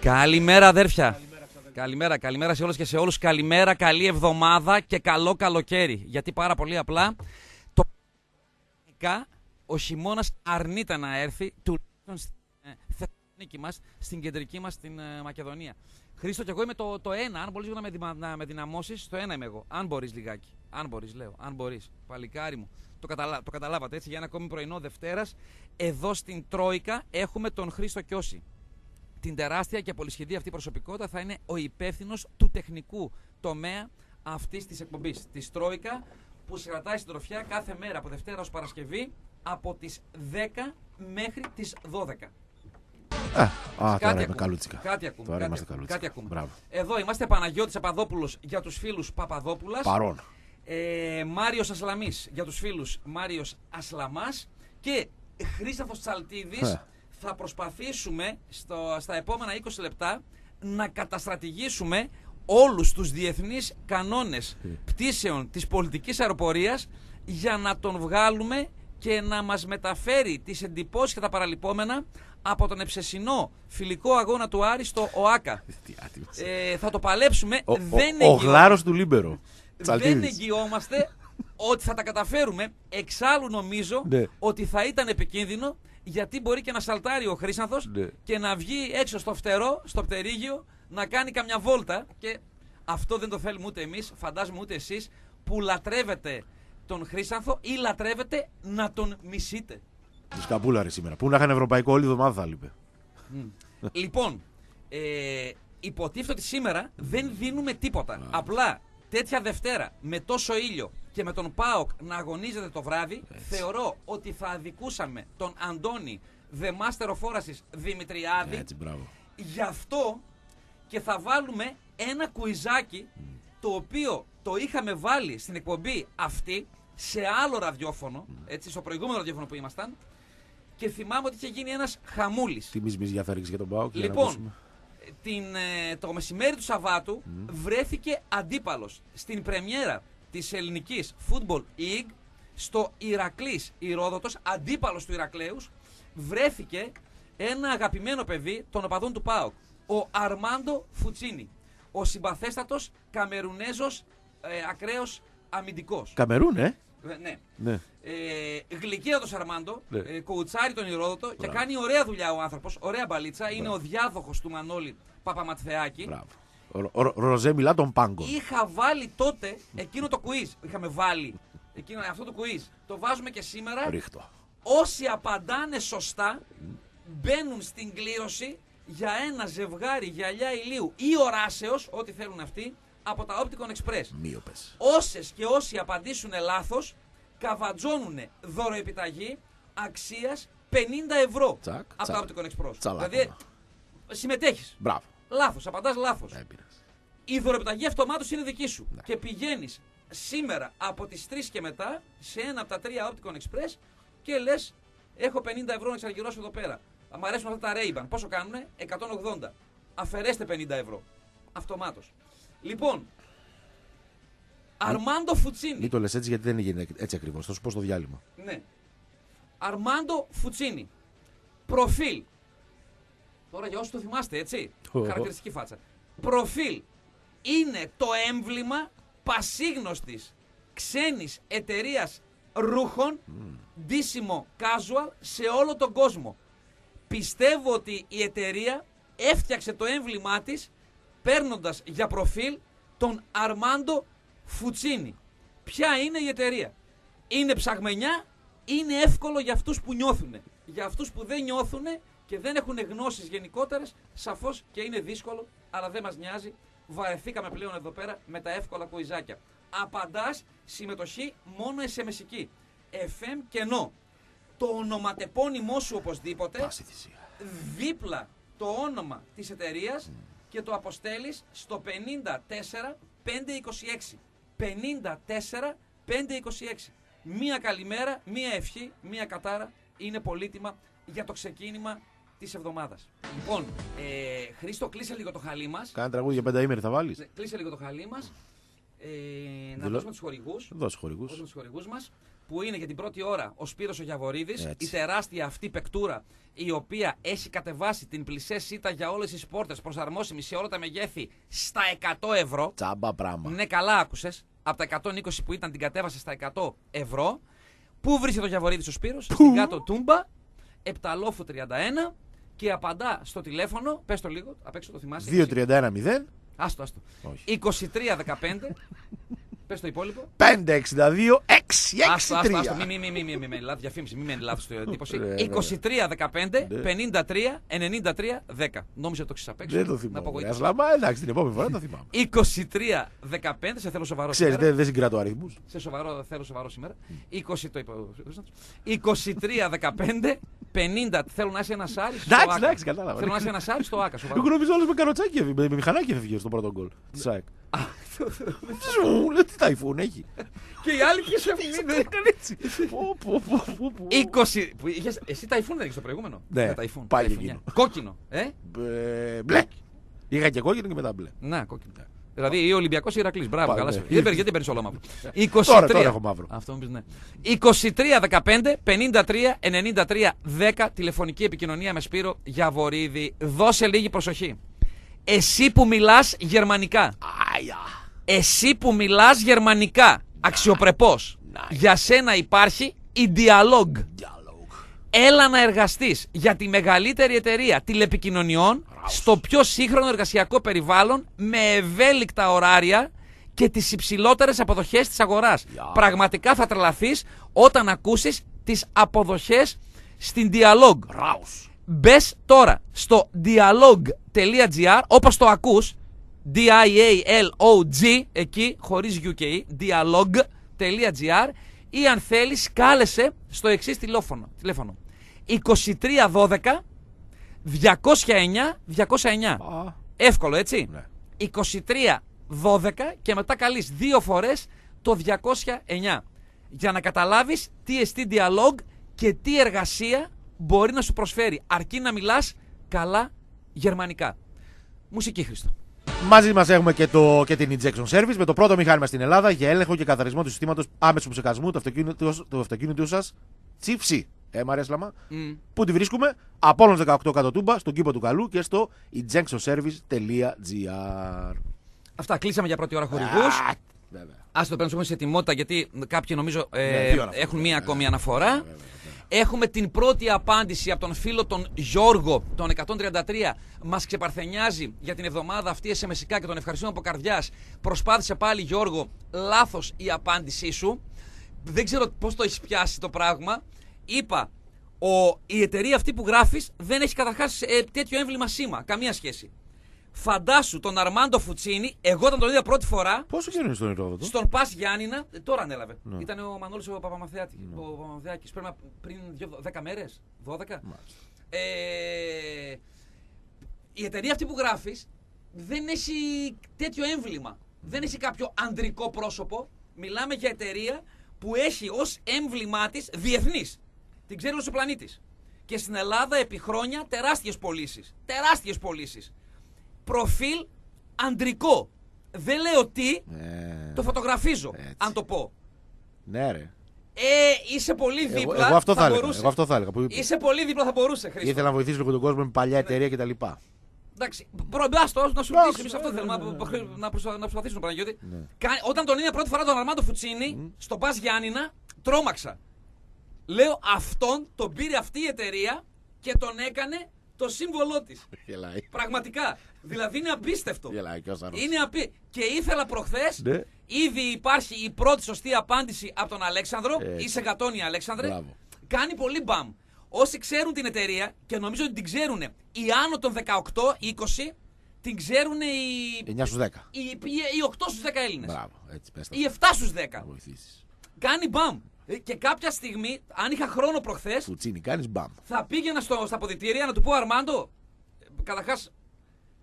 Καλημέρα αδέρφια. Καλημέρα, καλημέρα σε όλους και σε όλους. Καλημέρα, καλή εβδομάδα και καλό καλοκαίρι. Γιατί πάρα πολύ απλά το ο χειμώνας αρνείται να έρθει τουλάχιστον στην ε, Θεσσαλονίκη μας, στην κεντρική μας στην ε, Μακεδονία. Χρήστο και εγώ είμαι το, το ένα. Αν μπορείς να με, να με δυναμώσεις, το ένα είμαι εγώ. Αν μπορείς λιγάκι. Αν μπορείς, λέω. Αν μπορείς. Παλικάρι μου. Το, καταλα... το καταλάβατε έτσι για ένα ακόμη πρωινό Δευτέρας. Εδώ στην Τρόικα έχουμε τον Χρήστο Κιώση. Την τεράστια και πολυσχεδή αυτή προσωπικότητα θα είναι ο υπεύθυνος του τεχνικού τομέα αυτής της εκπομπής. Της Τρόικα που συγκρατάει στην τροφιά κάθε μέρα από Δευτέρα ως Παρασκευή από τις 10 μέχρι τις 12. Α, α τώρα είμαι καλούτσικα. Κάτι ακούμε. Τώρα κάτι, είμαστε καλούτσικα. κάτι ακούμε. Μπράβο. Εδώ είμαστε Παναγιώτης Απαδόπουλος για τους φίλους Παπαδόπουλας. Παρόν. Ε, Μάριος Ασλαμής για τους φίλους Μάριος Ασλαμάς. Και Χρύσανθος Τσαλτίδης Ε. θα προσπαθήσουμε στο, στα επόμενα 20 λεπτά να καταστρατηγήσουμε όλους τους διεθνείς κανόνες πτήσεων της πολιτικής αεροπορίας για να τον βγάλουμε και να μας μεταφέρει τις εντυπώσεις και τα παραλειπόμενα από τον εψεσινό φιλικό αγώνα του Άρη στο ΟΑΚΑ. Τι άτιμος. Ε, θα το παλέψουμε. Ο, δεν ο, ο εγγυόμαστε- γλάρος του Λίμπερο. δεν Τσαλτίδης. εγγυόμαστε ότι θα τα καταφέρουμε. Εξάλλου νομίζω Ναι. ότι θα ήταν επικίνδυνο γιατί μπορεί και να σαλτάρει ο Χρήσανθος Ναι. και να βγει έξω στο φτερό, στο πτερίγιο, να κάνει καμιά βόλτα και αυτό δεν το θέλουμε ούτε εμείς, φαντάζομαι ούτε εσείς που λατρεύετε τον Χρήσανθο ή λατρεύετε να τον μισείτε. Τους σκαπούλαρε σήμερα. Πού να είχαν ευρωπαϊκό όλη εβδομάδα θα λείπε. λοιπόν, ε, υποτίθεται ότι σήμερα δεν δίνουμε τίποτα. Απλά τέτοια Δευτέρα με τόσο ήλιο και με τον ΠΑΟΚ να αγωνίζεται το βράδυ, θεωρώ ότι θα αδικούσαμε τον Αντώνη The Master of Forces Δημητριάδη. Έτσι, μπράβο. Γι' αυτό και θα βάλουμε ένα κουιζάκι το οποίο το είχαμε βάλει στην εκπομπή αυτή σε άλλο ραδιόφωνο, έτσι, στο προηγούμενο ραδιόφωνο που ήμασταν και θυμάμαι ότι είχε γίνει ένας χαμούλης. Τι μισμής για θα ρίξεις για τον Πάοκ. για να Λοιπόν, ακούσουμε. την, ε, το μεσημέρι του Σαββάτου βρέθηκε αντίπαλος στην πρεμιέρα της ελληνικής Football League στο Ηρακλής Ηρόδοτος, αντίπαλος του Ηρακλέους, βρέθηκε ένα αγαπημένο παιδί των οπαδών του ΠΑΟΚ, ο Αρμάντο Φουτσίνη, ο συμπαθέστατος Καμερουνέζος ε, ακραίος αμυντικός. Καμερούν, ε; Ε, ναι. Ναι. Ε, γλυκύατο Αρμάντο, Ναι. ε, κοουτσάρει τον Ηρόδοτο και Μπράβο. κάνει ωραία δουλειά ο άνθρωπος. Ωραία μπαλίτσα. Είναι ο διάδοχος του Μανώλη Παπαματθεάκη. Μπράβο. Ο, ο, ο Ροζέ μιλά τον πάγκο. Είχα βάλει τότε εκείνο το quiz. Είχαμε βάλει εκείνο, αυτό το quiz. Το βάζουμε και σήμερα. Ρίχτω. Όσοι απαντάνε σωστά μπαίνουν στην κλήρωση για ένα ζευγάρι γυαλιά ηλίου ή οράσεως, ό,τι θέλουν αυτοί, από τα Opticon Express. Μείωπε. Όσες και όσοι απαντήσουν λάθος, καβατζώνουν δωροεπιταγή αξίας 50 ευρώ Τσακ, από τσακ. τα Opticon Express. Τσαλάκα. Δηλαδή, συμμετέχεις. Μπράβο. Λάθος, απαντάς λάθος. Δεν πειράζει. Η δωρεπιταγή αυτομάτως είναι δική σου. Ναι. Και πηγαίνεις σήμερα από τις 3 και μετά σε ένα από τα τρία Opticon Express και λες έχω 50 ευρώ να εξαργυρώσω εδώ πέρα. Μ' αρέσουν αυτά τα Ray-Ban. Πόσο κάνουνε; 180. Αφαιρέστε 50 ευρώ. Αυτομάτως. Λοιπόν, Αρμάντο Φουτσίνη. Μην το λες έτσι γιατί δεν έγινε έτσι ακριβώς. Θα σου πω στο διάλειμμα. Ναι. Αρμάντο Φουτσίνη. Προφίλ. Τώρα για όσους το θυμάστε, έτσι. Ω. Χαρακτηριστική φάτσα. Προφίλ. Είναι το έμβλημα πασίγνωστης ξένης εταιρείας ρούχων ντύσιμο casual σε όλο τον κόσμο. Πιστεύω ότι η εταιρεία έφτιαξε το έμβλημά της παίρνοντας για προφίλ τον Αρμάντο Φουτσίνη. Ποια είναι η εταιρεία; Είναι ψαγμενιά, είναι εύκολο για αυτούς που νιώθουν. Για αυτούς που δεν νιώθουν και δεν έχουν γνώσεις γενικότερες, σαφώς και είναι δύσκολο, αλλά δεν μας νοιάζει. Βαρεθήκαμε πλέον εδώ πέρα με τα εύκολα κουιζάκια. Απαντάς συμμετοχή μόνο SMS. FM και no. Το ονοματεπώνυμό σου οπωσδήποτε Πάση θυσία. δίπλα το όνομα της εταιρείας και το αποστέλεις στο 54 526. 54 526. Μία καλημέρα, μία ευχή, μία κατάρα είναι πολύτιμα για το ξεκίνημα της εβδομάδας. Λοιπόν, ε, Χρήστο, κλείσε λίγο το χαλί μας. Κάνε τραγούδι για πενταήμερη θα βάλεις. Ναι, Κλείσε λίγο το χαλί μας. Ε, να Δηλώ- δώσουμε τους χορηγούς. Δώσε χορηγούς. Δώσουμε τους χορηγούς μας, που είναι για την πρώτη ώρα ο Σπύρος ο Γιαβορίδης, Έτσι. η τεράστια αυτή παικτούρα, η οποία έχει κατεβάσει την πλησέ σίτα για όλες τις πόρτες, προσαρμόσιμη σε όλα τα μεγέθη στα 100 ευρώ. Τσάμπα πράγμα. Ναι, καλά άκουσες. Από τα 120 που ήταν την κατέβασε στα 100 ευρώ. Πού βρίσκεται ο Γιαβορίδης ο Σπύρος, στην κάτω τούμπα, Επταλόφου 31 και απαντά στο τηλέφωνο. Πες το λίγο, απ' έξω το θυμάσαι. 2-31-0. Άστο, άστο. Όχι. 2315. Πες το υπόλοιπο. 5-62-6-6-3. Άστο, άστο, άστο. Μη, μη, μη, μη, μη, μη, μη, λάθος διαφήμιση, μη μένει λάθος το εντύπωση. Ναι, ναι. 23, 15, 53, 93, 10. Νόμιζα το ξέρεις απ' έξω. Δεν το Να θυμάμαι. απογοητεύσω. Ασλαμά, εντάξει, την επόμενη φορά το θυμάμαι. 23, 15, σε θέλω σοβαρό Ξέρεις, σήμερα. δεν δεν συγκρατώ αριθμούς. Σε σοβαρό, θέλω σοβαρό σήμερα. 20, το είπα. ο Χρήστος. 23, 15, 50. Θέλω να είσαι ένας άρι στο Εντάξει, Άκα. εντάξει, κατάλαβα. Θέλω να είσαι ένας άρι στο Άκα. σοβαρό. Εγώ νομίζω όλος με καροτσάκι έφυγε, με μηχανάκι έφυγε στο πρώτο γκολ. Τη ΣΑΕΚ. Σου λέει τι ταϊφούν έχει. Και οι άλλοι και σε έτσι. Πω, πω, πω, πω, πω. 20. που είχες- Εσύ ταϊφούν δεν έχεις το προηγούμενο; Ναι, Με ταϊφούν. πάλι Ταϊφουνιά. εκείνο. Κόκκινο. Ε; Ε, Μπλε. Είχα και κόκκινο και μετά μπλε. Να, κόκκινο. Δηλαδή ή Ολυμπιακός ή Ηρακλής. Μπράβο, Πάλι, καλά. ναι. σου. Δεν παίρνει- Γιατί παίρνεις όλο μαύρο. 23. Τώρα, τώρα έχω μαύρο. Αυτό μου πεις, ναι. 23 15 53 93 10 τηλεφωνική επικοινωνία με Σπύρο Γιαβορίδη. Δώσε λίγη προσοχή. Εσύ που μιλάς γερμανικά. Άια. Εσύ που μιλάς γερμανικά. Αξιοπρεπώς. Για σένα υπάρχει η Dialog. Dialogue. Έλα να εργαστείς για τη μεγαλύτερη εταιρεία τηλεπικοινωνιών στο πιο σύγχρονο εργασιακό περιβάλλον με ευέλικτα ωράρια και τις υψηλότερες αποδοχές της αγοράς. Γεια. Πραγματικά θα τρελαθείς όταν ακούσεις τις αποδοχές στην Dialog. Ράους. Μπες τώρα στο dialog.gr όπως το ακούς D-I-A-L-O-G εκεί χωρίς UK dialog.gr ή αν θέλεις κάλεσε στο εξής τηλέφωνο, τηλέφωνο 2312 209 209 Α, Εύκολο έτσι; Ναι. 23 12 και μετά καλείς δύο φορές το 209 για να καταλάβεις τι εστί dialog και τι εργασία μπορεί να σου προσφέρει αρκεί να μιλάς καλά γερμανικά. Μουσική Χρήστο. Μαζί μας έχουμε και, το, και την Injection Service με το πρώτο μηχάνημα στην Ελλάδα για έλεγχο και καθαρισμό του συστήματος άμεσου ψεκασμού του αυτοκίνητου, του αυτοκίνητου σας. Τσίψη. Ε, Μαρία Σλαμά. Μμ. Πού τη βρίσκουμε, Απόλλων 18 κάτω τούμπα, στον κήπο του Καλού και στο injectionservice.gr. Αυτά κλείσαμε για πρώτη ώρα χορηγούς. Α, Βέβαια. Ας το παίρνουμε σε ετοιμότητα γιατί κάποιοι νομίζω ε, Ναι, δύο αναφορές. έχουν μία ακόμη αναφορά. Έχουμε την πρώτη απάντηση από τον φίλο τον Γιώργο, τον 133. Μας ξεπαρθενιάζει για την εβδομάδα αυτή SMS και τον ευχαριστούμε από καρδιάς. Προσπάθησε πάλι, Γιώργο, λάθος η απάντησή σου. Δεν ξέρω πώς το έχεις πιάσει το πράγμα. Είπα, ο, η εταιρεία αυτή που γράφεις δεν έχει καταρχάς τέτοιο έμβλημα σήμα. Καμία σχέση. Φαντάσου τον Αρμάντο Φουτσίνη, εγώ όταν τον είδα πρώτη φορά, Πόσο καιρό είναι στον Ηρόδοτο. στον Πα Γιάννηνα, ε, τώρα ανέλαβε. Ναι. Ήταν ο Μανώλης ο Παπαμαθιάκη. Ο Παπαμαθιάκης, πρέπει να πριν δύο- 10 μέρες, 12. Ε, η εταιρεία αυτή που γράφεις δεν έχει τέτοιο έμβλημα. Δεν έχει κάποιο ανδρικό πρόσωπο. Μιλάμε για εταιρεία που έχει ως έμβλημά της διεθνής. Την ξέρει όλο ο πλανήτη. Και στην Ελλάδα επί χρόνια τεράστιες πωλήσεις. Τεράστιες πωλήσεις. Προφίλ ανδρικό. Δεν λέω τι, Ε, το φωτογραφίζω, Έτσι. αν το πω. ναι, ρε. Ε, είσαι πολύ Εγώ, δίπλα. εγώ αυτό θα, έλεγα. μπορούσε. Εγώ αυτό θα έλεγα. Που Είσαι πολύ δίπλα, θα μπορούσε, Χρήστο. ήθελα να βοηθήσω λίγο τον κόσμο με παλιά εταιρεία κτλ. Εντάξει, προμπάστο να σου Εντάξει, ρωτήσει. Εμείς αυτό ναι, θέλουμε ναι, να- ναι, να, να, προσπα- να προσπαθήσουμε, Παναγιώτη. Ναι. Κα- Όταν τον είδα πρώτη φορά τον Αρμάντο Φουτσίνη στο Πας Γιάννηνα, τρόμαξα. Λέω αυτόν τον πήρε αυτή η εταιρεία και τον έκανε το σύμβολό της. Γελάει. Πραγματικά. δηλαδή είναι απίστευτο. Γελάει και ο Σαρός. Είναι απί... Και ήθελα προχθές. Ναι. Ήδη υπάρχει η πρώτη σωστή απάντηση από τον Αλέξανδρο. Έτσι. Είσαι γατόνι, Αλέξανδρε. Μπράβο. Κάνει πολύ μπαμ. Όσοι ξέρουν την εταιρεία και νομίζω ότι την ξέρουν οι άνω των 18-20, την ξέρουν οι, 9 στους 10. οι, οι, οι 8 στους 10 Έλληνες. Μπράβο, έτσι πες τα. Οι 7 στους 10. Να βοηθήσεις. Κάνει μπαμ. Ε, Και κάποια στιγμή, αν είχα χρόνο προχθές, Φουτσίνη, κάνεις μπαμ. θα πήγαινα στο, στα αποδητήρια να του πω Αρμάντο. Καταρχάς,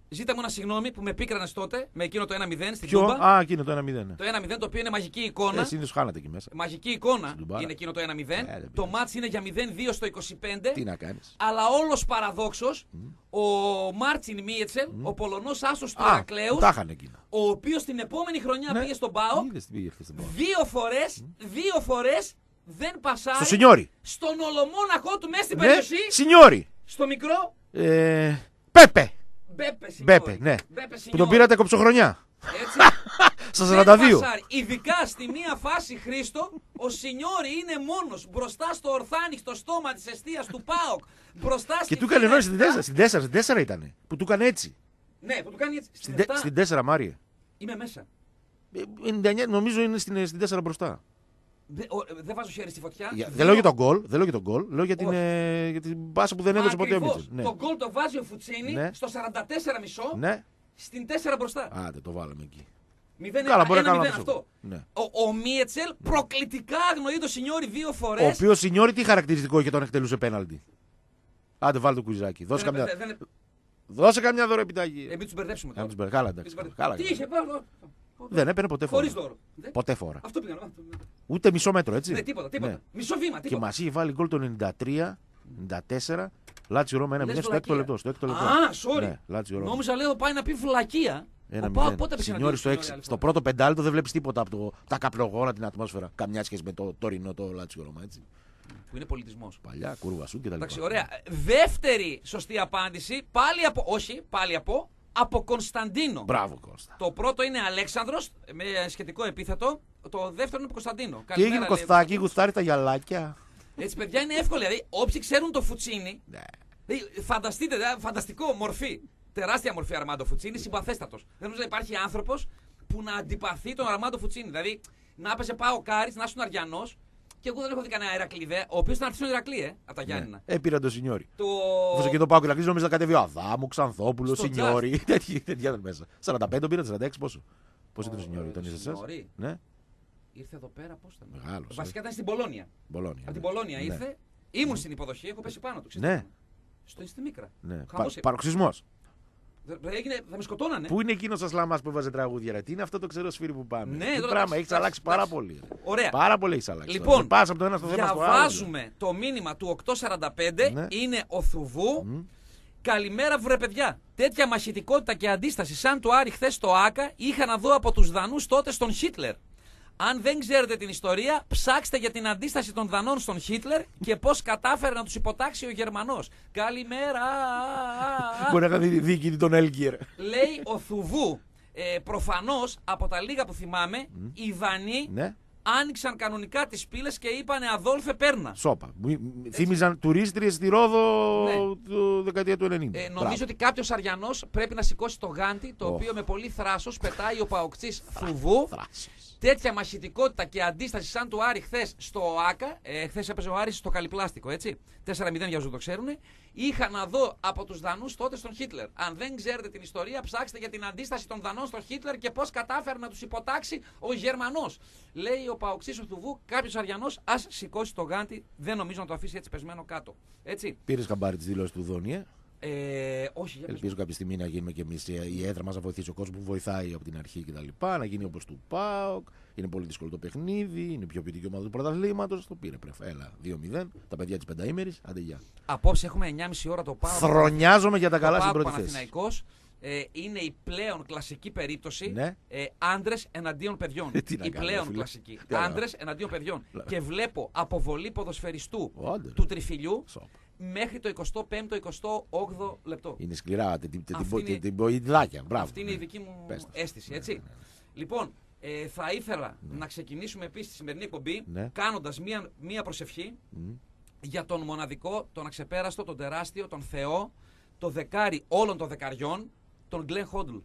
ζήτα μου ένα συγγνώμη που με πίκρανες τότε με εκείνο το 1-0 στην Ποιο; Τούμπα. Α, εκείνο το 1-0. ναι. Το 1-0 το οποίο είναι μαγική εικόνα. Ε, συνήθως χάνατε εκεί μέσα. Μαγική εικόνα Στην Τουμπάρα. είναι εκείνο το 1-0. Ε, δεν το πειράζει. μάτς είναι για 0-2 στο 25. Τι να κάνεις. Αλλά όλος παραδόξως, ο Μάρτσιν Μίετσελ, ο Πολωνός άσος του Α, Ηρακλέου, που τα είχαν εκείνα. ο οποίος την επόμενη χρονιά Ναι. πήγε στον Πάο, Είδες τι πήγε χθες στην Πάο. δύο φορές δύο φορές δεν πασάρει Στο Σινιόρι. στον ολομόναχό του μέσα στην Ναι, περιοχή, Σινιόρι. στο μικρό Ε, Πέπε. Μπέπε Σινιόρι. Μπέπε, ναι. Μπέπε Που Σινιόρι. τον πήρατε κοψοχρονιά. Έτσι. Στα Δεν 42. πασάρει. Ειδικά στη μία φάση, Χρήστο, ο Σινιόρι είναι μόνος μπροστά στο ορθάνι, στο στόμα της αιστείας του Πάοκ. Μπροστά Και στη του έκανε φύλλα νόηση στην 4. επτά. Στην 4, στην 4 ήταν. Που του έκανε έτσι. Ναι, που του κάνει έτσι. Στην, Στην τε- 7 στην 4, Μάριε. είμαι μέσα. Ε, 99, νομίζω είναι στην, στην 4 μπροστά. Δε- ο- ε, Δεν βάζω χέρι στη φωτιά. Για- Δύο- δεν λέω για τον γκολ, δεν λέω για τον γκολ, λέω για την, Όχι. ε, για την πάσα που δεν Μα έδωσε ποτέ ο ακριβώς. Μίτσελ. Ναι. Το γκολ το βάζει ο Φουτσίνη Ναι. στο 44 μισό, ναι. στην 4 μπροστά. Άντε, το βάλαμε εκεί. 0 Καλά, μπορεί να κάνω αυτό. αυτό. Ναι. Ο, ο Μίετσελ προκλητικά αγνοεί το Σινιόρι δύο φορές. Ο οποίος Σινιόρι τι χαρακτηριστικό είχε τον εκτελούσε πέναλτι; Άντε, βάλτε το κουιζάκι. Δώσε Δεν, καμιά, δεν, δεν, δώσε καμιά δώρο επιταγή. ε, μην τους μπερδέψουμε Να τώρα. τους μπερ- Καλά, Μην εντάξει. τους μπερδέψουμε. Καλά, Τι είχε πάνω. Δεν έπαιρνε ποτέ φορά. Χωρίς δώρο. Δεν- Ποτέ φορά. Αυτό πήγα να Ούτε μισό μέτρο, έτσι. Ναι, τίποτα, τίποτα. Ναι. Μισό βήμα, Και τίποτα. μας είχε βάλει γκολ το 93, 94. Λάτσιο Ρώμα 1-0 Λες στο έκτο βλακεία. λεπτό. Στο έκτο λεπτό. Α, sorry. Ναι, Λάτσιο Ρώμα. Νόμιζα λέω πάει να πει βλακεία. Ένα Ο Πάοκ μηδέν. πότε έπαιξε Σινιόρι στο εναντίον 6. άλλη Στο φορά. πρώτο πεντάλεπτο δεν βλέπεις τίποτα από το, τα καπνογόνα, την ατμόσφαιρα. Καμιά σχέση με το τωρινό το Λάτσιο Ρώμα, έτσι. Που είναι πολιτισμός. Παλιά, κούρβα σου κτλ. Εντάξει, ωραία. Δεύτερη σωστή απάντηση, πάλι από. Όχι, πάλι από. Από Κωνσταντίνο. Μπράβο, Κώστα. Το πρώτο είναι Αλέξανδρος με σχετικό επίθετο. Το δεύτερο είναι από Κωνσταντίνο. Τι Καλημέρα, έγινε, λέει. Κωστάκι, γουστάρει τα γυαλάκια. Έτσι, παιδιά, είναι εύκολο. Δηλαδή, όποιοι ξέρουν το Φουτσίνι. Ναι. Δηλαδή, φανταστείτε, δηλαδή, φανταστικό μορφή. Τεράστια μορφή Αρμάντο Φουτσίνι, συμπαθέστατος. Δεν νομίζω να υπάρχει άνθρωπος που να αντιπαθεί τον Αρμάντο Φουτσίνι. Δηλαδή, να έπαιζε πάω Κάρις, να ήσουν Αριανός. Και εγώ δεν έχω δει κανένα Ηρακλήδε, ο οποίος ήταν αρχίσει Ηρακλή, ε, από τα Γιάννηνα. Ε, πήρε το Σινιόρι. Το... Όπως και το πάω και νόμιζα να κατέβει ο Αδάμου, Ξανθόπουλος, Στο Σινιόρι. Τέτοια τέτοια ήταν μέσα. 45 τον πήρε, 46 πόσο. Πώς ήταν ο Σινιόρι, ήταν είσαι Σινιόρι. Ναι, Ήρθε εδώ πέρα, πώς ήταν; Μεγάλος, Βασικά ήταν στην Πολώνια. Μπολόνια. Από την ναι. Πολώνια Ναι. ήρθε. Ήμουν στην υποδοχή, έχω πέσει πάνω του. ξέρεις Ναι. τι ήταν. Στο στη Μίκρα. Ναι. Χαμός Πα, είπε. Παροξισμός. Δε- δε- έγινε, θα με σκοτώνανε. Πού είναι εκείνος ο Σλάμα που έβαζε τραγούδια, ρε; Τι είναι αυτό το ξέρω σφύρι που πάμε; Ναι, Τι τώρα πράγμα, εντάξει, έχει αλλάξει πάρα εντάξει. πολύ. ρε. Ωραία. Πάρα πολύ έχεις αλλάξει. Λοιπόν, πας από το ένα στο θέμα στο άλλο. Διαβάζουμε το μήνυμα του 845. Ναι. Είναι ο Θουβού. Καλημέρα, βρε παιδιά. Τέτοια μαχητικότητα και αντίσταση σαν το Άρη χθες στο Άκα είχα να δω από τους Δανούς τότε στον Χίτλερ. Αν δεν ξέρετε την ιστορία, ψάξτε για την αντίσταση των Δανών στον Χίτλερ και πώς κατάφερε να τους υποτάξει ο Γερμανός. Καλημέρα. Μπορεί να είχαν διοικητή τον Έλγκυρ. Λέει ο Θουβού. Ε, Προφανώς από τα λίγα που θυμάμαι, οι Δανείοι Ναι, άνοιξαν κανονικά τις πύλες και είπανε Αδόλφε Πέρνα. σώπα. Μου- μου- Θύμιζαν τουρίστριες στη Ρόδο Ναι. του δεκαετία του 90. Ε, Μπράβο. νομίζω ότι κάποιος Αριανός πρέπει να σηκώσει το γάντι, το Οχ. οποίο με πολύ θράσος πετάει ο Παοξή Θουβού. Θράσος. Τέτοια μαχητικότητα και αντίσταση σαν του Άρη χθες στο ΑΚΑ. Ε, χθες έπαιζε ο Άρης στο καλυπλάστικο, έτσι. 4-0 για όσους το ξέρουν. Είχα να δω από τους Δανούς τότε στον Χίτλερ. Αν δεν ξέρετε την ιστορία, ψάξτε για την αντίσταση των Δανών στον Χίτλερ και πώς κατάφερε να τους υποτάξει ο Γερμανός. Λέει ο Παοξή ο Θουβού, κάποιος Αριανός, ας σηκώσει το γάντι. Δεν νομίζω να το αφήσει έτσι πεσμένο κάτω. Έτσι. Πήρες χαμπάρι της δηλώση του Δόνι, ε. Ε, όχι, για πες Ελπίζω κάποια στιγμή να γίνουμε κι εμείς η έδρα μας να βοηθήσει ο κόσμος που βοηθάει από την αρχή κτλ. Να γίνει όπως του ΠΑΟΚ. Είναι πολύ δύσκολο το παιχνίδι. Είναι πιο ποιητική ομάδα του πρωταθλήματος. Το πήρε πρεφ. Έλα, 2-0. Τα παιδιά της πενταήμερης. Άντε γεια. Απόψε έχουμε 9,5 ώρα το πάω. Θρονιάζομαι για τα καλά στην Πάοκ πρώτη θέση. Παναθηναϊκός, ε, είναι η πλέον κλασική περίπτωση Ναι. ε, άντρες εναντίον παιδιών. Τι να η κάνω, πλέον φίλε. κλασική. Τι να Άντρες εναντίον παιδιών. Λα- και βλέπω αποβολή ποδοσφαιριστού Άντε, ρε. του τριφυλιού Σοπ. Μέχρι το 25ο-28ο λεπτό. Είναι σκληρά. Την, την, την, Αυτή την, είναι- την, την ποηδάκια. Μπράβο. Αυτή είναι η ναι. δική μου Πες το. αίσθηση, έτσι. Λοιπόν, ε, θα ήθελα να ξεκινήσουμε επίσης τη σημερινή εκπομπή Ναι. κάνοντας μία, μία προσευχή Μμ. για τον μοναδικό, τον αξεπέραστο, τον τεράστιο, τον Θεό, το δεκάρι όλων των δεκαριών, τον Γκλεν Χόντλ.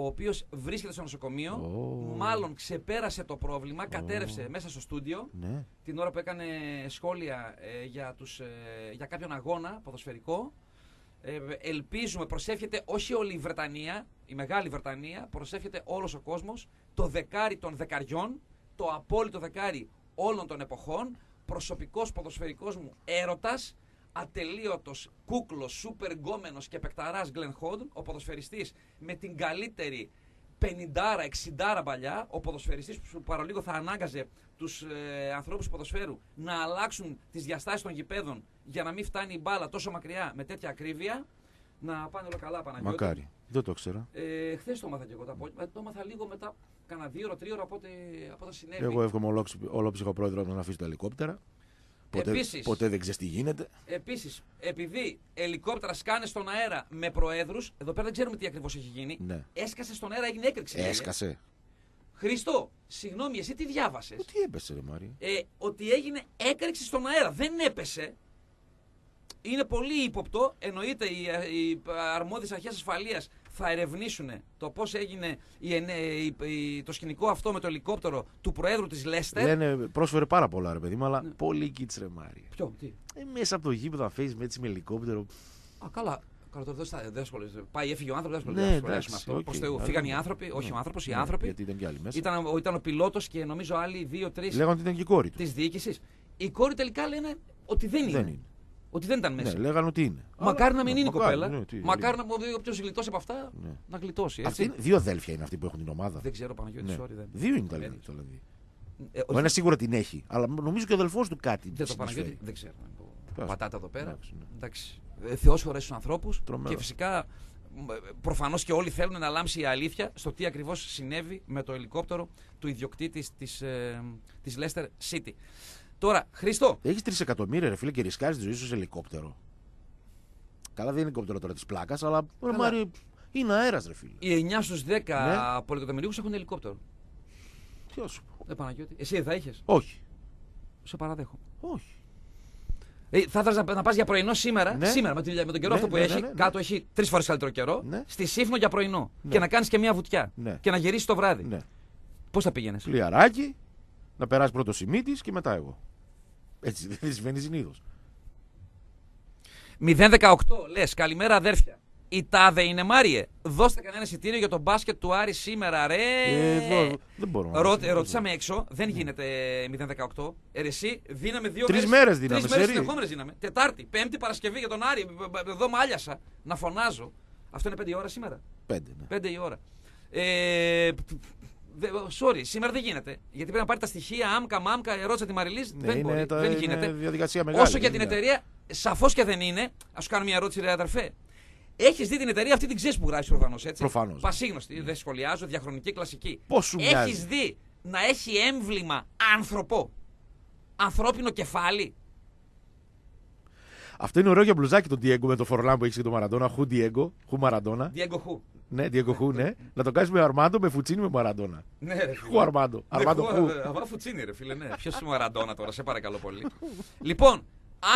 Ο οποίος βρίσκεται στο νοσοκομείο, Ω. μάλλον ξεπέρασε το πρόβλημα, κατέρευσε μέσα στο στούντιο Ναι. την ώρα που έκανε σχόλια ε, για, τους, ε, για κάποιον αγώνα ποδοσφαιρικό. Ε, ελπίζουμε, προσεύχεται όχι όλη η Βρετανία, η Μεγάλη Βρετανία, προσεύχεται όλος ο κόσμος, το δεκάρι των δεκαριών, το απόλυτο δεκάρι όλων των εποχών, προσωπικός ποδοσφαιρικός μου έρωτας, ατελείωτος κούκλος, σούπερ γκόμενος και παικταράς Γκλεν Χόντουν, ο ποδοσφαιριστής με την καλύτερη 50 60 παλιά, ο ποδοσφαιριστής που παρολίγο θα ανάγκαζε τους ε, ανθρώπους ποδοσφαίρου να αλλάξουν τις διαστάσεις των γηπέδων για να μην φτάνει η μπάλα τόσο μακριά με τέτοια ακρίβεια. Να πάνε όλα καλά, Παναγιώτη. Μακάρι. Δεν το ήξερα. Ε, Χθες το έμαθα και εγώ το απόγευμα. Ε, Το έμαθα λίγο μετά, κάνα δύο ώρα, τρία ώρα από ό,τι από ό,τι συνέβη. Εγώ εύχομαι ολόψη- ολόψυχο πρόεδρο να αφήσει τα ελικόπτερα. Ποτέ, Επίσης. ποτέ δεν ξέρεις τι γίνεται. Επίσης, επειδή ελικόπτερα σκάνε στον αέρα με προέδρους, εδώ πέρα δεν ξέρουμε τι ακριβώς έχει γίνει. Ναι. Έσκασε στον αέρα, έγινε έκρηξη. λέγε. Έσκασε. Χριστό, συγγνώμη, εσύ τι διάβασες; Ε, Τι έπεσε, ρε Μάρια; Ε, ότι έγινε έκρηξη στον αέρα. Δεν έπεσε. Είναι πολύ ύποπτο. Εννοείται οι, οι αρμόδιες αρχές ασφαλείας θα ερευνήσουν το πώς έγινε η, ενέ- η- η- το σκηνικό αυτό με το ελικόπτερο του Προέδρου της Λέστερ. Λένε, πρόσφερε πάρα πολλά, ρε παιδί μου, αλλά πολύ κιτς, ρε Μάρια. Ποιο, τι; Ε, μέσα από το γήπεδο να φέρει έτσι με ελικόπτερο. Α, καλά. Καλά, τώρα δεν στα- δεν ασχολείσαι. Πάει, έφυγε ο άνθρωπος, δεν Ναι, ασχολείσαι με εντάξει, αυτό. οκ. Προς Θεού. Αλλά- Φύγαν οι άνθρωποι, όχι Ναι. ο άνθρωπος, οι Ναι, άνθρωποι. Γιατί ήταν και άλλοι μέσα. Ήταν, ο- ήταν ο πιλότος και νομίζω άλλοι δύο-τρει Λέγανε ότι ήταν και η κόρη του. της διοίκησης. Η κόρη τελικά λένε ότι δεν είναι. Δεν είναι. Ότι δεν ήταν μέσα. Ναι, λέγανε ότι είναι. Μακάρι να Αλλά- μην ναι, είναι η μακάρι, κοπέλα. ναι, τι, Μακάρι να μου δει όποιος γλιτώσει από αυτά Ναι. να γλιτώσει. Αυτοί Έτσι. είναι, δύο αδέλφια είναι αυτοί που έχουν την ομάδα. Δεν ξέρω Παναγιώτη, Ναι. sorry. Δεν, Δύο είναι τα Ε, δηλαδή. το δηλαδή. ε, Ο όχι, ένας σίγουρα την έχει, αλλά νομίζω και ο αδελφός του κάτι. δεν το συνεισφέρει. Παναγιώτη, δεν ξέρω. να πω. Πες. Πατάτα εδώ πέρα. Εντάξει, ναι. Εντάξει. Ε, Θεός χωρέσει τους ανθρώπους Τρομερό. και φυσικά μ, ε, προφανώς και όλοι θέλουν να λάμψει η αλήθεια στο τι ακριβώς συνέβη με το ελικόπτερο του ιδιοκτήτης της, ε, της Leicester City. Τώρα, Χριστό, Έχεις τρεις εκατομμύρια ρε φίλε και ρισκάρεις τη ζωή σου σε ελικόπτερο. Καλά δεν είναι ελικόπτερο τώρα της πλάκας, αλλά ρε, Μάρι, είναι αέρας ρε φίλε. οι 9 στους 10 Ναι. πολυκατομμυρίους έχουν ελικόπτερο. Ποιο σου πω. Ε, Παναγιώτη, εσύ δεν θα είχες; Όχι. Σε παραδέχομαι. Όχι. Ε, θα ήθελα να, να πας για πρωινό σήμερα, Ναι. σήμερα με, τη, με τον καιρό Ναι, αυτό που ναι, έχει. ναι, ναι, ναι. Κάτω έχει τρεις φορές καλύτερο καιρό. Ναι. Στη Σύφνο για πρωινό. Ναι. Και να κάνεις και μια βουτιά. Ναι. Και να γυρίσεις το βράδυ. Ναι. Πώς θα πήγαινες; Φλιαράκι, να περάσει πρώτο σημείτη και μετά εγώ. Έτσι δεν συμβαίνει συνήθως. 018 λες, καλημέρα αδέρφια. Η τάδε είναι Μάριε. Δώστε κανένα εισιτήριο για το μπάσκετ του Άρη σήμερα, ρε. Ε, δεν μπορώ να Ρω- πω. ρωτήσαμε έξω, δεν γίνεται 018. Ε, ρε, εσύ, δίναμε δύο Τρεις μέρες- μέρες δίναμε, Τρεις μέρες σερί. συνεχόμενες δίναμε. Τετάρτη, Πέμπτη, Παρασκευή για τον Άρη. μπ- μπ- Εδώ μάλιασα. Να φωνάζω. Αυτό είναι 5 η ώρα σήμερα. Πέντε. Ναι. 5 η ώρα. Ε, π- π- δε- sorry, σήμερα δεν γίνεται. Γιατί πρέπει να πάρει τα στοιχεία, άμκα, μάμκα, ερώτησα τη Μαριλή. Ναι, δεν είναι μπορεί. τα- δεν είναι γίνεται. διαδικασία μεγάλη, Όσο για δεν την είναι. εταιρεία, σαφώς και δεν είναι. Α σου κάνω μια ερώτηση, ρε αδερφέ. Έχεις δει την εταιρεία αυτή, την ξέρεις που γράφει προφανώς έτσι; Προφανώς. Πασίγνωστη, δεν σχολιάζω, διαχρονική, κλασική. Πώς σου Έχεις μοιάζει; δει να έχει έμβλημα άνθρωπο. Ανθρώπινο κεφάλι; Αυτό είναι ωραίο για μπλουζάκι τον Diego με το φορλάν που έχεις και τον Μαραντόνα. Χου Diego, χου Μαραντόνα. Διέγκο Χου. Ναι, Diego Χου, ναι. Να το κάνεις με Αρμάντο, με Φουτσίνη, με Μαραντόνα. Ναι, ρε, φίλε. Χου Αρμάντο. Αρμάντο Ναι, Χου. χου, Αβά φουτσίνι, ρε φίλε, ναι. Ποιος είναι ο Ραντόνα τώρα, σε παρακαλώ πολύ. λοιπόν,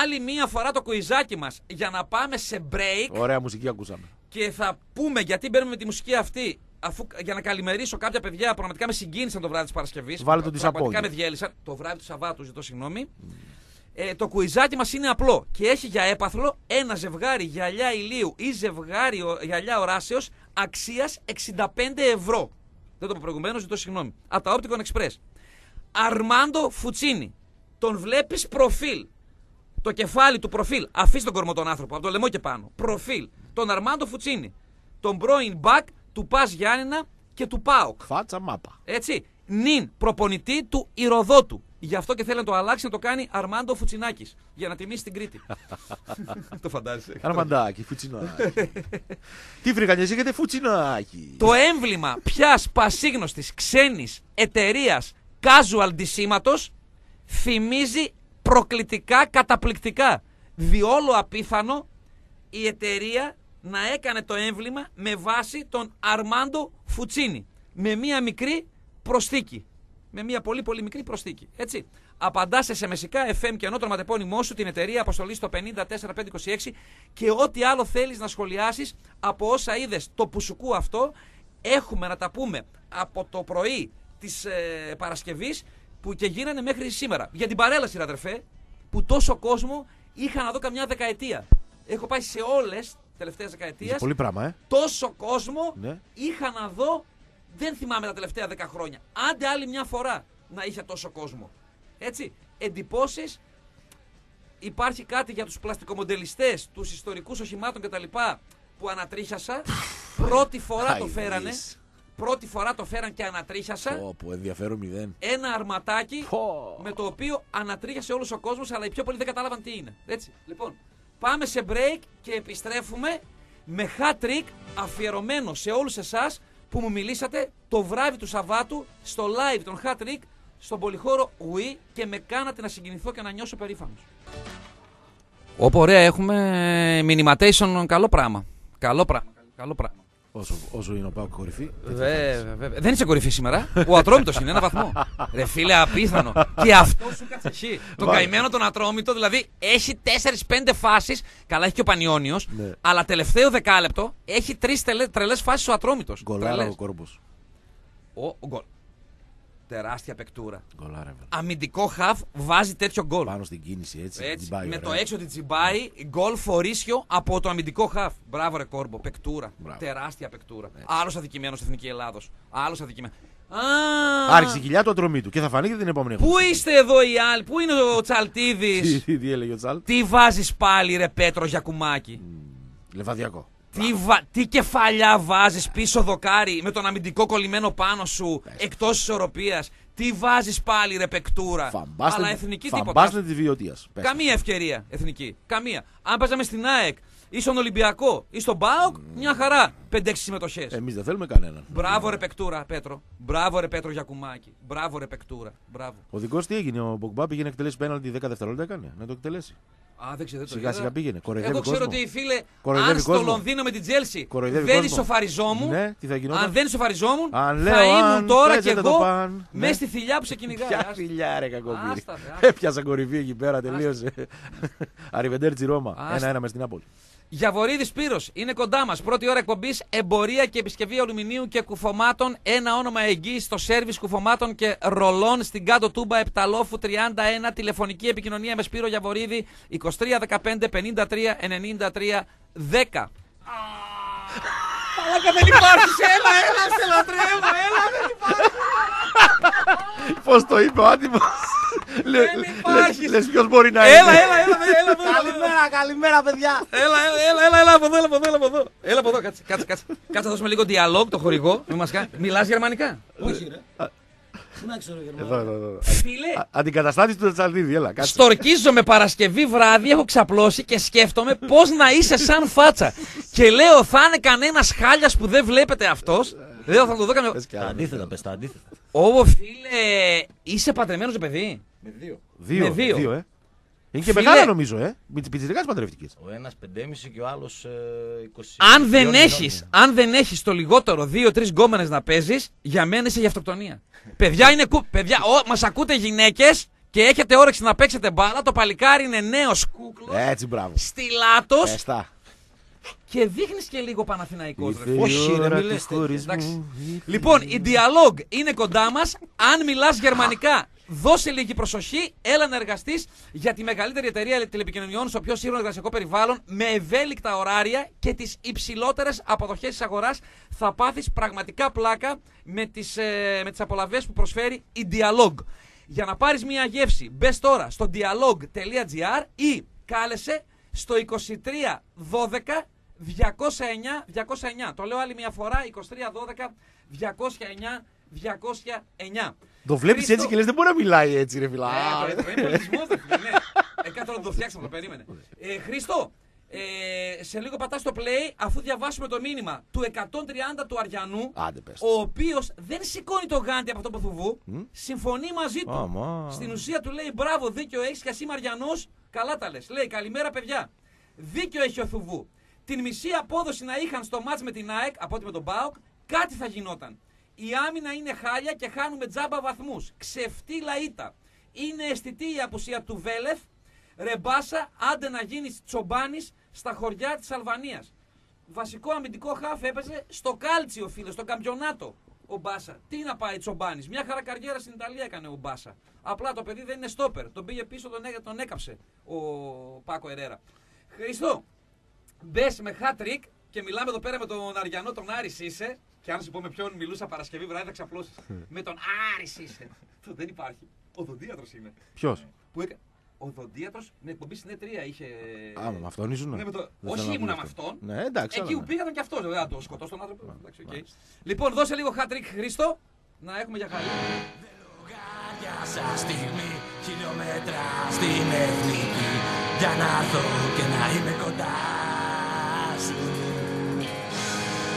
άλλη μία φορά το κουιζάκι μας για να πάμε σε break Ωραία μουσική ακούσαμε. και θα πούμε γιατί μπαίνουμε με τη μουσική αυτή. Αφού, για να καλημερίσω κάποια παιδιά που πραγματικά με συγκίνησαν το βράδυ της Παρασκευής. Βάλε τον της Πραγματικά απόγευμα. με διέλυσαν. Το βράδυ του Σαββάτου, ζητώ συγγνώμη. Ε, το κουιζάκι μας είναι απλό και έχει για έπαθλο ένα ζευγάρι γυαλιά ηλίου ή ζευγάρι ο- γυαλιά οράσεως αξίας 65 ευρώ. Δεν το είπα προηγουμένως, ζητώ συγγνώμη. Από τα Opticon Express. Αρμάντο Φουτσίνη. Τον βλέπεις προφίλ. Το κεφάλι του προφίλ. Αφήσει τον κορμό τον άνθρωπο, από το λαιμό και πάνω. Προφίλ. Τον Αρμάντο Φουτσίνη. Τον πρώην μπακ του Πας Γιάννηνα και του Πάοκ. Φάτσα μάπα. Έτσι. Νυν προπονητή του Ηροδότου. Γι' αυτό και θέλει να το αλλάξει να το κάνει Αρμάντο Φουτσινάκης. Για να τιμήσει την Κρήτη. το φαντάζεσαι. Αρμαντάκι, φουτσινάκι. Τι φρυγανιές έχετε, φουτσινάκι; το έμβλημα πια πασίγνωστης ξένης εταιρείας casual ντυσίματος θυμίζει προκλητικά καταπληκτικά. Διόλου απίθανο η εταιρεία να έκανε το έμβλημα με βάση τον Αρμάντο Φουτσίνη. Με μία μικρή προσθήκη. Με μία πολύ πολύ μικρή προσθήκη. Έτσι. Απαντάς σε μεσικά FM και ενώ το ονοματεπώνυμό σου την εταιρεία αποστολής στο 54526 και ό,τι άλλο θέλεις να σχολιάσεις από όσα είδες το πουσουκού αυτό. Έχουμε να τα πούμε από το πρωί της ε, Παρασκευής που και γίνανε μέχρι σήμερα. Για την παρέλαση, ρε αδερφέ, που τόσο κόσμο είχα να δω καμιά δεκαετία. Έχω πάει σε όλες τελευταίες δεκαετίες. Είχε πολύ πράγμα, ε. Τόσο κόσμο Ναι. είχα να δω, δεν θυμάμαι τα τελευταία 10 χρόνια. Άντε άλλη μια φορά να είχε τόσο κόσμο. Έτσι, εντυπώσεις υπάρχει κάτι για τους πλαστικομοντελιστές, τους ιστορικούς οχημάτων κτλ. που ανατρίχιασα. Πρώτη φορά το φέρανε. Χαϊδείς. Πρώτη φορά το φέραν και ανατρίχιασα. Πω, πω, ενδιαφέρον μηδέν. Ένα αρματάκι Πω. με το οποίο ανατρίχιασε όλος ο κόσμος, αλλά οι πιο πολλοί δεν κατάλαβαν τι είναι. Έτσι. Λοιπόν, πάμε σε break και επιστρέφουμε με hat trick αφιερωμένο σε όλους εσάς που μου μιλήσατε το βράδυ του Σαββάτου στο live των hat trick στον πολυχώρο Wii και με κάνατε να συγκινηθώ και να νιώσω περήφανος. Όπω ωραία έχουμε minimatation καλό πράγμα. Καλό πράγμα. Καλό πράγμα. Όσο, όσο είναι ο Πάοκ κορυφή. Βέβαια, βέβαια. Δεν είσαι κορυφή σήμερα. Ο Ατρόμητος είναι ένα βαθμό. Ρε φίλε, απίθανο. και αυτό σου κάτσε εσύ. Τον Βάλε. καημένο τον Ατρόμητο, δηλαδή έχει 4-5 φάσεις. Καλά, έχει και ο Πανιόνιος. Ναι. Αλλά τελευταίο δεκάλεπτο έχει τρεις τρελές φάσεις ο Ατρόμητος. Γκολάρα ο κόρμπος. Ο, ο γκολ. Τεράστια παικτούρα. Γκολάρα, βέβαια. Αμυντικό χαφ βάζει τέτοιο γκολ. Πάνω στην κίνηση έτσι. Έτσι, την πάει με ωραία. το έξω τη τσιμπάει, γκολ φορίσιο από το αμυντικό χαφ. Μπράβο, ρε κόρμπο, παικτούρα. Μπράβο. Τεράστια παικτούρα. Άλλος αδικημένος στην Εθνική Ελλάδος. Άλλος αδικημένος. Α, Άρχισε η κοιλιά του ατρωμί του και θα φανεί και την επόμενη Πού χρονιά. είστε εδώ οι άλλοι, πού είναι ο Τι, Τσαλτίδης; τι, τι έλεγε ο Τσάλ. Τι βάζεις πάλι, ρε Πέτρο Γιακουμάκη; Λεβαδιακό. Τι, βα... τι κεφαλιά βάζεις πίσω δοκάρι με τον αμυντικό κολλημένο πάνω σου εκτός ισορροπίας. Τι βάζεις πάλι, ρε Πεκτούρα. Αλλά εθνική τίποτα. Φαμπάστε τη βιωτεία. Καμία ευκαιρία εθνική. Καμία. Αν παίζαμε στην ΑΕΚ ή στον Ολυμπιακό ή στον ΠΑΟΚ, μια χαρά. 5-6 συμμετοχές. Εμείς δεν θέλουμε κανέναν. Μπράβο ρε Πεκτούρα, Πέτρο. Μπράβο ρε Πέτρο Γιακουμάκη. Μπράβο ρε Πεκτούρα. Μπράβο. Ο δικός τι έγινε, ο Μπογκμπά πήγε να εκτελέσει πέναλτι 10 δευτερόλεπτα έκανε. Να το εκτελέσει. Α, δεν ξέρω, δεν το Σιγά είδα. σιγά πήγαινε. Κοροϊδεύει Εγώ ξέρω κόσμο. ότι φίλε, Κοροϊδεύει αν στο κόσμο. Λονδίνο με την Τζέλση Κοροϊδεύει δεν κόσμο. ισοφαριζόμουν, Ναι, τι θα γινόταν; αν δεν ισοφαριζόμουν, Αν θα λέω, ήμουν αν τώρα κι παίζετε το εγώ παν, μέσα ναι. στη θηλιά που σε κυνηγάει. Ποια Άστα. φιλιά, ρε κακομίρι. Άστα, ρε, άστα. Έπιασα κορυφή εκεί πέρα, τελείωσε. Αριβεντέρτσι Ρώμα. Άστα. Ένα-ένα μες στην Νάπολη. Γιαβορίδης Πύρος είναι κοντά μας. Πρώτη ώρα εκπομπής εμπορία και επισκευή αλουμινίου και κουφωμάτων. Ένα όνομα εγγύης στο σερβις κουφωμάτων και ρολών στην κάτω τούμπα Επταλόφου 31. Τηλεφωνική επικοινωνία με Σπύρο Γιαβορίδη 23 15 53 93 10. Μαλάκα δεν υπάρχει! Έλα, έλα, σε λατρεύω, έλα, δεν υπάρχει! Πώς το είπε ο άτιμος. Υπάρχεις. Λες ποιος μπορεί να είναι. Έλα, έλα, έλα, έλα, έλα, εδώ, έλα, εδώ. Καλημέρα, καλημέρα, παιδιά. Έλα, έλα, έλα, έλα, έλα από εδώ, έλα από εδώ, έλα από εδώ. Έλα από εδώ, κάτσε, κάτσε, κάτσε. Κάτσε να δώσουμε λίγο διαλόγ το χορηγό. Μη μας κάνει. Μιλάς γερμανικά. Όχι ρε. Πού να ξέρω Εδώ, Γερμανία. εδώ, εδώ. Φίλε, Α- Αντικαταστάτης του Τσαλδίδη, έλα, κάτσε. στορκίζομαι Παρασκευή βράδυ, έχω ξαπλώσει και σκέφτομαι πώς να είσαι σαν φάτσα. και λέω, θα είναι κανένας χάλιας που δεν βλέπετε αυτός. Λέω, θα το δω καμιά... Πες κι Τα άλλο. αντίθετα πες, τα αντίθετα. Ω, φίλε, είσαι πατεμένος παιδί. Με δύο. Δύο, με δύο. δύο, ε. Είναι και Φίλε. μεγάλα νομίζω, ε. Πιτσιρικάς παντρευτικής. Ο ένας πεντέμιση και ο άλλος ε, 20. Αν δεν μηνών έχεις, είναι. αν δεν έχεις το λιγότερο δύο-τρεις γκόμενες να παίζεις, για μένα είσαι για αυτοκτονία. παιδιά, είναι κου... παιδιά ο, μας ακούτε γυναίκες και έχετε όρεξη να παίξετε μπάλα, το παλικάρι είναι νέος κούκλος, Έτσι, μπράβο. στυλάτος Εστά. και δείχνεις και λίγο Παναθηναϊκός. ρε. Ήρθε η Όχι, ρε, ώρα μη του λες τέτοια, χωρισμού. εντάξει. Ήρθε Λοιπόν, η η Dialog είναι κοντά μας. Αν μιλάς γερμανικά, δώσε λίγη προσοχή. Έλα να εργαστείς για τη μεγαλύτερη εταιρεία τηλεπικοινωνιών στο πιο σύγχρονο εργασιακό περιβάλλον με ευέλικτα ωράρια και τις υψηλότερες αποδοχές της αγοράς. Θα πάθεις πραγματικά πλάκα με τις, ε, με τις απολαβές που προσφέρει η Dialog. Για να πάρεις μια γεύση, μπες τώρα στο dialog.gr ή κάλεσε στο 23 12 209 209. Το λέω άλλη μια φορά. 23 12 209 209. Το βλέπεις Χρήστο- έτσι και λες: Δεν μπορεί να μιλάει έτσι, ρε Ε, φιλά. το- το είναι πολιτισμός, ρε φίλε, ναι. Ε, κάτω να το φτιάξουμε, το περίμενε. Ε, Χρήστο, ε, σε λίγο πατάς το play αφού διαβάσουμε το μήνυμα του 130 του Αριανού, Άντε, πες. ο οποίος δεν σηκώνει το γάντι από αυτό που θουβού, συμφωνεί μαζί του. Αμά. Στην ουσία του λέει: Μπράβο, δίκιο έχεις και εσύ Μαριανός, καλά τα λες. Λέει: Καλημέρα, παιδιά. Δίκιο έχει ο Θουβού. Την μισή απόδοση να είχαν στο μάτς με την ΑΕΚ, από ό,τι με τον Μπάουκ, κάτι θα γινόταν. Η άμυνα είναι χάλια και χάνουμε τζάμπα βαθμούς. Ξεφτύλα ήττα. Είναι αισθητή η απουσία του Βέλεθ. Ρεμπάσα, άντε να γίνεις τσομπάνης στα χωριά της Αλβανίας. Βασικό αμυντικό χάφ έπαιζε στο κάλτσιο, φίλε, στο καμπιονάτο. Ο Μπάσα. Τι να πάει Τσομπάνης. Μια χαρά καριέρα στην Ιταλία έκανε ο Μπάσα. Απλά το παιδί δεν είναι στόπερ. Τον πήγε πίσω, τον, έ- τον έκαψε ο Πάκο Ερέρα. Χριστό, μπες με hat trick και μιλάμε εδώ πέρα με τον Αριανό, τον Άρης είσαι. Και αν σου πω με ποιον μιλούσα Παρασκευή βράδυ θα ξαπλώσεις. με τον Άρης είσαι. Αυτό δεν υπάρχει. Ο δοντίατρος είναι. Ποιος; Που έκα... οδοντίατρο με εκπομπή στην E3 είχε. Άμα με αυτόν ήσουν. Ναι, με το- Δεν Όχι θέλω να ήμουνα πω με αυτό. αυτόν. Ναι, εντάξει. Εκεί αλλά που ναι. πήγα ήταν και αυτός. Δεν θα το σκοτώσω τον άνθρωπο. Εντάξει, οκ. Λοιπόν, δώσε λίγο hat trick Χρήστο. Να έχουμε για χάρη. Λογάριασα στιγμή χιλιόμετρα στην εθνική Για να έρθω και να είμαι κοντά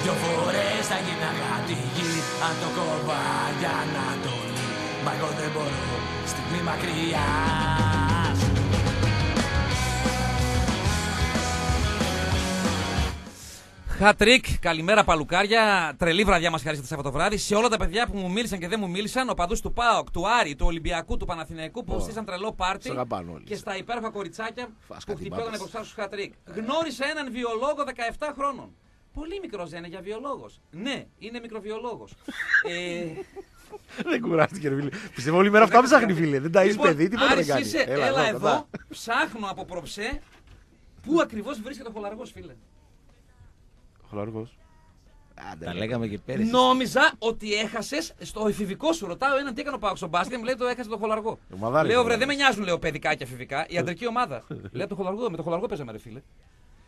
Δυο φορές θα γίναγα τη γη Αν το κόβα για να το Μα εγώ δεν μπορώ στιγμή μακριά σου Hat trick, καλημέρα παλουκάρια. Τρελή βραδιά μας χαρίσατε το Σαββατοβράδυ. Σε όλα τα παιδιά που μου μίλησαν και δεν μου μίλησαν, οπαδού του ΠΑΟΚ, του Άρη, του Ολυμπιακού, του Παναθηναϊκού που Ω. στήσαν τρελό πάρτι. Σ' αγαπάνε όλοι. Και στα υπέροχα κοριτσάκια Φας που κάτι χτυπιόταν μπάμπες. μπροστά στους hat trick. Γνώρισα έναν βιολόγο 17 χρόνων. Πολύ μικρός δεν είναι για βιολόγος. Ναι, είναι μικροβιολόγος. ε, Δεν κουράστηκε, ρε φίλε. Πιστεύω όλη μέρα αυτά ψάχνει, φίλε. Δεν τα είσαι παιδί, τίποτα δεν Άρης κάνεις. είσαι, έλα, κοντά. εδώ, ψάχνω από προψέ πού ακριβώς βρίσκεται ο χολαργός, φίλε. Χολαργός. Άντε, Τα ρε. λέγαμε και πέρυσι. Νόμιζα ότι έχασες στο εφηβικό σου. Ρωτάω έναν τι έκανε ο Πάουξ στον μπάσκετ, μου λέει το έχασε το χολαργό. Ομαδάρι, λέω βρε, χολαργός. δεν με νοιάζουν λέω παιδικά και εφηβικά. Η αντρική ομάδα. λέω το χολαργό, με το χολαργό παίζαμε ρε φίλε.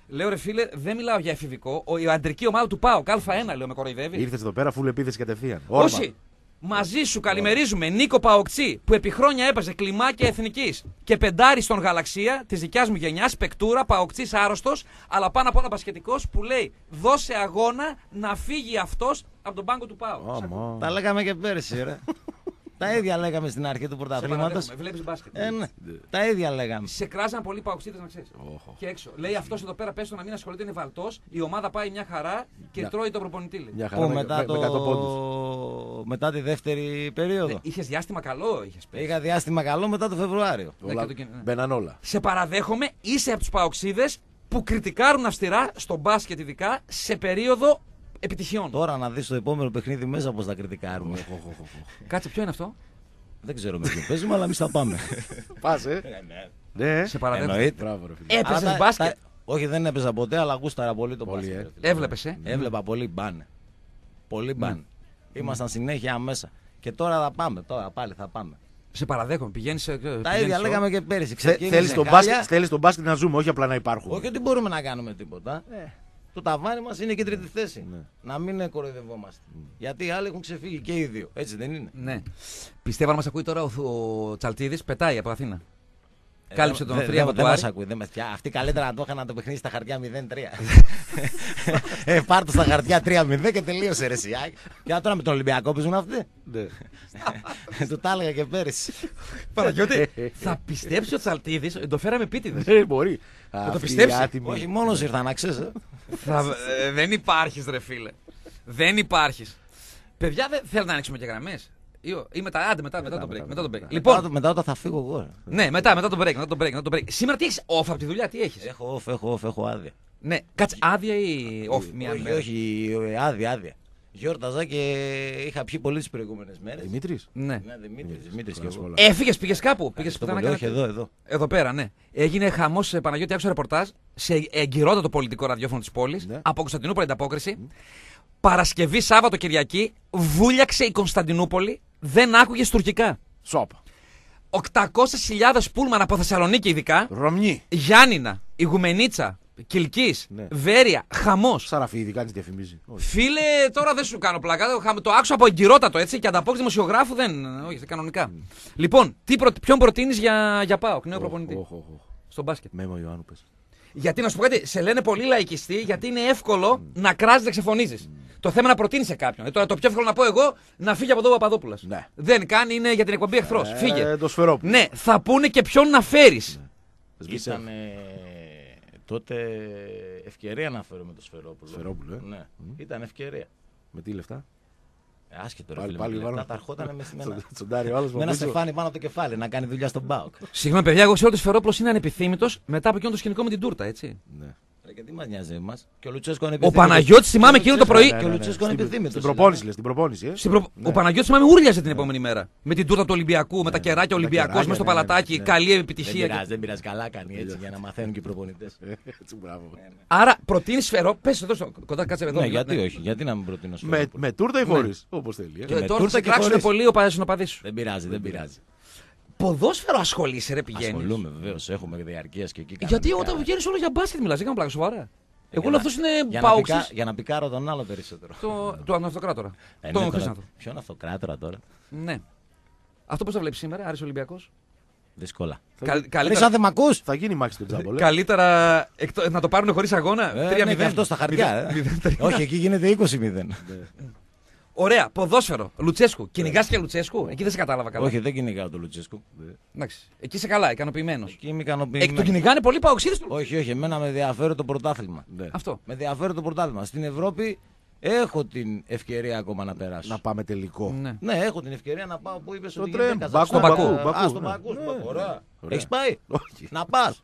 Λέω ρε φίλε, δεν μιλάω για εφηβικό. Ο, η αντρική ομάδα του Πάου, Α1 λέω με κοροϊδεύει. Ήρθες εδώ πέρα, φουλ επίθεση κατευθείαν. Όρμα. Όχι. Μαζί σου καλημερίζουμε Νίκο Παοξή που επί χρόνια έπαιζε κλιμάκια εθνικής και πεντάρι στον γαλαξία της δικιάς μου γενιάς, πεκτούρα, Παοξή άρρωστος, αλλά πάνω απ' όλα μπασκετικός που λέει δώσε αγώνα να φύγει αυτός από τον πάγκο του Πάου. Άμα. Τα λέγαμε και πέρυσι, ρε. Τα ίδια λέγαμε στην αρχή του πρωταθλήματος. Βλέπεις μπάσκετ. Ε, ναι. Τα ίδια λέγαμε. Σε κράζαν πολλοί παοξίδες να ξέρεις. Όχο. Και έξω. Λέει αυτός εδώ πέρα πέσω να μην ασχολείται, είναι βαλτός. Η ομάδα πάει μια χαρά και Μια- τρώει τον προπονητή. λέει. Μια χαρά Πού με, μετά, με, με 100 πόντους. το... μετά τη δεύτερη περίοδο. Είχες διάστημα καλό, είχες πει. Είχα διάστημα καλό μετά το Φεβρουάριο. Ναι, Όλα και το κιν- ναι. μπαίναν όλα. Σε παραδέχομαι, είσαι από τους παοξίδες που κριτικάρουν αυστηρά στο μπάσκετ ειδικά σε περίοδο επιτυχιών. Τώρα να δεις το επόμενο παιχνίδι μέσα πώς θα κριτικάρουμε. Κάτσε, ποιο είναι αυτό; Δεν ξέρω με ποιο παίζουμε, αλλά εμείς θα πάμε. Πας, ε. Ναι. Σε παραδέχομαι. Εννοείται. Μπράβο, ρε φίλε. Έπαιζες Αλλά τα- μπάσκετ; τα- Όχι, δεν έπαιζα ποτέ, αλλά γούσταρα πολύ το Πολύ, μπάσκετ. ε. ρε φίλε. Έβλεπες, ε; Έβλεπα πολύ μπαν. Πολύ μπαν. Ήμασταν συνέχεια μέσα. Και τώρα θα πάμε. Τώρα πάλι θα πάμε. Σε παραδέχομαι. Πηγαίνεις σε. Τα ίδια λέγαμε και πέρυσι. Θε- Ξεκίνησε Θέλεις τον χάλια. μπάσκετ, θέλεις τον μπάσκετ να ζούμε, όχι απλά να υπάρχουν. Όχι ότι μπορούμε να κάνουμε τίποτα. Το ταβάνι μας είναι και τρίτη θέση. Ναι. Να μην κοροϊδευόμαστε. Γιατί οι άλλοι έχουν ξεφύγει και οι δύο. Έτσι δεν είναι. Ναι. Πιστεύω να μας ακούει τώρα ο, ο Τσαλτίδης, πετάει από Αθήνα. Κάλυψε τον Ε, Δεν- θρίαμβο δεν- του Δεν Άρη. μας ακούει. Δεν με... Πια, Αυτοί καλύτερα να το είχαν να το παιχνίδι στα χαρτιά 0-3. ε, πάρ' το στα χαρτιά 3-0 και τελείωσε ρε σιάκι. Και τώρα με τον Ολυμπιακό παίζουν αυτοί. Ναι. Του τα έλεγα και πέρυσι. Παναγιώτη, θα πιστέψει ο Τσαλτίδης, το φέραμε επίτηδες. Ναι, μπορεί. Αυτή η πιστέψει. άτιμη- Όχι, μόνος ήρθα να ξέρεις. ε, δεν υπάρχεις, ρε φίλε. Δεν υπάρχεις. Παιδιά, δεν θέλετε να ανοίξουμε και γραμμές; Ή μετά, άντε, μετά, μετά, τον break. Μετά τον break. Λοιπόν, Λοιπόν, μετά όταν θα φύγω εγώ. ρε. ναι, μετά, μετά τον break. Μετά τον break, μετά τον break. Σήμερα τι έχεις off από τη δουλειά, τι έχεις; Έχω off, έχω off, έχω άδεια. Ναι, κάτσε άδεια ή off μία όχι, μέρα; όχι, ε, άδεια, άδεια. Γιόρταζα και είχα πιει πολύ τις προηγούμενες μέρες. Δημήτρης; Ναι. Ναι, Δημήτρης, Δημήτρης και εγώ. Σχόλα. Έφυγες, πήγες κάπου. Πήγες Στο πολύ, όχι εδώ, εδώ. Εδώ πέρα, ναι. Έγινε χαμός σε Παναγιώτη, άκουσα ρεπορτάζ σε εγκυρότατο πολιτικό ραδιόφωνο της πόλης. Ναι. Από Κωνσταντινούπολη ανταπόκριση. Παρασκευή, Σάββατο, Κυριακή. Βούλιαξε η Κωνσταντινούπολη. Δεν άκουγες τουρκικά. Σόπα. 800.000 πούλμαν από Θεσσαλονίκη ειδικά. Ρωμνή. Γιάννηνα, Ιγουμενίτσα, Κυλκής, Ναι. Βέρεια, χαμός. Σαραφίδη, κάνει διαφημίζει. Όχι. Φίλε, τώρα δεν σου κάνω πλάκα. Το- Το άκουσα από εγκυρότατο έτσι και ανταπόκριση δημοσιογράφου δεν. Όχι, κανονικά. Λοιπόν, τι προ... ποιον προτείνεις για, για ΠΑΟΚ, νέο προπονητή; Οχ, οχ, οχ. Στον μπάσκετ. Μέμο Ιωάννου πες. Γιατί να σου πω κάτι, σε λένε πολύ λαϊκιστή, γιατί είναι εύκολο να κράζεις να ξεφωνίζεις. Το θέμα είναι να προτείνεις σε κάποιον. Ε, τώρα το πιο εύκολο να πω εγώ να φύγει από εδώ ο Παπαδόπουλο. Ναι. Δεν κάνει, είναι για την εκπομπή εχθρός. Φύγε. Ε, το σφαιρόπουλο. Ναι, θα πούνε και ποιον να φέρεις. Σβήσερ. Ήταν τότε ευκαιρία να φέρουμε το Σφερόπουλο. Σφερόπουλο, ε. Ναι, ήταν ευκαιρία. Με τι λεφτά; Ε, Άσχετο ρε Πάλι- φίλε, πάλι με λεπτά βάλω. τα ερχόταν με σημαίνα. Τσον- Τσοντάρει ο άλλος Με ένα από πίσω. στεφάνι πάνω από το κεφάλι να κάνει δουλειά στον Μπάουκ. Συγγνώμη, παιδιά, εγώ ξέρω ότι ο Σφερόπουλο είναι ανεπιθύμητος μετά από εκείνο το σκηνικό με την τούρτα, έτσι. Ναι. Ρε, Και τι μας νοιάζει εμάς. Και ο Λουτσέσκο είναι Ο επιθύμητος. Παναγιώτης θυμάμαι εκείνο το πρωί. Και ο Λουτσέσκο είναι Στην- επιθύμητος, Στην δηλαδή. προπόνηση, λες, στην προπόνηση, ε. Στην προ... Ο Παναγιώτης θυμάμαι ούρλιαζε την επόμενη μέρα. Με την τούρτα του Ολυμπιακού, με τα κεράκια Ολυμπιακός κεράκια, μέσα στο ναι, ναι, παλατάκι. ναι. Καλή Δεν επιτυχία. πειράζει, δεν πειράζει. Καλά κάνει έτσι για να μαθαίνουν και οι προπονητές. Ε, Έτσι, μπράβο. Άρα προτείνεις σφαιρό. Πες εδώ, στο- κοντά κάτσε εδώ. Ναι, γιατί όχι, γιατί να μην προτείνω Με, Σφερόπουλο. με τούρτα ή χωρίς. Όπως θέλει. ε. Και με τώρα θα τούρτα σε και κράξουν χωρίς. πολύ ο παδέσιο παδί σου. Δεν πειράζει, δεν πειράζει. Ποδόσφαιρο ασχολείσαι, ρε πηγαίνεις; Ασχολούμαι βεβαίως. Έχουμε διαρκείας και εκεί. Γιατί κανονικά. όταν βγαίνεις όλο για μπάσκετ μιλάς, δεν κάνω πλάκα σοβαρά. Εγώ Για όλο να- αυτός είναι για να, πικα, παόξι. για να πικάρω τον άλλο περισσότερο. Το, το αυτοκράτορα. Ε, τον ναι, τώρα- Χρυσάνθο. Ποιον αυτοκράτορα τώρα; Ναι. Αυτό πώς το βλέπεις σήμερα, Άρης Ολυμπιακός; Δύσκολα. Καλύτερα, Χρυσάνθε, μ' ακούς; Θα γίνει μάξη του Τζάμπολε. καλύτερα εκτό- να το πάρουν χωρίς αγώνα; Ε, 3-0. ναι, και αυτό στα χαρτιά. ε. Μηδέν- μηδέν- τρία. Όχι, εκεί γίνεται 20-0. Ωραία, ποδόσφαιρο. Λουτσέσκου. Κυνηγάς και Λουτσέσκου; Εκεί δεν σε κατάλαβα καλά. Όχι, δεν κυνηγάω τον Λουτσέσκου. Εντάξει. Εκεί είσαι καλά, ικανοποιημένος. Εκεί είμαι Εκ τον ικανοποιημένο. κυνηγάνε πολύ παοξίδες του; Όχι, όχι, εμένα με ενδιαφέρει το πρωτάθλημα. Ναι. Αυτό. Με ενδιαφέρει το πρωτάθλημα. Στην Ευρώπη έχω την ευκαιρία ακόμα να περάσω. Να πάμε τελικό. Ναι. Ναι, έχω την ευκαιρία να πάω που είπες Στο ότι τρέν, γίνεται Μπακού, στο Καζακστάν. Μπακού, Α, Μπακού, στο ναι. Μπακού. στο Ναι, Μπακού. Ωραία. Ωραία. Έχεις πάει; Όχι. Να πας.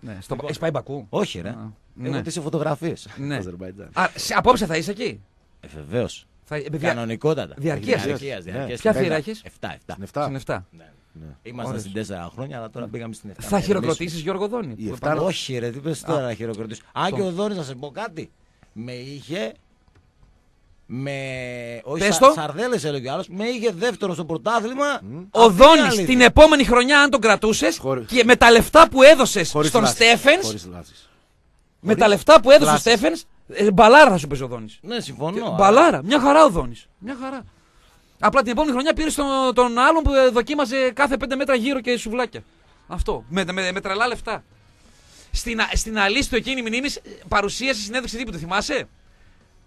Ναι. Στο... Έχεις πάει Μπακού; Όχι, ρε. ναι. Έχω τι φωτογραφίες. Ναι. Αζερμπαϊτζάν. Α, σε- απόψε θα είσαι εκεί; Ε, βεβαίως. Θα... ε, δια- Κανονικότατα. Διαρκείας. Διαρκείας, Ναι. διαρκείας. Ποια Στην θύρα πέντα. έχεις; Εφτά, εφτά. Είναι 7. Στην 7. Ναι. Ναι. Ήμασταν Ωραία. στην 4 χρόνια, αλλά τώρα πήγαμε στην 7. Θα χειροκροτήσεις Γιώργο Δόνη. Η που εφτά- είπαμε. Όχι, ρε, τι πες τώρα να χειροκροτήσω. Αν Το- και ο Δόνης, να σε πω κάτι. Με είχε. Με. Όχι, Πες σα, το. σαρδέλες έλεγε ο άλλος, Με είχε δεύτερο στο πρωτάθλημα. Ο Αυτή είναι η Δόνης αλήθεια. την επόμενη χρονιά, αν τον κρατούσες Χωρίς- και με τα λεφτά που έδωσες Χωρίς στον λάθη. Στέφεν, Χωρίς λάθης. με τα λεφτά που έδωσες ο λάθης. Στέφεν, μπαλάρα θα σου παίζει ο Δόνης. Ναι, συμφωνώ. Μπαλάρα, μια χαρά ο Δόνης. Μια χαρά. Απλά την επόμενη χρονιά πήρε τον, τον άλλον που ε, δοκίμαζε κάθε 5 μέτρα γύρω και σουβλάκια. Αυτό. Με, με, με τρελά λεφτά. Στην, α- στην αλήθεια εκείνη η μνήμη παρουσίασε συνέντευξη τύπου, το θυμάσαι;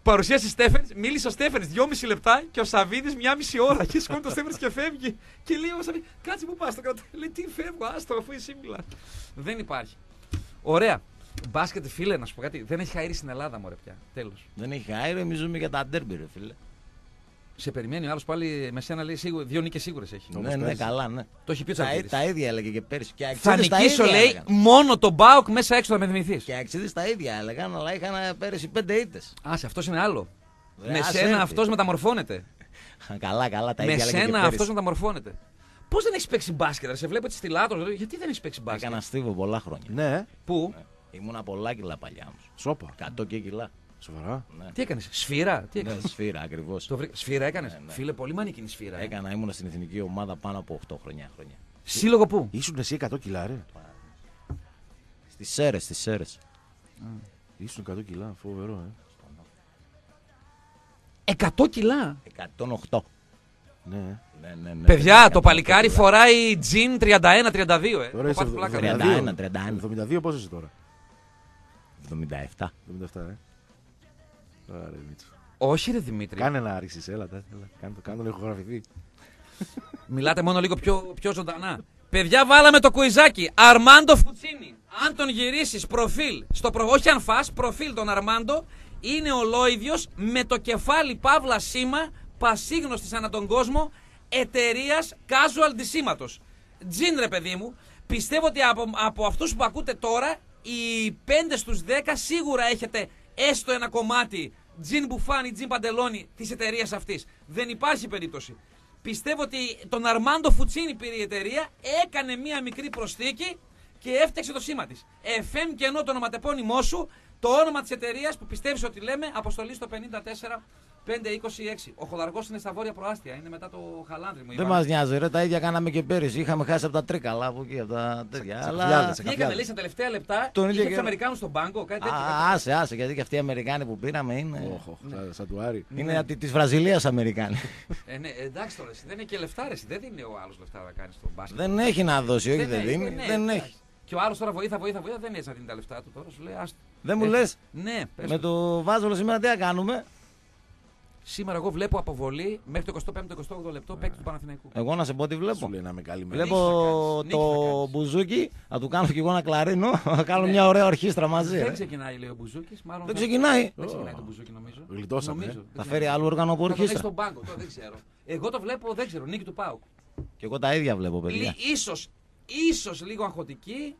Παρουσίασε Στέφενς, μίλησε ο Στέφενς 2,5 λεπτά και ο Σαββίδης μία μισή ώρα. Και σηκώνει το Στέφενς και φεύγει. Και λέει ο Σαββίδης, κάτσε που πας. Το κρατώ. Λέει τι φεύγω, άστο αφού εσύ μιλάς. Δεν υπάρχει. Ωραία. Μπάσκετ, φίλε, να σου πω κάτι. Δεν έχει χαΐρει στην Ελλάδα, μωρέ πια. Τέλος. Δεν έχει αέριο, εμείς ζούμε για τα ντέρμπι, ρε φίλε. Σε περιμένει ο άλλος πάλι με σένα λέει σίγουρα, δύο νίκες σίγουρες έχει. Όπως ναι, ναι, πέρσι. καλά, ναι. Το έχει πει ο Τα, Τσακίδης. τα ίδια έλεγε και πέρσι. Και Θα Αξίδης τα νικήσω, ίδια λέει, έλεγαν. μόνο τον Μπάουκ μέσα έξω θα με θυμηθείς. Και αξίδε τα ίδια έλεγαν, αλλά είχαν πέρυσι πέντε ήττες. Α, σε αυτός είναι άλλο. Ρε, με ας σένα έρθει. αυτός μεταμορφώνεται. καλά, καλά, τα με ίδια έλεγε και σένα πέρυσι. αυτός μεταμορφώνεται. Πώς δεν έχεις παίξει μπάσκετ, ρε, σε βλέπω έτσι στη λάτρο, γιατί δεν έχεις παίξει μπάσκετ; Έκανα στίβο πολλά χρόνια. Ναι, Πού, Ήμουνα πολλά κιλά παλιά μου. σώπα. 100 και κιλά. Σοβαρά. Ναι, τι έκανες, σφύρα, τι ναι έκανες. σφύρα ακριβώς. Το βρήκα. Σφύρα έκανες. Ναι, ναι. Φίλε, πολύ μανίκινη σφύρα. ε. Έκανα, ήμουνα στην εθνική ομάδα πάνω από 8 χρονιά. χρόνια. Σύλλογο πού; Ήσουν εσύ 100 κιλά, ρε. Στις Σέρες, στις Σέρες. Ήσουν 100 κιλά, φοβερό, ε. 100 κιλά; 108. Ναι. Ναι, ναι, ναι, Παιδιά, 108 το παλικάρι κιλά. φοράει τζιν 31-32, ε. Τώρα Το είσαι πάθει πλάκα. 31, 32. 72 πόσο είσαι τώρα; 77. 77, ε. Άρα, Μίτσο. Όχι, ρε Δημήτρη. Κάνε να άρχισε, έλα, τα, έλα. Κάνε το, κάνε το να ηχογραφηθεί. Μιλάτε μόνο λίγο πιο, πιο ζωντανά. Παιδιά, βάλαμε το κουιζάκι. Αρμάντο Φουτσίνη. Αν τον γυρίσεις προφίλ, στο προ... όχι αν φας, προφίλ τον Αρμάντο, είναι ολόιδιο με το κεφάλι παύλα σήμα πασίγνωστης ανά τον κόσμο εταιρείας casual ντυσίματος. Τζιν, ρε παιδί μου, πιστεύω ότι από, από αυτούς που ακούτε τώρα, οι 5 στου 10 σίγουρα έχετε έστω ένα κομμάτι τζιν μπουφάνι, τζιν παντελόνι της εταιρείας αυτής. Δεν υπάρχει περίπτωση. Πιστεύω ότι τον Αρμάντο Φουτσίνη πήρε η εταιρεία, έκανε μία μικρή προσθήκη και έφτιαξε το σήμα της. FM και ενώ το ονοματεπώνυμό σου, το όνομα της εταιρείας που πιστεύεις ότι λέμε, αποστολή στο 54 526. Ο χολαργό είναι στα βόρεια προάστια, είναι μετά το χαλάνδρι μου. Δεν μας νοιάζει, ρε, τα ίδια κάναμε και πέρυσι. Είχαμε χάσει από τα τρίκαλα από εκεί, από τα τέτοια. Αλλά. χιλιάδες, Τι έκανε, λέει στα τελευταία λεπτά, Τον ίδιο είχε τους καιρό. Αμερικάνους στον πάγκο, κάτι τέτοιο. Α, άσε, άσε, γιατί και αυτοί οι Αμερικάνοι που πήραμε είναι. Όχ, όχ, σαν- Σαν του Άρη. Είναι τη Βραζιλίας Αμερικάνοι. Ε, ναι, εντάξει τώρα, εσύ, δεν είναι και λεφτά, ρε, εσύ, δεν δίνει ο άλλος λεφτά να κάνει στο μπάσκετ. δεν έχει να δώσει, όχι δεν έχει, δίνει. ναι, Δεν εντάξει. έχει. Και ο άλλος τώρα βοήθα, βοήθα, βοήθα, δεν έτσι να δίνει τα λεφτά του τώρα. Σου λέει, άστο. Δεν μου Ε, λες, Ναι, πες με μου. το Βάζολο σήμερα τι θα κάνουμε; Σήμερα εγώ βλέπω αποβολή μέχρι το 25ο-28ο λεπτό παίκτη του Παναθηναϊκού. Εγώ να σε πω τι Σου βλέπω. λέει να με καλή μέρα. Βλέπω- Βλέπω Νίκη θα κάνεις, νίκη θα το κάνεις. μπουζούκι, να του κάνω και εγώ ένα κλαρίνο, να κάνω Ναι. μια ωραία ορχήστρα μαζί. Δεν ρε. ξεκινάει, λέει ο Μπουζούκης. Μάλλον Δεν θα- ξεκινάει. Δεν ξεκινάει το Μπουζούκι, νομίζω. Γλιτώσαμε, Νομίζω. ε. Δεν Θα ξέρω. φέρει άλλο όργανο από Θα τον έχεις ορχήστρα. στον πάγκο, τώρα δεν ξέρω. Εγώ το βλέπω, δεν ξέρω. Νίκη του Πάουκ. Και εγώ τα ίδια βλέπω, παιδιά. Ίσως, ίσως λίγο αγχωτική.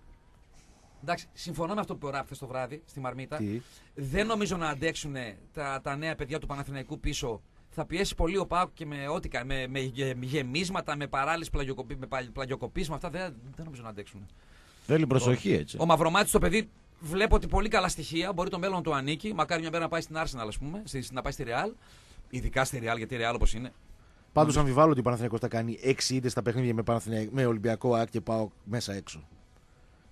Εντάξει, συμφωνώ με αυτό που είπε ο Ράπ χθες το βράδυ στη Μαρμίτα. Τι; Δεν νομίζω να αντέξουν τα, τα νέα παιδιά του Παναθηναϊκού πίσω. Θα πιέσει πολύ ο Πάουκ και με ό,τι κα- με, με γε- γεμίσματα, με παράλληλες πλαγιοκοπή, με πα- πλαγιοκοπής, με αυτά δεν, δεν νομίζω να αντέξουν. Θέλει προσοχή έτσι. Ο Μαυρομάτης το παιδί βλέπω ότι πολύ καλά στοιχεία. Μπορεί το μέλλον να του ανήκει. Μακάρι μια μέρα να πάει στην Arsenal, ας πούμε, στη- να πάει στη Real. Ειδικά στη Real, γιατί η Real όπως είναι. Πάντως αμφιβάλλω ότι ο Παναθηναϊκός θα κάνει 6 ήττες στα παιχνίδια με, Παναθηναϊκ- με Ολυμπιακό ΑΕΚ και πάω μέσα έξω.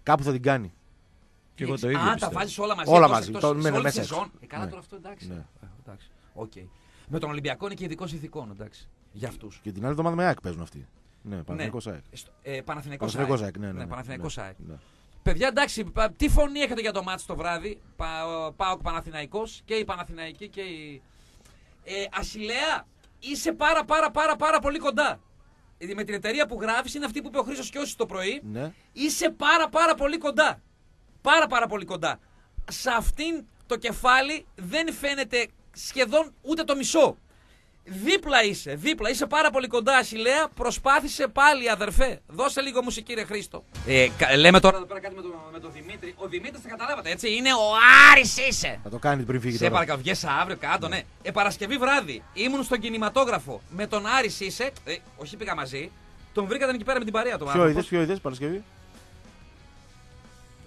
Κάπου θα την κάνει. Και εγώ το ίδιο. Α, τα πιστεύω. βάζεις όλα μαζί. Όλα εκτός- μαζί, εκτός- το- σε μένε όλη τη μέσα σεζόν. έξω. Ε, καλά Ναι. τώρα αυτό εντάξει. Ναι. Ε, εντάξει. Οκ. Με τον Ολυμπιακό είναι και ειδικός ηθικών, εντάξει. Για αυτούς. Και την άλλη εβδομάδα με ΑΕΚ παίζουν αυτοί. Ναι, Παναθηναϊκός ΑΕΚ. Ε, Παναθηναϊκός Παναθηναϊκός ΑΕΚ. ΑΕΚ, ναι, ναι, ναι. Παναθηναϊκός Ναι, ΑΕΚ. ναι. Παιδιά, εντάξει, πα- τι φωνή έχετε για το μάτς το βράδυ; Πα, πάω Παναθηναϊκός και η Παναθηναϊκή και η. Ε, Ασιλέα, είσαι πάρα πάρα πάρα πάρα πολύ κοντά. Ε, Με την εταιρεία που γράφεις είναι αυτή που είπε ο Χρήστο Κιώση το πρωί. Ναι. Είσαι πάρα πάρα πολύ κοντά. Πάρα πάρα πολύ κοντά. Σε αυτήν το κεφάλι δεν φαίνεται σχεδόν ούτε το μισό. Δίπλα είσαι, δίπλα. Είσαι πάρα πολύ κοντά, Ασιλέα. Προσπάθησε πάλι, αδερφέ. Δώσε λίγο μουσική, ρε Χρήστο. Ε, κα- λέμε τώρα εδώ πέρα κάτι με τον με το Δημήτρη. Ο Δημήτρης, τα καταλάβατε, έτσι. Είναι ο Άρης είσαι. Θα το κάνει πριν φύγει Σε τώρα. παρακαλώ, βγες αύριο κάτω, ναι. Ε, Παρασκευή βράδυ ήμουν στον κινηματόγραφο με τον Άρη Σίσε. Ε, όχι πήγα μαζί. Τον βρήκατε εκεί πέρα με την παρέα του. Ποιο είδες, ποιο είδες Παρασκευή;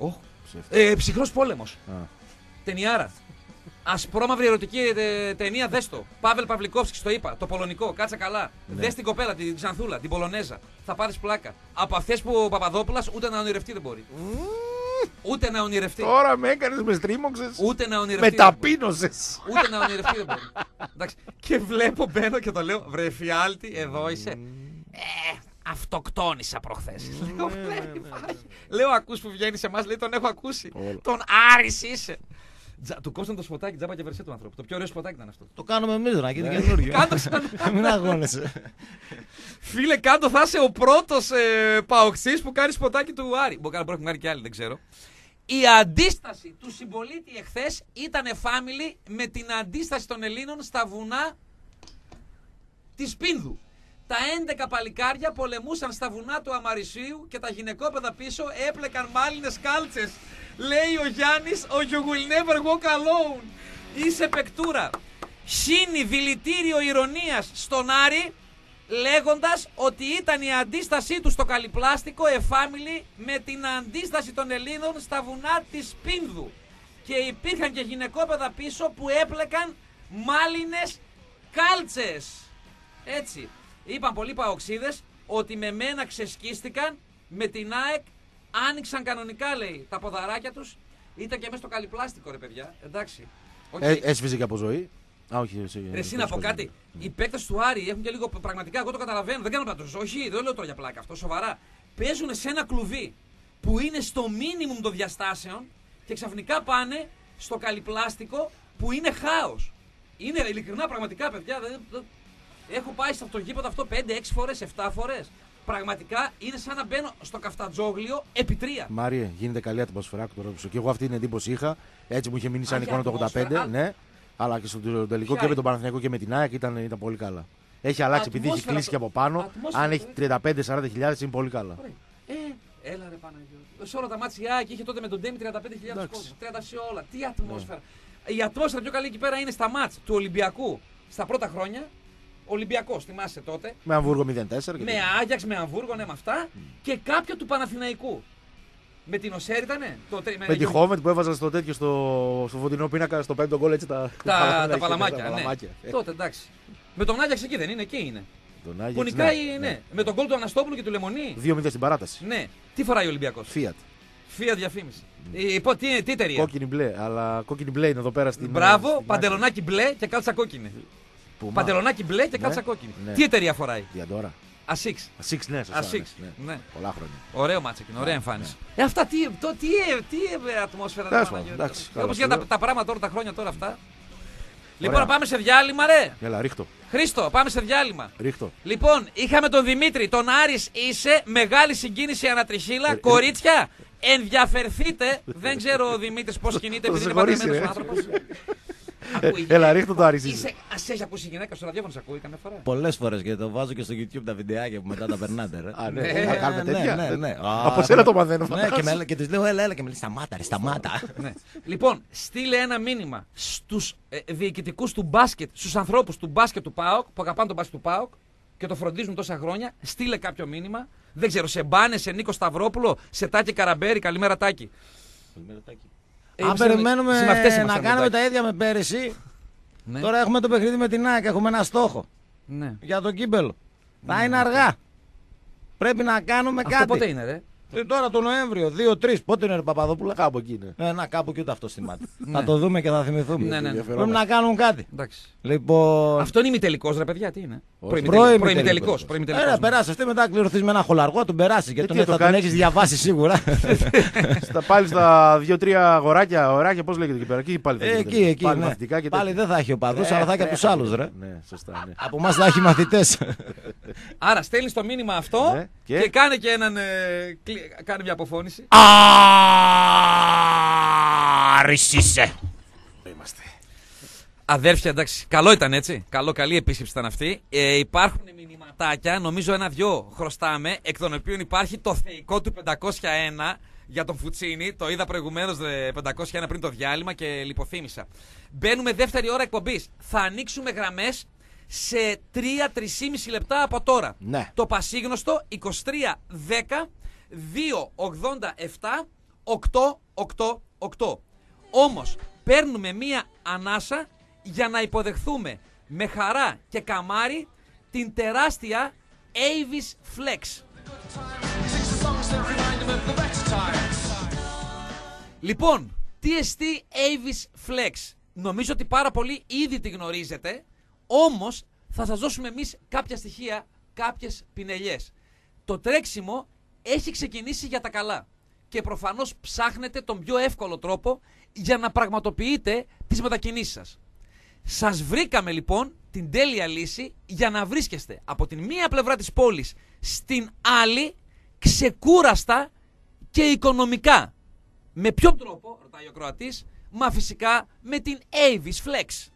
Oh. Ψεύτης. Ε, Ψυχρός πόλεμος. Α. Ταινιάρα. Ασπρόμαυρη ερωτική ε, ταινία, δες το. Παύλ Παυλικόφσκι, το είπα. Το πολωνικό, κάτσε καλά. Ναι. Δες την κοπέλα, την Ξανθούλα, την Πολωνέζα. Θα πάρεις πλάκα. Από αυτές που ο Παπαδόπουλας ούτε να ονειρευτεί δεν μπορεί. Ούτε να ονειρευτεί. Τώρα με έκανες, με στρίμωξες. Ούτε να Με ονειρευτεί. δεν μπορεί. ταπείνωσες. Ούτε να ονειρευτεί δεν μπορεί. Εντάξει. Και βλέπω, μπαίνω και το λέω, βρε φιάλτη, εδώ είσαι. Ε, αυτοκτόνησα προχθές. Λέω, «Βλέπει, υπάρχει». Λέω, ακούς που βγαίνει σε εμάς, λέει, τον έχω ακούσει. Όλο. Τον Άρης είσαι. Τζα- Του κόψαν το σποτάκι, τζάμπα και βερσέ του ανθρώπου. Το πιο ωραίο σποτάκι ήταν αυτό. Το κάνουμε εμείς, να γίνει καινούργιο. Κάντο ξανά. Μην αγώνεσαι. Φίλε, κάτω θα είσαι ο πρώτος ε, παοξή που κάνει σποτάκι του Άρη. Μπορεί να μπορεί να κάνει και άλλοι, δεν ξέρω. Η αντίσταση του συμπολίτη εχθές ήταν family με την αντίσταση των Ελλήνων στα βουνά της Πίνδου. Τα 11 παλικάρια πολεμούσαν στα βουνά του Αμαρισίου και τα γυναικόπαιδα πίσω έπλεκαν μάλινες κάλτσες. Λέει ο Γιάννης, ο you will never walk alone. Είσαι πεκτούρα. Χύνει δηλητήριο ηρωνίας στον Άρη λέγοντας ότι ήταν η αντίστασή του στο καλυπλάστικο εφάμιλη με την αντίσταση των Ελλήνων στα βουνά της Πίνδου. Και υπήρχαν και γυναικόπαιδα πίσω που έπλεκαν μάλινες κάλτσες. Έτσι. Είπαν πολλοί παοξίδες ότι με μένα ξεσκίστηκαν, με την ΑΕΚ άνοιξαν κανονικά λέει τα ποδαράκια τους. Ήταν και μέσα στο καλυπλάστικο ρε παιδιά. Εντάξει. Οκ. Ε, έσφυζε και από ζωή. Α, όχι, εσύ. Ρε, εσύ να πω κάτι. Οι παίκτες του Άρη έχουν και λίγο πραγματικά, εγώ το καταλαβαίνω. Δεν κάνω πλάτος. Όχι, δεν λέω τώρα για πλάκα αυτό, σοβαρά. Παίζουν σε ένα κλουβί που είναι στο μίνιμουμ των διαστάσεων και ξαφνικά πάνε στο καλυπλάστικο που είναι χάος. Είναι ειλικρινά πραγματικά, παιδιά. Δεν, δεν- Έχω πάει σε αυτό το γήπεδο αυτό 5-6 φορές, 7 φορές. Πραγματικά είναι σαν να μπαίνω στο καφτατζόγλιο επί τρία. Μάριε, γίνεται καλή ατμόσφαιρα άκου τώρα πίσω. Και εγώ αυτή την εντύπωση είχα. Έτσι μου είχε μείνει σαν Α, εικόνα για το 85. ατμόσφαιρα. Α. Ναι. Αλλά και στο τελικό Ποια και με είναι; τον Παναθηναϊκό και με την ΑΕΚ ήταν, ήταν πολύ καλά. Έχει αλλάξει επειδή έχει Ατμόσφαιρα κλείσει το- και από πάνω. ατμόσφαιρα Αν το- έχει 35-40 χιλιάδες είναι πολύ καλά. Ωραία. Ε, έλα ρε Παναγιώτη. Σε όλα τα μάτια η ΑΕΚ είχε τότε με τον Ντέμι 35.000 Εντάξει. κόσμο. 30 σε όλα. Τι ατμόσφαιρα. Η ατμόσφαιρα πιο καλή εκεί πέρα είναι στα μάτς του Ολυμπιακού. Στα πρώτα χρόνια. Ολυμπιακός, θυμάσαι τότε. Με Αμβούργο 0-4. και Με τέτοια. Άγιαξ, με Αμβούργο, ναι, με αυτά. Και κάποια του Παναθηναϊκού. Με την Οσέρ ήτανε; Το, τρι- Με τη Χόβετ που έβαζα στο τέτοιο στο, στο φωτεινό πίνακα στο πέμπτο γκολ έτσι τα, Τα, τα τα παλαμάκια. τα ναι. παλαμάκια. Ε, Τότε εντάξει. Με τον Άγιαξ εκεί δεν είναι, εκεί είναι. Τον Άγιαξ, Που νικάει, ναι. Με τον γκολ του Αναστόπουλου και του Λεμονί. 2-0 στην παράταση. Ναι. Τι φοράει ο Ολυμπιακός; Fiat. Φία διαφήμιση. Ε, πω, τι, τι εταιρεία; Κόκκινη μπλε, αλλά κόκκινη μπλε είναι εδώ πέρα στην. Μπράβο, στην παντελονάκι μπλε και κάλτσα κόκκινη. Πού, μα, Παντελονάκι μπλε και Ναι, κάλτσα κόκκινη. ναι. Τι εταιρεία φοράει; Διαντόρα. Ασίξ. Six, ναι, σωστά. Ασίξ. ναι, Ναι. ναι. Πολλά χρόνια. Ωραίο μάτσο εκείνο, ωραία εμφάνιση. Ε, αυτά τι, το, τι, ε, τι ε, ατμόσφαιρα Τέλος δεν πάντων, εντάξει, Όπως καλώς για τα, ήρθατε. τα πράγματα τώρα, τα χρόνια τώρα αυτά. Λοιπόν, Ωραία. να πάμε σε διάλειμμα, ρε. Έλα, ρίχτω. Χρήστο, πάμε σε διάλειμμα. Ρίχτω. Λοιπόν, είχαμε τον Δημήτρη, τον Άρης είσαι, μεγάλη συγκίνηση ανατριχίλα, Ε, ε. κορίτσια, ενδιαφερθείτε. Δεν ξέρω ο Δημήτρης πώς κινείται, Θα επειδή σε είναι χωρίσει, παντρεμένος ρε. άνθρωπος. Ακούει. Ε, Έλα, ρίχτω το Άρης Είσαι, ας έχεις ακούσει η γυναίκα στο ραδιόφωνο, σε ακούει καμιά φορά. Πολλές φορές και το βάζω και στο YouTube τα βιντεάκια που μετά τα περνάτε. Ρε. Α, ναι, Ναι, να κάνουμε ναι, τέτοια; ναι, ναι. Α, Από σένα ναι. το μαθαίνω. Ναι, και, φαντάζομαι. με, και του λέω, έλα, έλα, και με λέει, σταμάτα, ρε, σταμάτα. ναι. Λοιπόν, στείλε ένα μήνυμα στους ε, διοικητικούς του μπάσκετ, στους ανθρώπους του μπάσκετ του ΠΑΟΚ, που αγαπάνε τον μπάσκετ του ΠΑΟΚ και το φροντίζουν τόσα χρόνια. Στείλε κάποιο μήνυμα. Δεν ξέρω, σε Μπάνε, σε Νίκο Σταυρόπουλο, σε Τάκη Καραμπέρι. Καλημέρα, Τάκη. Ε, Αν είμαστε- περιμένουμε συμμαθητές να ήμασταν με κάνουμε τον τα ίδια με πέρυσι, Ναι. τώρα έχουμε το παιχνίδι με την ΑΕΚ, έχουμε ένα στόχο. Ναι. για τον κύπελο. Θα είναι αργά. Πρέπει να κάνουμε Αυτό κάτι. πότε είναι, ρε; Ε, τώρα το Νοέμβριο, 2-3. Πότε είναι, ρε Παπαδόπουλα; Κάπου εκεί είναι. Ε, να, κάπου και ούτε αυτό θυμάται. θα το δούμε και θα θυμηθούμε. Ναι, ναι, ναι. Πρέπει να κάνουν κάτι. Εντάξει. Λοιπόν. Αυτό είναι ημιτελικός, ρε παιδιά, τι είναι; Όχι. Προημιτελικό. Προημιτελικός. Έλα, περάσει αυτή μετά κληρωθείς με ένα χολαργό, τον περάσεις. Γιατί τι τον, το θα τον κάνεις; έχεις διαβάσει σίγουρα. στα, πάλι στα δύο-τρία αγοράκια, ωράκια, πώς λέγεται εκεί πέρα. Εκεί πάλι θα Ε, γίνεται. εκεί, εκεί. Πάλι ναι. μαθητικά και Πάλι τέτοια. δεν θα έχει οπαδού, Ε, αλλά θα έχει ε, από τους άλλους, ρε. Ναι, σωστά. Ναι. Από εμάς θα έχει μαθητές. Άρα στέλνεις το μήνυμα αυτό Ναι, και... και; κάνε και έναν. Ε, κλι- Κάνε μια αποφώνηση. Αρισίσε. Είμαστε. Αδέρφια, εντάξει, καλό ήταν έτσι. Καλό, καλή επίσκεψη ήταν αυτή. Ε, υπάρχουν μηνυματάκια, νομίζω ένα-δυο χρωστάμε, εκ των οποίων υπάρχει το θεϊκό του 501 για τον Φουτσίνη. Το είδα προηγουμένως 501 πριν το διάλειμμα και λιποθύμησα. Μπαίνουμε δεύτερη ώρα εκπομπής. Θα ανοίξουμε γραμμές σε 3-3,5 λεπτά από τώρα. Ναι. Το πασίγνωστο 23 10 287 888. Όμως παίρνουμε μία ανάσα για να υποδεχθούμε με χαρά και καμάρι την τεράστια Avis Flex. Λοιπόν, τι εστί Avis Flex; Νομίζω ότι πάρα πολλοί ήδη τη γνωρίζετε, όμως θα σας δώσουμε εμείς κάποια στοιχεία, κάποιες πινελιές. Το τρέξιμο έχει ξεκινήσει για τα καλά και προφανώς ψάχνετε τον πιο εύκολο τρόπο για να πραγματοποιείτε τις μετακινήσεις σας. Σας βρήκαμε λοιπόν την τέλεια λύση για να βρίσκεστε από την μία πλευρά της πόλης στην άλλη ξεκούραστα και οικονομικά. Με ποιο τρόπο, ρωτάει ο Κροατής, μα φυσικά με την Avis Flex.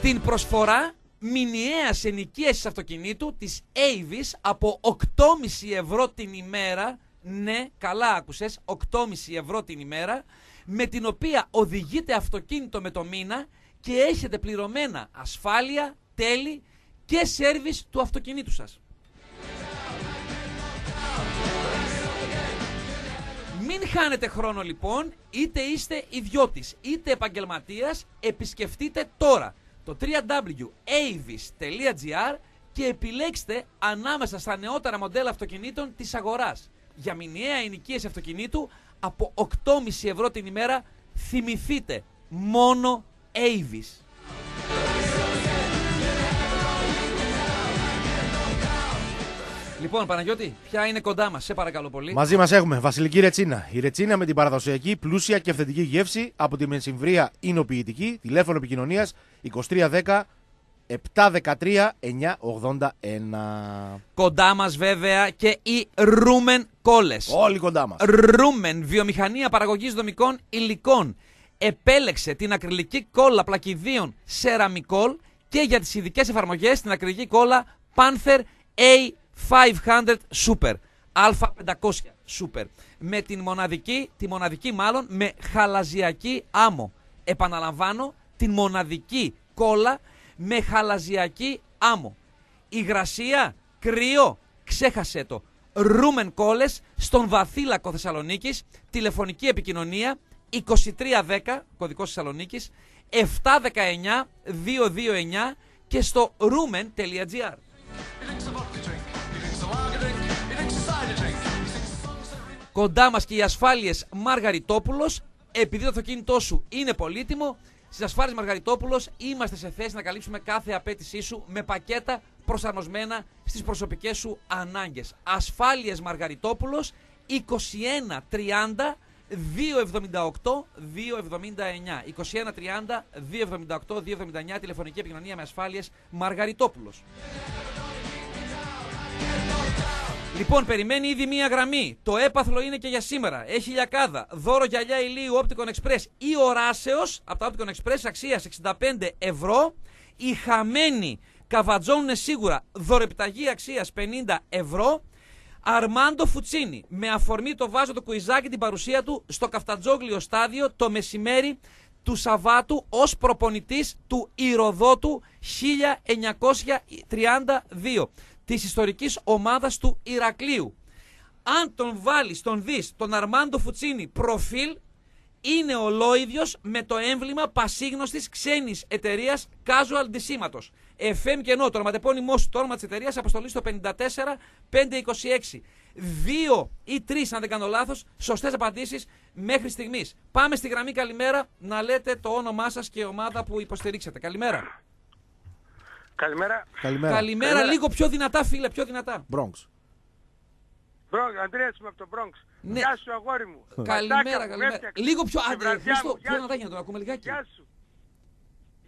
Την προσφορά μηνιαίας ενοικίασης αυτοκινήτου της Avis από 8,5 ευρώ την ημέρα, ναι, καλά άκουσες, 8,5 ευρώ την ημέρα, με την οποία οδηγείτε αυτοκίνητο με το μήνα και έχετε πληρωμένα ασφάλεια, τέλη και σέρβις του αυτοκινήτου σας. Μην χάνετε χρόνο λοιπόν, είτε είστε ιδιώτης είτε επαγγελματίας, επισκεφτείτε τώρα το www.avis.gr και επιλέξτε ανάμεσα στα νεότερα μοντέλα αυτοκινήτων της αγοράς. Για μηνιαία ενοικίαση αυτοκινήτου από 8,5 ευρώ την ημέρα, θυμηθείτε μόνο Avis. Λοιπόν, Παναγιώτη, ποια είναι κοντά μας, σε παρακαλώ πολύ. Μαζί μας έχουμε Βασιλική Ρετσίνα. Η Ρετσίνα με την παραδοσιακή, πλούσια και αυθεντική γεύση από τη μεσημβρία είναι ποιητική. Τηλέφωνο επικοινωνίας 2310 713 981. Κοντά μας βέβαια και η Ρούμεν Κόλες. Όλοι κοντά μας. Ρούμεν, βιομηχανία παραγωγής δομικών υλικών. Επέλεξε την ακριλική κόλλα πλακιδίων Ceramicol και για τις ειδικές εφαρμογές την ακριλική κόλλα Panther A500 Super. Α500 Super. Με την μοναδική, τη μοναδική μάλλον, με χαλαζιακή άμμο. Επαναλαμβάνω, την μοναδική κόλλα με χαλαζιακή άμμο. Υγρασία, κρύο, ξέχασε το. Ρούμεν κόλες στον Βαθύλακο Θεσσαλονίκης, τηλεφωνική επικοινωνία 2310, κωδικός Θεσσαλονίκης, 719 229 και στο rumen.gr. Κοντά μας και οι ασφάλειες Μαργαριτόπουλος, επειδή το αυτοκίνητό σου είναι πολύτιμο, στις ασφάλειες Μαργαριτόπουλος είμαστε σε θέση να καλύψουμε κάθε απέτησή σου με πακέτα προσαρμοσμένα στις προσωπικές σου ανάγκες. Ασφάλειες Μαργαριτόπουλος 2130 278 279. 2130 278 279 τηλεφωνική επικοινωνία με ασφάλειες Μαργαριτόπουλος. Λοιπόν, περιμένει ήδη μία γραμμή. Το έπαθλο είναι και για σήμερα. Έχει λιακάδα. Δώρο γυαλιά ηλίου Opticon Express ή οράσεως από τα Opticon Express αξίας 65 ευρώ. Οι χαμένοι καβατζώνουν σίγουρα δωρεπιταγή αξίας 50 ευρώ. Αρμάντο Φουτσίνη, με αφορμή το βάζο το κουιζάκι την παρουσία του στο Καφτατζόγλιο στάδιο το μεσημέρι του Σαββάτου ως προπονητής του Ηροδότου 1932 της ιστορικής ομάδας του Ηρακλείου. Αν τον βάλεις, τον δεις, τον Αρμάντο Φουτσίνη προφίλ, είναι ολόιδιος με το έμβλημα πασίγνωστης ξένης εταιρείας casual ντυσίματος. FM και ενώ το ονοματεπώνυμό σου, το όνομα της εταιρείας, αποστολή στο 54526. Δύο ή τρεις, αν δεν κάνω λάθος, σωστές απαντήσεις μέχρι στιγμής. Πάμε στη γραμμή καλημέρα να λέτε το όνομά σας και ομάδα που υποστηρίξατε. Καλημέρα. Καλημέρα. Καλημέρα. Καλημέρα, λίγο πιο δυνατά, φίλε, πιο δυνατά. Bronx. Μπρόγκ, Αντρέας είμαι από το Bronx. Ναι. Γεια σου αγόρι μου. Καλημέρα, Μαντάκα μου, καλημέρα. έφτιαξες. Λίγο πιο. Τη Άντε, βραδιά Χριστό, μου, πιο γεια δυνατά σου. για να το ακούμε λιγάκι. Γεια σου.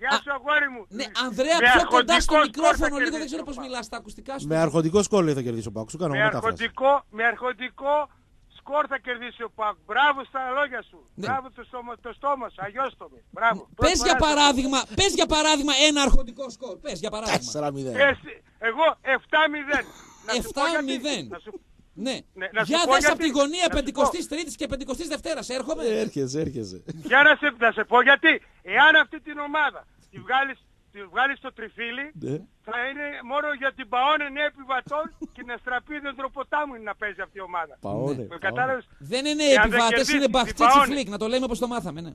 Γεια Α, σου αγόρι μου. Ναι, Ανδρέα, Με πιο κοντά στο αρχοντικό μικρόφωνο, σκόρ θα λίγο δεν ξέρω κερδίσει πώς ο μιλάς στα ακουστικά σου. Με αρχοντικό σκόλο θα κερδίσει ο Πάκου. Σου κάνω Με μετάφραση. αρχοντικό, με αρχοντικό σκορ θα κερδίσει ο Πακ. Μπράβο στα λόγια σου. Ναι. Μπράβο το στόμα, το στόμα σου. Αγιώστομη. Μπράβο. Πες Πρώτη για φορά σε παράδειγμα, πες για παράδειγμα ένα αρχοντικό σκορ. Πες για παράδειγμα. 4-0. Εσύ, εγώ 7-0. Να σου πω γιατί. 7-0. Να σου- Ναι. Ναι, να σου Για πω δες γιατί. από τη γωνία Να σου 53η και 52η. Έρχομαι. Έρχεσαι, έρχεσαι. Για να σε, να σε πω γιατί. Εάν αυτή την ομάδα τη βγάλεις, τη βγάλεις στο τριφύλι, Ναι. θα είναι μόνο για την Παόνε νέα επιβατών και να στραπεί δέντρο ποτάμου να παίζει αυτή η ομάδα. Παόνε. Με παόνε. κατάλαβες; Δεν είναι Εάν δεν επιβάτες, κερδίσει είναι την μπαχτσέτσι Παόνε. φλικ. Να το λέμε όπως το μάθαμε. Ναι.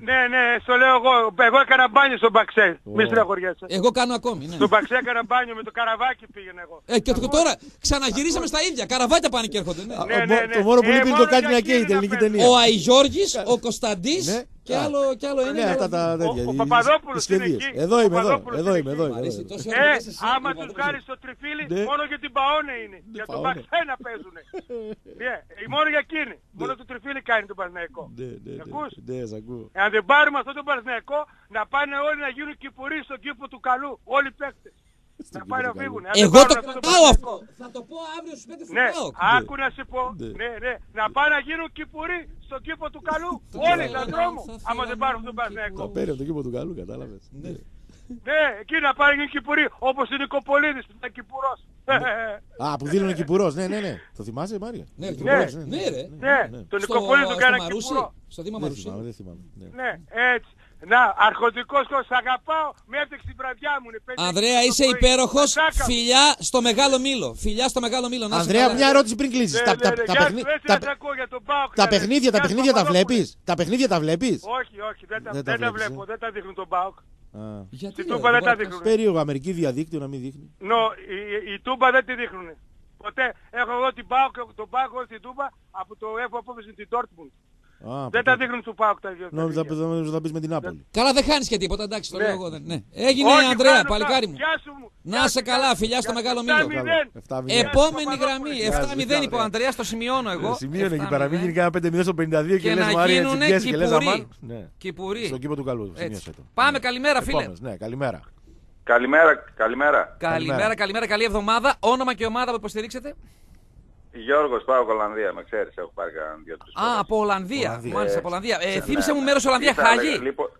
Ναι, ναι, στο λέω εγώ. Εγώ έκανα μπάνιο στον Μπαξέ. Μη στεναχωριέσαι. Εγώ κάνω ακόμη. Ναι. Στον Μπαξέ έκανα μπάνιο με το καραβάκι πήγαινα εγώ. Ε, και το- τώρα ξαναγυρίσαμε στα ίδια. Καραβάκια πάνε και έρχονται. Ναι. Α, Ναι, ο- ναι, ναι. Το μόνο που Ε, λείπει είναι μόνο το κάτι για να εκείνη καίει, η να ελληνική παίζει. ταινία. Ο Αϊγιώργης, ο Κωνσταντής Ναι. Και, Α. άλλο, και άλλο ένα. Ναι, αυτά τα τέτοια. ο οι- Παπαδόπουλος οι σχεδίες. είναι εκεί. Εδώ Ο είμαι, εδώ. Παπαδόπουλος Εδώ είναι είμαι, εκεί. εδώ Μ' είμαι. αρέσει εδώ. τόσο Ε, ώρα που είσαι εσύ, άμα λοιπόν, τους δεν βγάλεις ξέρω. στο τριφύλι, Ναι. μόνο για την Παόνε είναι. Για τον Παόνε. Μπαξέ να παίζουνε. Ναι, ε, μόνο για εκείνη. Μόνο το τριφύλι κάνει τον Παναθηναϊκό. Ναι, ναι, ναι. Ακούς; Ναι, σ' ακούω. Εάν δεν πάρουμε αυτό τον Παναθηναϊκό, να πάνε όλοι να γίνουν κυπουροί στον κήπο του καλού. Όλοι οι παίκτες. Να κήπο πάνε του να καλού. φύγουν. Αν δεν Εγώ πάρουν το αυτό τον κρατάω Παναθηναϊκό. αυτό. Θα το πω αύριο στου 5 Ναι, του άκου να σε πω. Ναι. Ναι, ναι. Να πάνε να γίνουν κυπουροί στον κήπο του καλού. Όλοι θέλω στον να- δρόμο. θα Άμα θέλω δεν να πάρουν τον γίνουν Παναθηναϊκό. Τα παίρνει από το κήπο του καλού, κατάλαβες. Ναι. Ναι, εκεί να πάνε να γίνουν κυπουροί. Όπως είναι ο Κοπολίδης που ήταν κυπουρός. Α, που δήλωνε Κυπουρός. Ναι, ναι, ναι. Το θυμάσαι, Μάρια. Ναι, Κυπουρός, ναι, ναι, ρε. Ναι, τον Στο, Νικοπολίδη τον στο κάνα Μαρούσι. κυπουρό. Στο Δήμα Δεν Μαρούσι. θυμάμαι, δεν θυμάμαι. ναι. Ναι, έτσι. Να, αρχοντικός κόσμος, σ' αγαπάω, με έφτιαξε την βραδιά μου. είναι πέντε Ανδρέα, το είσαι πρωί. υπέροχος. Σάκα μου. Φιλιά στο μεγάλο μήλο. Φιλιά στο μεγάλο μήλο. Να είσαι Ανδρέα, καλά. μια ερώτηση πριν κλείσεις. Ναι, Τα- ναι, τα- ναι, τα γεια σου, παιχνί- έτσι τα- να σε ακούω για τον Πάοκ, Τα ναι. παιχνίδια, τα Γεια σου, παιχνίδια τα Παπαδόπουλε. βλέπεις; Τα παιχνίδια τα βλέπεις; Όχι, όχι, δεν τα, Δεν τα δεν τα βλέπεις, βλέπω, ε; δεν τα δείχνουν τον Πάοκ. Α. Γιατί, Στην ρε, Τούμπα δεν μπορώ τα να δείχνουν. Περίεργο, Αμερική διαδίκτυο να μην δείχνει. Νο, η, η, η Τούμπα δεν τη δείχνουν. Ποτέ έχω εγώ την Πάοκ, τον Πάοκ εγώ στην Τούμπα από το έχω απόφαση την Dortmund. Α, Δεν τα δείχνουν του Πάοκ τα δύο. Νόμιζα νόμιζα θα πεις με την Νάπολη. Καλά, δεν χάνεις και τίποτα. Εντάξει, το Ναι. λέω εγώ. Δεν. Ναι. Έγινε, Όχι, Ανδρέα, χάνω, παλικάρι μου. Γεια σου μου. Να Γεια σε σου, καλά, γεια σου. φιλιά στο Γεια σου. μεγάλο μήλο. 7-0. 7-0. Επόμενη Παπαδόπουλε. γραμμή. Γεια σου, 7-0 γεια είπε ο σου. Ανδρέας, το σημειώνω εγώ. Ε, Σημείωνε εκεί 7-0. πέρα. Μην γίνει κανένα 5-0 στο 52 και Και λες να Μάρια γίνουνε έτσι πιέσει και λες κυπουροί. αμάν. Ναι. Κυπουροί. Στον κήπο του καλού. Έτσι. Σημείωσε το. Πάμε, καλημέρα, φίλε. Επόμενος, Ναι, καλημέρα. Καλημέρα, καλημέρα. Καλημέρα, καλημέρα, καλή εβδομάδα. Όνομα και ομάδα που υποστηρίξετε. Γιώργος, πάω Ολλανδία, με ξέρεις, έχω πάρει κανένα δύο-τρεις Α, από Ολλανδία. Ολλανδία. Μάλιστα, από Ολλανδία. Ε, Ναι, θύμισε ναι, μου ναι. μέρος Ολλανδία, Τι θα έλεγα, Χάγη. Λοιπόν,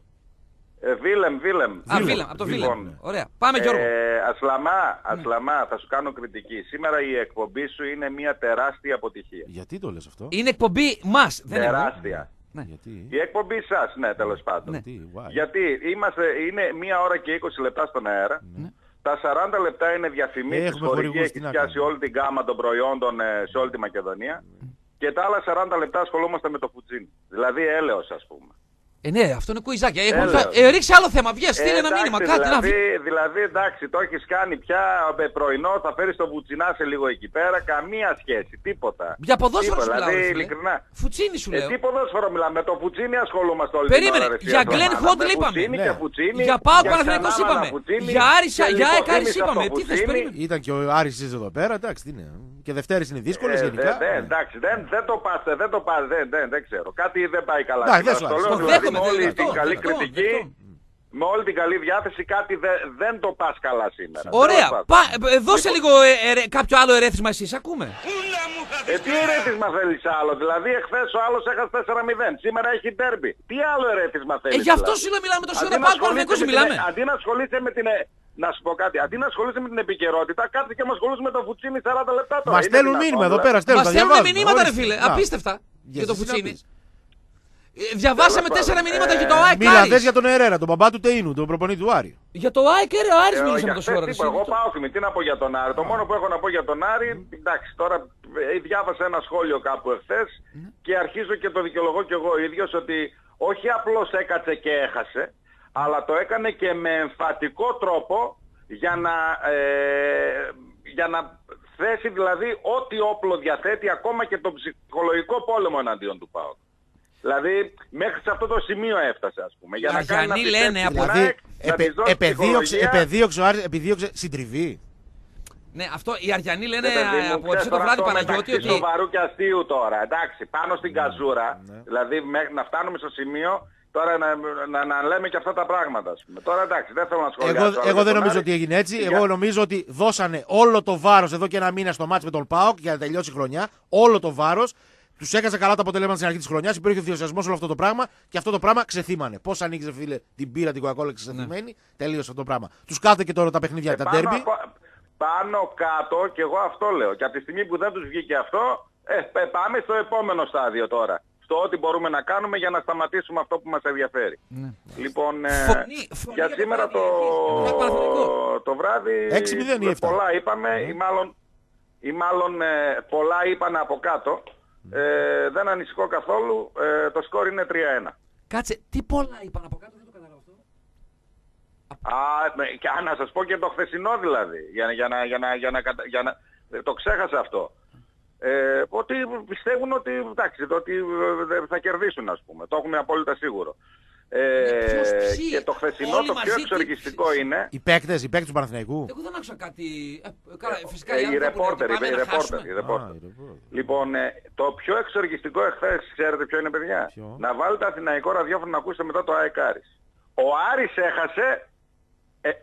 ε, Βίλεμ, Βίλεμ. Α, Βίλεμ, από το Βίλεμ. Λοιπόν, Ωραία. Πάμε, Γιώργο. Ε, Ασλαμά, Ασλαμά, θα σου κάνω κριτική. Σήμερα η εκπομπή σου είναι μια τεράστια αποτυχία. Γιατί το λες αυτό; Είναι εκπομπή μας. Δεν είναι. τεράστια. Ναι. Γιατί; Η εκπομπή σας, ναι, τέλος πάντων. Ναι. Τι, why? Γιατί είμαστε, είναι μία ώρα και 20 λεπτά στον αέρα. Τα 40 λεπτά είναι διαφημίσεις, Έχουμε χορηγία, χορηγούς, έχει τι να πιάσει κάνουμε. όλη την γάμα των προϊόντων ε, σε όλη τη Μακεδονία. Και τα άλλα 40 λεπτά ασχολούμαστε με το φουτζίν. Δηλαδή έλεος ας πούμε. Ε, ναι, αυτό είναι κουιζάκι. Ε, Έλεος. ε, ρίξε άλλο θέμα. Βγες, στείλε ένα εντάξει, μήνυμα. Κάτι να δηλαδή, βγει. δηλαδή εντάξει, το έχεις κάνει πια ε, πρωινό, θα φέρεις το βουτσινά σε λίγο εκεί πέρα, καμία σχέση, τίποτα. Για ποδόσφαιρο Τίποτα, σου μιλάω. Δηλαδή, ρε φίλε. ειλικρινά. Φουτσίνη σου Ε, λέω. τι ποδόσφαιρο μιλάμε, με το φουτσίνι ασχολούμαστε όλοι Περίμενε, την ώρα, ρε, για φίλε, Glenn εβδομάδα. Hoddle Με είπαμε. Φουτσίνι Ναι. και φουτσίνι, Για Πάοκ για Παναθηναϊκός ξανά είπαμε. φουτσίνι, Για Άρης- και για ΑΕΚ Άρης υποτίμησα είπαμε. το Τι θες, φουτσίνι. περίμενε. Ήταν και ο Άρης εσείς εδώ πέρα, εντάξει, τι είναι. Και Δευτέρες είναι δύσκολες Ε, γενικά. δε- δε- Ναι. εντάξει, δεν, δεν το πάστε, δεν το πάστε, δεν, δεν, δεν ξέρω. Κάτι δεν πάει καλά. Εντάξει, δεν σήμερα. σου Το άρεσε. λέω Το δηλαδή δέχομαι, με όλη δεκτό, την καλή δεκτό, κριτική, δεκτό. με όλη την καλή διάθεση κάτι δε- δεν το πας καλά σήμερα. Ωραία. Τέλος πάντων. Πά, ε, δώσε λίγο ε, ε, κάποιο άλλο ερέθισμα εσείς. Ακούμε. Ε, τι ερέθισμα θέλεις άλλο, δηλαδή εχθές ο άλλος έχασε 4-0, σήμερα έχει ντέρμπι. Τι άλλο ερέθισμα Ε, θέλεις γι' αυτό δηλαδή; σου λέω μιλάμε τόση Αντί ώρα. να Πάω ασχολείσαι Παναθηναϊκός με την- μιλάμε. Αντί να ασχολείσαι με την... ε, Να σου πω κάτι, αντί να ασχολείσαι με την επικαιρότητα, κάτσε και με ασχολείσαι με το φουτσίνι 40 λεπτά τώρα. Μας Είναι στέλνουν δυνατόν, μήνυμα εδώ δηλαδή. πέρα, στέλνουν. Μας τα στέλνουν διαβάζουμε. μηνύματα, ρε Ορίστε. φίλε. Να. Απίστευτα. Για Για το εσύ να Φουτσίνι. Πεις. Ε, Διαβάσαμε Τέλος τέσσερα πάντων. μηνύματα Ε, για το ΑΕΚ Μίλα Άρης. δες για τον Ερέρα, τον μπαμπά του Τεΐνου, τον προπονητή του Άρη. Για το ΑΕΚ ρε, ο Άρης Ε, μίλησαμε για τόση χθες ώρα. τι εσύ. είπα, Εγώ πάω όχι, τι να πω για τον Άρη. Το μόνο που έχω να πω για τον Άρη, εντάξει, τώρα ε, διάβασα ένα σχόλιο κάπου εχθές και αρχίζω και το δικαιολογώ κι εγώ ίδιος ότι όχι απλώς έκατσε και έχασε, αλλά το έκανε και με εμφατικό τρόπο για να, ε, για να θέσει δηλαδή ό,τι όπλο διαθέτει ακόμα και τον ψυχολογικό πόλεμο εναντίον του ΠΑΟΚ. Δηλαδή μέχρι σε αυτό το σημείο έφτασε ας πούμε. Για να κάνει να Αριανοί πιστέψει λένε την από- Δηλαδή, ΑΕΚ, να επε- της δώσει επεδίωξε, ψυχολογία. επεδίωξε ο Άρης, επιδίωξε συντριβή. Ναι, αυτό οι Αριανοί λένε Ναι, παιδί μου, από ξέρεις, εσύ το τώρα βράδυ αυτό Παναγιώτη μεταξύ ότι. σοβαρού και αστείου τώρα. Εντάξει, πάνω στην καζούρα, ναι. δηλαδή μέχρι να φτάνουμε στο σημείο τώρα να, να, να λέμε και αυτά τα πράγματα. Ας πούμε. Τώρα εντάξει, δεν θέλω να σχολιάσω. Εγώ, άλλο εγώ για δεν τον νομίζω Άρη. ότι έγινε έτσι. Για- Εγώ νομίζω ότι δώσανε όλο το βάρος εδώ και ένα μήνα στο μάτς με τον Πάοκ για να τελειώσει η χρονιά. Όλο το βάρος. Τους έκαζε καλά τα αποτελέσματα στην αρχή της χρονιάς. Υπήρχε ενθουσιασμός όλο αυτό το πράγμα και αυτό το πράγμα ξεθύμανε. Πώς ανοίξει, φίλε, την πύρα, την κοκακόλα ξεθυμένη, τελείωσε αυτό το πράγμα. Τους κάθεται και τώρα τα παιχνίδια, Ε, τα πάνω, ντέρμπι. από- πάνω κάτω και εγώ αυτό λέω. Και από τη στιγμή που δεν τους βγήκε αυτό, ε, ε, πάμε στο επόμενο στάδιο τώρα. Στο ό,τι μπορούμε να κάνουμε για να σταματήσουμε αυτό που μας ενδιαφέρει. Λοιπόν, ε, Φωνή- φωνή για για το σήμερα βράδυ, το, έχεις. Παναθηναϊκό. το βράδυ 6-0 ή ε, 7. πολλά είπαμε ή μάλλον, ή μάλλον ε, πολλά είπαν από κάτω. Ε, δεν ανησυχώ καθόλου. Ε, το σκορ είναι 3-1. Κάτσε, τι πολλά είπαν από κάτω, δεν το καταλάβω αυτό. Α, ναι, και α, να σας πω και το χθεσινό δηλαδή, για, για, να, για, να, για, να, κατα- για να, ε, το ξέχασα αυτό. Ε, ότι πιστεύουν ότι, εντάξει, το ότι ε, θα κερδίσουν ας πούμε, το έχουμε απόλυτα σίγουρο. Ε, ποιος, ποιοι, και το χθεσινό όλοι το πιο μαζί, τι- εξοργιστικό είναι, Οι παίκτες, οι παίκτες του Παναθηναϊκού. Εγώ δεν άκουσα κάτι. Ε, καλά, φυσικά ε, οι οι άνθρωποι που ρεπόρτερ, λένε ότι οι πάμε να ρεπόρτερ, χάσουμε. οι ρεπόρτερ. Α, η ρεπόρτερ. Λοιπόν, ε, το πιο εξοργιστικό εχθές, ξέρετε ποιο είναι παιδιά; Ποιο; Να βάλετε αθηναϊκό ραδιόφωνο να ακούσετε μετά το ΑΕΚ Άρης. Ο Άρης έχασε, ε, ε,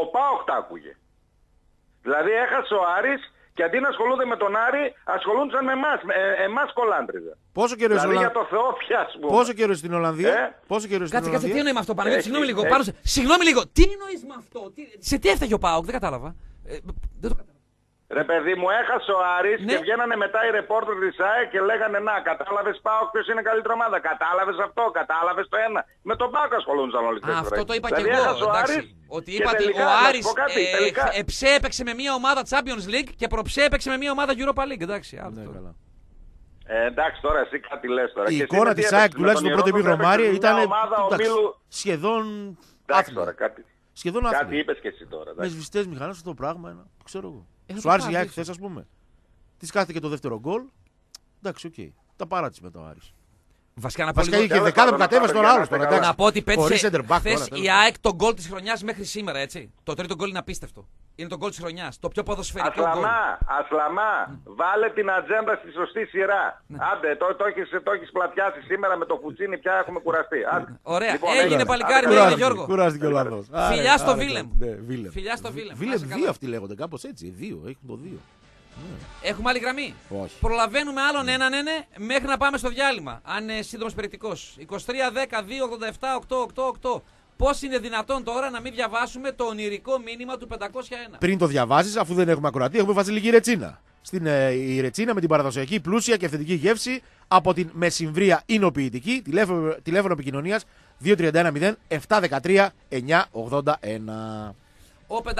ο ΠΑΟΚ τα άκουγε. Δηλαδή έχασε ο Άρης και αντί να ασχολούνται με τον Άρη, ασχολούνταν με εμάς. Ε, εμάς κολάντριζε. Πόσο καιρό Δηλαδή Ολλανδ- για το Θεό πια, ας πούμε. Πόσο καιρό στην Ολλανδία; Ε; Πόσο καιρό στην Κάτσε, κάτσε, τι Ολλανδία. εννοεί με αυτό, Παναγιώτη, Έχει, συγγνώμη λίγο. έχει. Πάνω σε... Συγγνώμη λίγο, τι εννοείς με αυτό, τι... σε τι έφταγε ο Πάοκ, δεν κατάλαβα. Ε, δεν το κατάλαβα. Ρε παιδί μου, έχασε ο Άρης Ναι. και βγαίνανε μετά οι ρεπόρτερ της ΑΕΚ και λέγανε να, κατάλαβες ΠΑΟΚ ποιος είναι η καλύτερη ομάδα, κατάλαβες αυτό, κατάλαβες το ένα. Με τον ΠΑΟΚ ασχολούνταν όλοι Α, αυτό το είπα και δηλαδή, εγώ. έχασε ο εντάξει. Άρης Ότι και είπα ότι τελικά, ο να σου Άρης πω κάτι, ε, τελικά. ε, εψέ έπαιξε με μια ομάδα Champions League και προψέ έπαιξε με μια ομάδα Europa League. Εντάξει, άλλο Ναι, αυτό. καλά. Ε, εντάξει τώρα εσύ κάτι λες τώρα. Η Και εσύ εικόνα με τι τη έπαιξες, ΑΕΚ με τουλάχιστον τον το πρώτο Ιερόπουλο ημίχρονο Μάρια έπαιξες ήταν μια ομάδα εντάξει, ομίλου. σχεδόν Εντάξει τώρα άθλημα. κάτι. Σχεδόν Κάτι άθλημα. είπες και εσύ τώρα. Μες εντάξει. σβηστέ μηχανέ αυτό το πράγμα. Ένα, ξέρω εγώ. Ε, Σου το άρεσε η πάρεις, ΑΕΚ χθες, ας πούμε. Της κάθεται και το δεύτερο γκολ. Εντάξει, οκ. Τα παράτησε μετά ο Άρης. Βασικά να πω Βασικά λίγο. είχε και τέλος δεκάδα που πάντων, κατέβασε να τώρα πάμε άλλο. για Τώρα, να εντάξει. Να πω ότι Χωρίς πέτυχε center back χθες τώρα, τέλος η πάντων. ΑΕΚ τον γκολ της χρονιάς μέχρι σήμερα, έτσι. Το τρίτο γκολ είναι απίστευτο. Είναι το γκολ της χρονιάς. Το πιο ποδοσφαιρικό γκολ. Ασλαμά, ασλαμά, βάλε την ατζέντα στη σωστή σειρά. Ναι. Άντε, το, το, έχεις, το έχεις πλατιάσει σήμερα με το φουτσίνι, πια έχουμε κουραστεί. Άντε. Ωραία. Λοιπόν, Έγινε έγινε. παλικάρι, Άντε, με κουράστηκε. έγινε Γιώργο. Κουράστηκε ο Ολλανδό. Φιλιά στο Βίλεμ. Βίλεμ. Φιλιά στο Βίλεμ. Βίλεμ Να είσαι 2 καλά. αυτοί λέγονται κάπως έτσι. Δύο, έχουν το δύο. Έχουμε άλλη γραμμή. Όχι. Προλαβαίνουμε άλλον έναν ναι, ναι, μέχρι να πάμε στο διάλειμμα. Αν είναι σύντομος περιεκτικός. 23, 10, 2, 87, 8, 8, 8. Πώς είναι δυνατόν τώρα να μην διαβάσουμε το ονειρικό μήνυμα του 501. Πριν το διαβάζει, αφού δεν έχουμε ακροατή, έχουμε βασιλική ρετσίνα. Στην ε, η ρετσίνα με την παραδοσιακή πλούσια και αυθεντική γεύση από την μεσημβρία εινοποιητική. Τηλέφωνο, τηλέφωνο επικοινωνίας 2310 713 981. Ο 501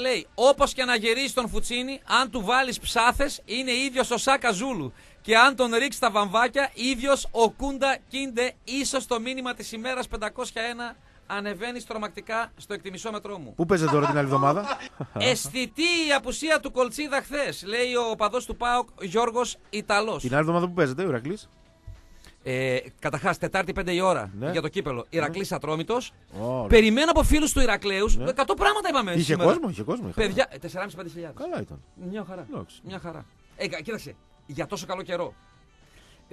λέει: Όπως και να γυρίσεις τον Φουτσίνη, αν του βάλεις ψάθες, είναι ίδιος ο Σάκα Ζούλου. Και αν τον ρίξεις τα βαμβάκια, ίδιος ο Κούντα Κίντε. σω το μήνυμα της ημέρας 501 ανεβαίνει τρομακτικά στο εκτιμισόμετρό μου. Πού παίζετε τώρα την άλλη εβδομάδα, Αισθητή η απουσία του Κολτσίδα χθες, λέει ο παδό του Πάοκ Γιώργος Ιταλός. Την άλλη εβδομάδα που παίζετε, ο Ηρακλής; Ε, Καταρχάς, Τετάρτη 5 η ώρα Ναι. για το κύπελο. Ηρακλής Ατρόμητος. Ωραία. Περιμένω από φίλους του Ηρακλέους. 100 πράγματα είπαμε. Είχε σήμερα. κόσμο, είχε κόσμο. είχαμε. Παιδιά, 4.500 χιλιάδες. Καλά ήταν. Μια χαρά. Εντάξει. Μια χαρά. Ε, κα- κοίταξε, για τόσο καλό καιρό.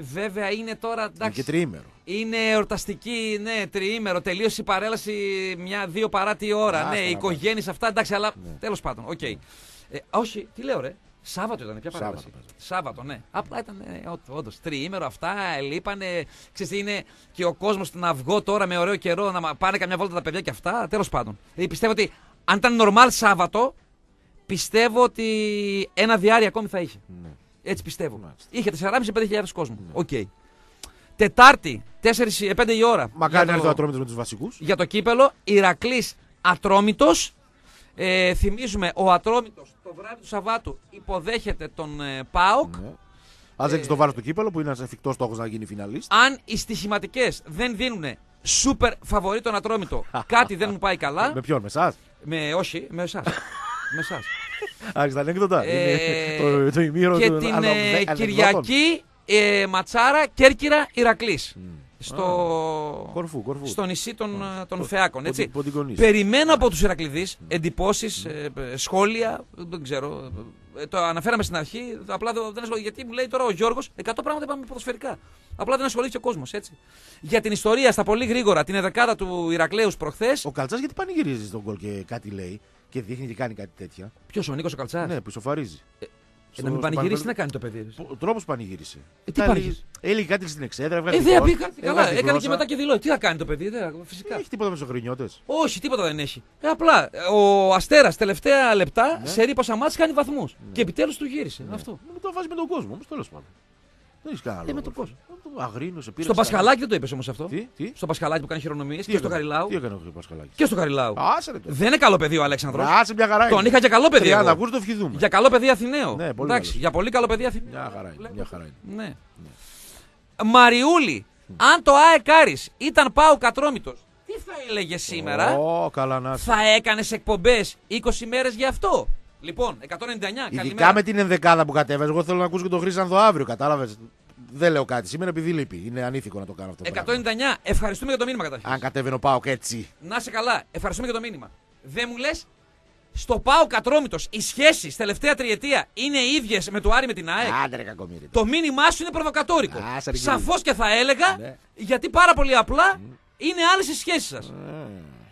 Βέβαια είναι τώρα. Είναι Εντάξει, και τριήμερο. είναι εορταστική, ναι, τριήμερο. Τελείωσε η παρέλαση μια-δύο παρά τη ώρα. Άστα ναι, να οι οικογένειες αυτά, εντάξει, αλλά Ναι. τέλος πάντων. Οκ. Ε, όχι, τι λέω, ρε. Σάββατο ήταν, ποια Σάββατο παρέλαση. παίζαμε. Σάββατο, ναι. Απλά ήταν, ε, όντως, τριήμερο αυτά, λείπανε. Ξέρεις, τι είναι και ο κόσμος να βγω τώρα με ωραίο καιρό, να μα- πάνε καμιά βόλτα τα παιδιά και αυτά. Τέλος πάντων. Δηλαδή πιστεύω ότι αν ήταν normal Σάββατο, πιστεύω ότι ένα διάρκεια ακόμη θα είχε. Ναι. Έτσι πιστεύω. Μάλιστα. Είχε 4.500-5.000 κόσμο. Οκ. Τετάρτη, 4, 5 η ώρα. Μακάρι για να έρθει το- ο Ατρόμητος με τους βασικούς. για το κύπελο. Ηρακλής Ατρόμητος. Ε, θυμίζουμε, ο Ατρόμητος το βράδυ του Σαββάτου υποδέχεται τον ε, ΠΑΟΚ. Ναι. Ας έχεις το βάρος του κύπελο που είναι ένας εφικτός στόχος να γίνει φιναλίστ. Αν οι στοιχηματικές δεν δίνουν σούπερ φαβορή τον Ατρόμητο, κάτι δεν μου πάει καλά. Με ποιον, με εσάς; με, όχι, με εσάς. με εσάς. Άρχισε τα ανέκδοτα. Ε, Είναι το, το ημίρο και των την ανο- ε, ανεκδότων. Κυριακή ε, Ματσάρα Κέρκυρα Ηρακλής. Στο, Κορφού, κορφού. στο νησί των, ε, των Πο- Φεάκων. ποντι- Έτσι. ποντικονής. Περιμένω από τους Ηρακλειδείς εντυπώσεις, ε, ε, σχόλια, δεν ξέρω. ε, το αναφέραμε στην αρχή, απλά δεν δεν ασχολεί- γιατί μου λέει τώρα ο Γιώργος, 100 πράγματα είπαμε ποδοσφαιρικά. Απλά δεν ασχολήθηκε ο κόσμος, έτσι. Για την ιστορία, στα πολύ γρήγορα, την εδεκάδα του Ηρακλέους προχθές. Ο Καλτσάς γιατί πανηγυρίζει στον γκολ και κάτι λέει και δείχνει και κάνει κάτι τέτοια. Ποιος ο Νίκος ο Καλτσάς; Ναι, που ισοφαρίζει. Ε, να μην πανηγυρίσει, τι να κάνει το παιδί. ρε. Ο τρόπος πανηγύρισε. Ε, τι πανηγύρισε; Έλεγε κάτι στην εξέδρα, έβγαλε. Ε, τη δεν γλώσσα, πει κάτι έβγαλε καλά. τη Έκανε και γλώσσα. μετά και δηλώσει. Τι θα κάνει το παιδί, δεν, Δεν φυσικά. έχει τίποτα με τους χρηνιώτε. Όχι, τίποτα δεν έχει. Ε, απλά ε, ο Αστέρας τελευταία λεπτά Ναι. σε ρήπα μάτς κάνει βαθμούς. Και επιτέλους του γύρισε. Αυτό. Μην το βάζει με τον κόσμο όμως, τέλος πάντων. Δεν έχει κανένα Ε, με λόγος. τον κόσμο. Αγρίνο, σε πήρε. Στο Πασχαλάκι δεν το είπες όμως αυτό. Τι, τι; Στο Πασχαλάκι που κάνει χειρονομίες Τι και στο έκανε, Καριλάου. Τι έκανε ο Πασχαλάκη. Και στο Καριλάου. Άσε ρε τώρα. Δεν είναι καλό παιδί ο Αλέξανδρος. Άσε μια χαρά. Τον είναι. είχα και καλό παιδί. 30 εγώ. Αυγούστου το ευχηθούμε. Για καλό παιδί Αθηναίο. Ναι, πολύ Εντάξει, καλός. για πολύ καλό παιδί Αθηναίο. Μια χαρά είναι. Βλέπω. Μια χαρά είναι. Ναι. Μαριούλη, αν το ΑΕΚ Άρης ήταν πάω κατρόμητος, τι θα έλεγε σήμερα; Ω, καλά να είσαι. Θα έκανες εκπομπές 20 μέρες γι' αυτό; Λοιπόν, 199. Ειδικά καλημέρα. με την ενδεκάδα που κατέβαινε, εγώ θέλω να ακούσω και τον Χρήσανθο αύριο, κατάλαβες; Δεν λέω κάτι σήμερα επειδή λείπει. Είναι ανήθικο να το κάνω αυτό. το πράγμα. 199. Ευχαριστούμε για το μήνυμα καταρχήν. Αν κατέβαινε ο Πάοκ έτσι. Να είσαι καλά. Ευχαριστούμε για το μήνυμα. Δεν μου λες, στο πάω κατρόμητο οι σχέσεις τελευταία τριετία είναι ίδιες με το Άρη με την ΑΕΚ; Άντε ρε κακομίρι. Το μήνυμά σου είναι προβοκατόρικο. Α, σε ρε κύριε. Σαφώς και θα έλεγα, Ναι. γιατί πάρα πολύ απλά είναι άλλες οι σχέσεις σας.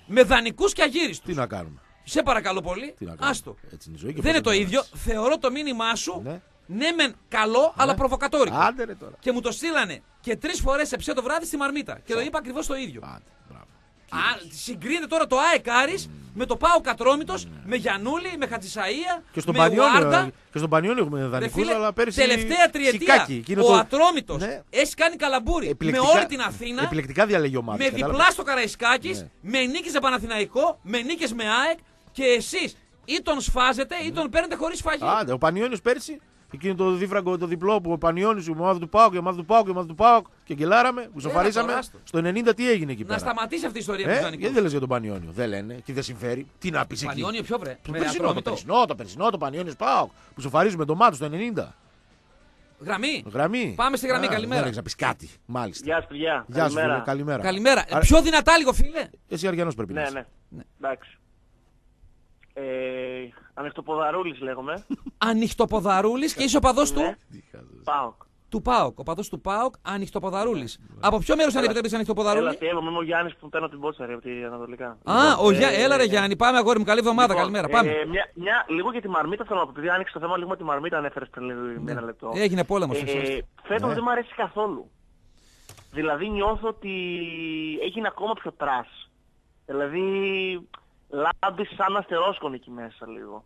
Με δανεικούς και αγύριστους. Τι να κάνουμε. Σε παρακαλώ πολύ, Τι να κάνουμε. άστο. Έτσι είναι η ζωή και Δεν είναι πώς το να ίδιο. κάνεις. Θεωρώ το μήνυμά σου Ναι. ναι, μεν καλό, αλλά προβοκατόρικο. Άντε ρε τώρα. Και μου το στείλανε και τρεις φορές σε ψέ το βράδυ στη Μαρμίτα. Και το είπα ακριβώς το ίδιο. Άντε, μπράβο. Α, συγκρίνεται τώρα το ΑΕΚ Άρης με το ΠΑΟ Κατρόμητος, με Γιανούλη, με Χατζησαΐα, Και στον με Πανιόνιο, Ουάρντα. και στον Πανιόνιο έχουμε Ρε δανεικού, φίλε, αλλά πέρυσι. τελευταία τριετία Σικάκι, εκείνο ο το- Ατρόμητος Ναι. έχει κάνει καλαμπούρι Επιλεκτικά- με όλη την Αθήνα, Επιλεκτικά διαλέγει ομάδα. με διπλά στο Καραϊσκάκης, Ναι. με νίκες σε Παναθηναϊκό, με νίκες με ΑΕΚ και εσείς ή τον σφάζετε ή τον παίρνετε χωρίς φαγή. Άντε, ο Πανιόνιος πέρσι, εκείνο το δίφραγκο, το διπλό που ο Πανιόνιος, η ομάδα του Πάουκ, η ομάδα του Πάουκ, η ομάδα του Πάουκ και γκελάραμε, που σοφαρίσαμε. τώρα, άστο. Στο 90 τι έγινε εκεί Να πέρα. σταματήσει αυτή η ιστορία με Ε, τους γιατί δανεικούς. δεν λες για τον Πανιόνιο. Δεν λένε και δεν συμφέρει. Τι να πεις εκεί. Πανιόνιο ποιο βρε, Το με περσινό, το Ατρόμητο. περσινό, το περσινό, το Πανιόνιος Πάουκ. Που σοφαρίζουμε το μάτο στο 90. Γραμμή. Γραμμή. Πάμε στη γραμμή, Α, καλημέρα. Δεν έχεις να πεις κάτι. Μάλιστα. Γεια σου, παιδιά. Γεια σου, Καλημέρα. φίλε, καλημέρα. Καλημέρα. Άρα- Πιο δυνατά λίγο φίλε. Εσύ Αριανό πρέπει να Ναι, είσαι. ναι. Εντάξει. Ε, Ανοιχτοποδαρούλης λέγομαι. Ανοιχτοποδαρούλης και είσαι οπαδός του; Ναι. Πάω. Του ΠΑΟΚ. Ο παδός του ΠΑΟΚ, ανοιχτοποδαρούλης. Από ποιο μέρος αν επιτρέπει Έλα, ανοιχτοποδαρούλης; τι είμαι, είμαι ο Γιάννης που παίρνω την πότσα ρε, από τη Ανατολικά. Α, ο Ε, Γιά... έλα ρε Γιάννη, πάμε αγόρι μου, καλή εβδομάδα, λοιπόν, καλημέρα, ε, πάμε. μια, μια, λίγο για τη Μαρμίτα θέλω να πω, επειδή άνοιξε το θέμα λίγο με τη Μαρμίτα ανέφερες πριν λίγο Ναι. ένα λεπτό. Έγινε πόλεμος. Ε, φέτος Ναι. δεν μου αρέσει καθόλου. Δηλαδή νιώθω ότι έγινε ακόμα πιο trash. Δηλαδή λάμπεις σαν αστερόσκονη εκεί μέσα λίγο.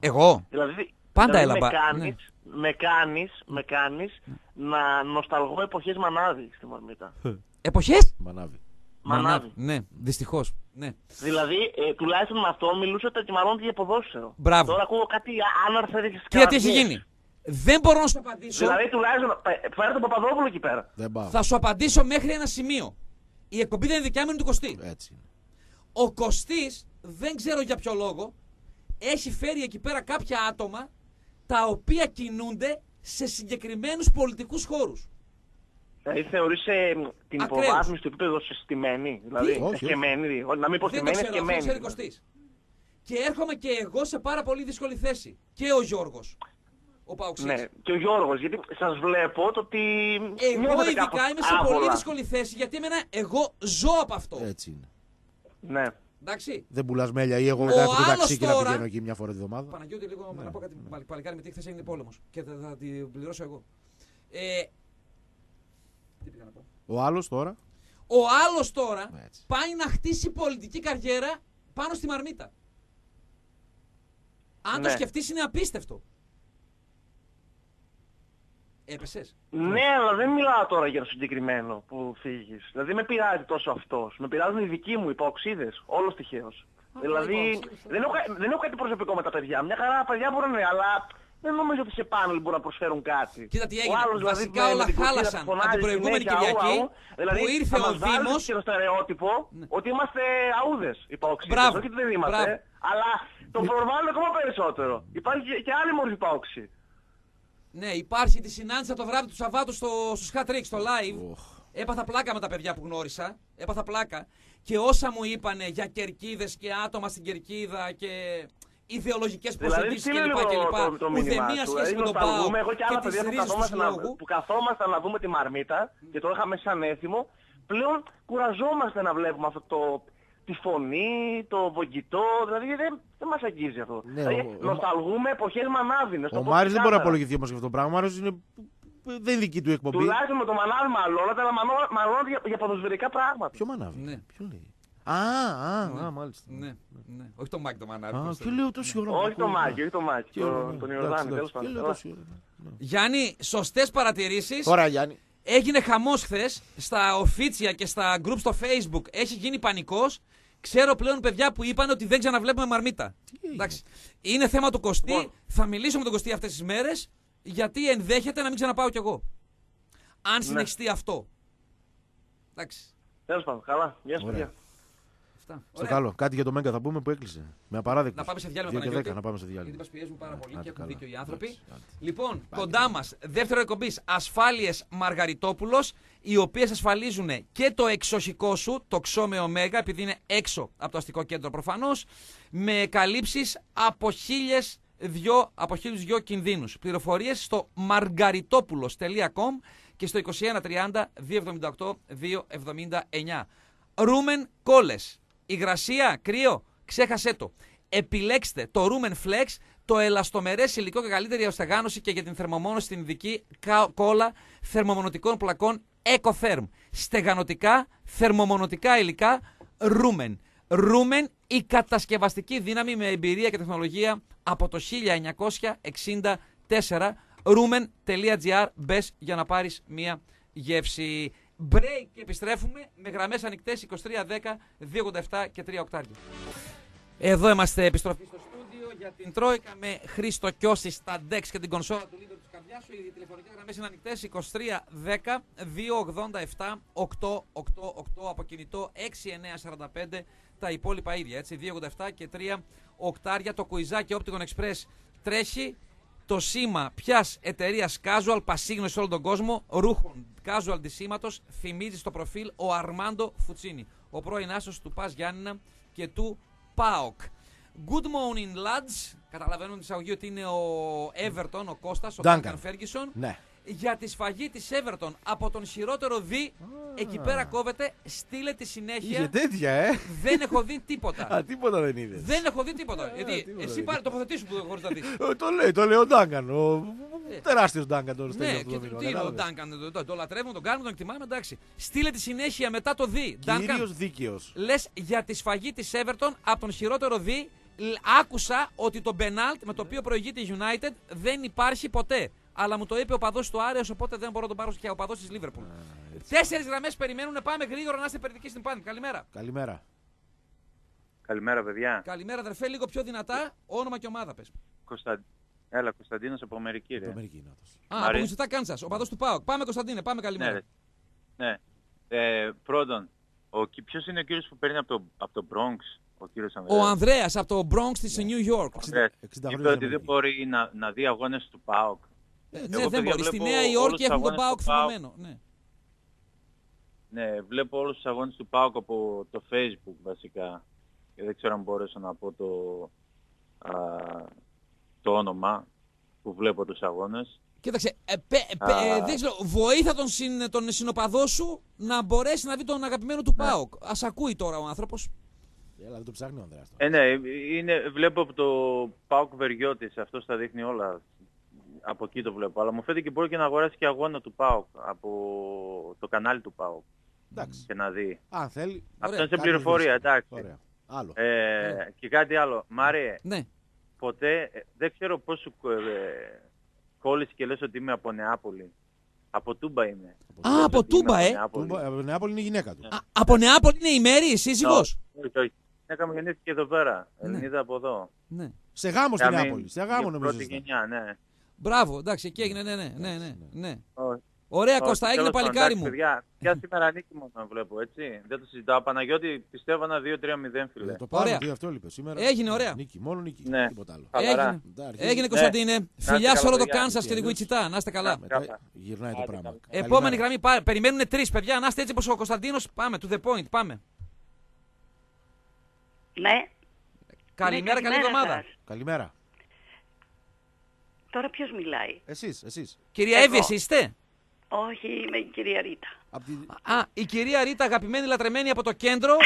Εγώ; Δηλαδή, Πάντα δηλαδή έλαμπα, Με κάνεις, με κάνεις, με κάνεις να νοσταλγώ εποχές Μανάβη στη Μαρμίτα. Εποχές; Μανάβη. Μανάδι. Ναι, δυστυχώς. Ναι. Δηλαδή, ε, τουλάχιστον με αυτό μιλούσε ότι ετοιμαρώνεται για ποδόσφαιρο. Μπράβο. Τώρα ακούω κάτι άναρθες Κοίτα τι έχει γίνει; Δεν μπορώ να σου απαντήσω. Δηλαδή, τουλάχιστον, πε- φέρε τον Παπαδόπουλο εκεί πέρα. Δεν πάω. Θα σου απαντήσω μέχρι ένα σημείο. Η εκπομπή δεν είναι δικιά μου, είναι του Κωστή. Έτσι. Είναι. Ο Κωστής, δεν ξέρω για ποιο λόγο, έχει φέρει εκεί πέρα κάποια άτομα τα οποία κινούνται σε συγκεκριμένους πολιτικούς χώρους. Δηλαδή, θεωρείς ε, την Ακραίους. υποβάθμιση του επίπεδου συστημένη. Δηλαδή, όχι, όχι. εσκεμμένη. όχι, Να μην πω Δεν το στημένη, ξέρω, αυτό εσκεμμένη. ξέρει δηλαδή. Κωστής. Και έρχομαι και εγώ σε πάρα πολύ δύσκολη θέση. Και ο Γιώργος. Ο Παουξής. Ναι, και ο Γιώργος, γιατί σας βλέπω το ότι Εγώ νιώθετε ειδικά κάπως είμαι σε άβολα. πολύ δύσκολη θέση γιατί εμένα εγώ ζω από αυτό. Έτσι είναι. Ναι. Εντάξει. Δεν πουλάς μέλια ή εγώ Ο μετά έχω το άλλος ταξί και να τώρα- πηγαίνω εκεί μια φορά τη βδομάδα. Παναγιώτη, λίγο Ναι, να πω κάτι παλι- παλικάρι, γιατί χθες έγινε πόλεμος και θα, θα την πληρώσω εγώ. Ε, τι πήγα να πω; Ο άλλος τώρα. Ο άλλος τώρα Έτσι. πάει να χτίσει πολιτική καριέρα πάνω στη μαρμίτα. Αν το Ναι. σκεφτείς, είναι απίστευτο. Έπεσες; Ναι, αλλά δεν μιλάω τώρα για το συγκεκριμένο που φύγεις. Δηλαδή με πειράζει τόσο αυτός. Με πειράζουν οι δικοί μου υποξίδες. Όλος τυχαίος. Δηλαδή δεν έχω, δεν έχω κάτι προσωπικό με τα παιδιά. Μια χαρά παιδιά μπορούν να είναι, αλλά δεν νομίζω ότι σε πάνελ μπορούν να προσφέρουν κάτι. Κοίτα τι έγινε. Ο άλλος, δηλαδή, Βασικά με- όλα με την κουτίλα χάλασαν που φωνάζει από την προηγούμενη συνέχεια, Κυριακή, αου, αου. Δηλαδή, που ήρθε θα ο μας βάλεις Δήμος- και το στερεότυπο ότι είμαστε αούδες υποξίδες. Μπράβο, Όχι ότι δεν είμαστε. μπράβο. Αλλά τον προβάλλουν ακόμα περισσότερο. Υπάρχει και- και άλλη μορφή υπόξης. Ναι, υπάρχει τη συνάντησα το βράδυ του Σαββάτου στο, στο Scat Trick, στο live. Έπαθα πλάκα με τα παιδιά που γνώρισα. Έπαθα πλάκα. Και όσα μου είπανε για κερκίδες και άτομα στην κερκίδα και ιδεολογικές Δηλαδή, προσεγγίσεις στείλε κλπ. λίγο κλπ. το, το μήνυμά Ουδέμια σου. σχέση Δηλαδή, με τον ΠΑΟΚ νοσταλγούμε. Εγώ και άλλα και τις παιδιά που ρίζες του καθόμασταν, να, συλλόγου. που καθόμασταν να δούμε τη μαρμίτα και το είχαμε σαν έθιμο, πλέον κουραζόμαστε να βλέπουμε αυτό το, τη φωνή, το βογγητό, δηλαδή δεν, δεν μας αγγίζει αυτό. Ναι, δηλαδή, ο- ο- νοσταλγούμε εποχές μανάβινες. το Ο πω Μάρης δεν μπορεί να ξεκάθαρα. απολογηθεί όμως για αυτό το πράγμα. Ο Μάρης είναι... δεν είναι δική του εκπομπή. Τουλάχιστον με το μανάβι μαλώνατε, αλλά μαλώ- μαλώνατε για, για ποδοσφαιρικά πράγματα. Ποιο μανάβει. Ναι. Ποιο λέει; Α, α, α, μάλιστα. Ναι, ναι. Όχι το Μάκη το Μανάρι. Α, πώς και το- λέω τόση ώρα. Όχι το ακούω, Μάκη, ναι. όχι το Μάκη, Και λέω, το- ναι, τον εντάξει, Ιορδάνη, εντάξει. τέλος Και πάντων. λέω Καλά. τόση ώρα, ναι. Γιάννη, σωστές παρατηρήσεις. Ωραία, Γιάννη. Έγινε χαμός χθες στα οφίτσια και στα group στο facebook. Έχει γίνει πανικός. Ξέρω πλέον παιδιά που είπαν ότι δεν ξαναβλέπουμε μαρμίτα. Εντάξει. Είναι θέμα του Κωστή. Λοιπόν. Θα μιλήσω με τον Κωστή αυτές τις μέρες. Γιατί ενδέχεται να μην ξαναπάω κι εγώ. Ναι. Αν συνεχιστεί αυτό. Εντάξει. Τέλος πάντων, καλά. Γεια σας, Ωραία. παιδιά. Αυτά. Στο Ωραία. καλό. Κάτι για το Μέγκα θα πούμε που έκλεισε. Με απαράδεκτος. Να πάμε σε διάλειμμα, 2 και Παναγιώτη. 10 να πάμε σε Γιατί διάλειμμα. μας πιέζουν πάρα πολύ Άντε, και έχουν καλά. δίκιο οι άνθρωποι. Εντάξει, άντε. Λοιπόν, κοντά μας, δεύτερο εκπομπής Ασφάλειες Μαργαριτόπουλος, οι οποίες ασφαλίζουν και το εξοχικό σου, το ξώ με ωμέγα, επειδή είναι έξω από το αστικό κέντρο προφανώς, με καλύψεις από χίλιες δυο, από χίλιους δυο κινδύνους. Πληροφορίες στο margaritopoulos.com και στο 2130 278 279. Ρούμεν κόλες. Υγρασία, κρύο, ξέχασέ το. Επιλέξτε το Rumen Flex, το ελαστομερές υλικό και καλύτερη οσταγάνωση και για την θερμομόνωση στην ειδική κα- κόλλα θερμομονωτικών πλακών EcoTherm. Στεγανοτικά, θερμομονωτικά υλικά Rumen. Rumen, η κατασκευαστική δύναμη με εμπειρία και τεχνολογία από το 1964. Rumen.gr Μπες για να πάρεις μία γεύση. Break και επιστρέφουμε με γραμμές ανοιχτές 2310 287 και 3 οκτάρια. Εδώ είμαστε επιστροφή στο στούντιο για την Τρόικα με Χρήστο Κιώση στα decks και την κονσόλα του Λίμπερ της καρδιάς σου. Οι τηλεφωνικές γραμμές είναι ανοιχτές 2310 287 888 από κινητό 6945 τα υπόλοιπα ίδια έτσι 287 και 3 οκτάρια το κουιζάκι Opticon Express τρέχει το σήμα ποιας εταιρείας casual πασίγνωση σε όλο τον κόσμο ρούχων casual αντισήματο θυμίζει στο προφίλ ο Αρμάντο Φουτσίνη, ο πρώην άσος του Πας Γιάννηνα και του ΠΑΟΚ. Good morning, lads. Καταλαβαίνω την εισαγωγή ότι είναι ο Everton, ο Κώστας, ο Duncan. Duncan Ferguson. Ναι. Για τη σφαγή της Everton από τον χειρότερο δι, εκεί πέρα κόβεται, στείλε τη Είχε συνέχεια. τέτοια, ε. Δεν έχω δει τίποτα. Α, τίποτα δεν είδες. Δεν έχω δει τίποτα. Γιατί τίποτα εσύ δεν πάρε τοποθετήσου που χωρίς να δεις. Το λέει, το λέει ο Ντάγκαν. Ο Ε. τεράστιος Ντάγκαν τώρα Ναι, και τι είναι ο Ντάνκαν, το, το, το λατρεύουμε, τον κάνουμε, τον εκτιμάμε, εντάξει. Στείλε τη συνέχεια μετά το δι. Κυρίω Ντάνκαν, δίκαιος. λες για τη σφαγή της Everton από τον χειρότερο δι. λ- Άκουσα ότι το Μπενάλτ με το οποίο προηγείται η United δεν υπάρχει ποτέ. Αλλά μου το είπε ο παδός του Άρεος, οπότε δεν μπορώ να τον πάρω και ο παδός της Λίβερπουλ. Τέσσερις γραμμές περιμένουν, πάμε γρήγορα να είστε περιτικοί στην πάνη. Καλημέρα. Καλημέρα. Καλημέρα, παιδιά. Καλημέρα, αδερφέ, λίγο πιο δυνατά, όνομα και ομάδα πες. Κωνσταν... Έλα, Κωνσταντίνος από Αμερική, Το ρε. Αμερική είναι αυτός. Α, Μαρή. από Μισουτά Κάνσα, ο παδός του Πάοκ. Πάμε Κωνσταντίνε, πάμε Ναι, καλημέρα. ρε. ναι. Ε, πρώτον, ο... κι- ποιος είναι ο κύριος που παίρνει από το, από το Bronx, ο κύριος Ο Ανδρέας. Ανδρέα από το Bronx της New York. Ανδρέας. 60 Είπε χρόνια ότι στην δεν Αμερική. μπορεί να, να δει αγώνες του ΠΑΟΚ. Ε, Εγώ, ναι, δεν παιδιά, μπορεί. Στη βλέπω Νέα όλους Υόρκη τους έχουν τον αγώνες Πάοκ του ΠΑΟΚ. θυμωμένο. Ναι. Ναι, βλέπω όλους τους αγώνες του ΠΑΟΚ από το Facebook βασικά. Και δεν ξέρω αν μπορέσω να πω το, α, το όνομα που βλέπω τους αγώνες. Κοίταξε, ε, πε- πε- ε, Α. δεν ξέρω, βοήθα τον, συν, τον συνοπαδό σου να μπορέσει να δει τον αγαπημένο του ΠΑΟΚ. Α ακούει τώρα ο άνθρωπος. Έλα, δεν το ψάχνει ο Ανδρέας τώρα. Ε, ναι, είναι, βλέπω από το ΠΑΟΚ Βεργιώτης, αυτός τα δείχνει όλα. Από εκεί το βλέπω. Αλλά μου φαίνεται και μπορεί και να αγοράσει και αγώνα του ΠΑΟΚ από το κανάλι του ΠΑΟΚ Εντάξει. και να δει. Αν θέλει. Αυτό είναι σε κάτι πληροφορία, βρίσκει. εντάξει. Ωραία. Άλλο. Ε, και κάτι άλλο. Μάριε, Ναι. ποτέ, ε, δεν ξέρω πώς σου κο- ε, κόλλησε και λες ότι είμαι από Νεάπολη. Από Τούμπα είμαι. Α, Λες από ότι είμαι Τούμπα, ε. Νεάπολη. Τούμπα- ε, Νεάπολη είναι η γυναίκα του. Α, από Νεάπολη είναι η Μέρη, η σύζυγος. Όχι, όχι. Έκαμε γεννήθηκε εδώ πέρα. Ελληνίδα από εδώ. Ναι. Σε γάμο στη Κάμι- Νεάπολη. Σε γάμο η νομίζω. Πρώτη ήσασταν. γενιά, ναι. Μπράβο, εντάξει, εκεί έγινε, ναι, ναι, ναι, ναι, ναι. Όχι. Ωραία, Όχι, Κώστα, έγινε τέλος πάντων, παλικάρι εντάξει, μου. Παιδιά, πια σήμερα νίκη μόνο βλέπω, έτσι. Δεν το συζητάω. Παναγιώτη πιστεύω ένα 2-3-0, φίλε. Ε, Το πάμε, Ωραία. τι αυτό είπε σήμερα. Έγινε, ωραία. Νίκη, μόνο νίκη. Ναι. Τίποτα άλλο. Χαλαρά. Έγινε. Μετά αρχίζει- Έγινε, Κωνσταντίνε. είστε Φιλιά σε καλά, όλο το παιδιά. Κάνσας και την Αλλιώς. Κουιτσιτά. Να είστε καλά. Μετά Κάπα. γυρνάει το Άντε, πράγμα. καλά. Επόμενη Καλημέρα. γραμμή, πά- περιμένουν τρεις παιδιά. Να είστε έτσι όπως ο Κωνσταντίνος. Πάμε, to the point, πάμε. Ναι. Καλημέρα, καλή καλημέρα εβδομάδα. σας. Καλημέρα. Τώρα ποιος μιλάει; Εσείς, εσείς. Κυρία Εγώ. Εύη, εσείς είστε; Όχι, είμαι η κυρία Ρίτα. Απ' τη... Α, η κυρία Ρίτα, αγαπημένη λατρεμένη από το κέντρο,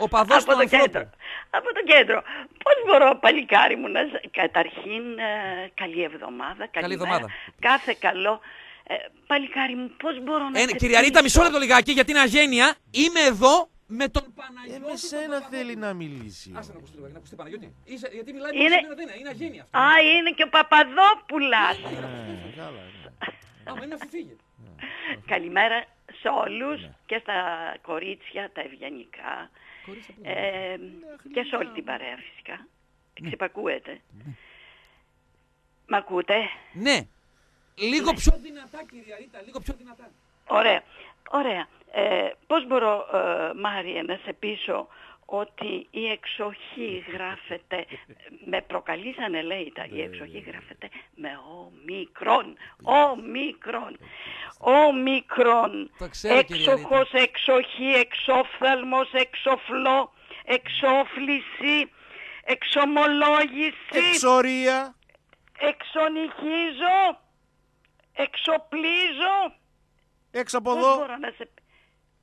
ο παδός του από το ανθρώπου. κέντρο. Από το κέντρο. Πώς μπορώ, παλικάρι μου, να... ζ- Καταρχήν, ε, καλή εβδομάδα. Καλή καλημέρα, εβδομάδα. Κάθε καλό. Ε, παλικάρι μου, πώς μπορώ να Ε, σε κυρία Ρίτα, πείσω. μισό λεπτό λιγάκι, γιατί είναι αγένεια. Είμαι εδώ με τον Ε, Παναγιώτη. με τον σένα Παπαδόπουλο. θέλει να μιλήσει. Άσε να ακουστεί λιγάκι, να ακουστεί Παναγιώτη. Είσαι, γιατί μιλάει Είναι- είναι... σήμερα δεν είναι, είναι αγένεια αυτό. Α, είναι και ο Παπαδόπουλας. Ε, καλά, ναι. Άμα είναι αυτή φύγε. Καλημέρα σε όλους Ναι. και στα κορίτσια, τα ευγενικά. Κορίτσια που- Ε, και σε όλη την παρέα φυσικά. Εξυπακούεται. Μ' ακούτε; Ναι. Λίγο πιο δυνατά, κυρία Ρίτα, λίγο πιο δυνατά. Ωραία. Ωραία. Ε, πώς μπορώ, ε, Μάρια, να σε πείσω ότι η εξοχή γράφεται, με προκαλήσανε λέει τα, η εξοχή γράφεται με ο μικρόν, ο μικρόν, ο μικρόν, Το ξέρω, κυρία έξοχος, εξοχή, εξόφθαλμος, εξοφλό, εξόφληση, εξομολόγηση, Εξορία. εξονυχίζω, εξοπλίζω. Έξω από Πώς εδώ. μπορώ να σε...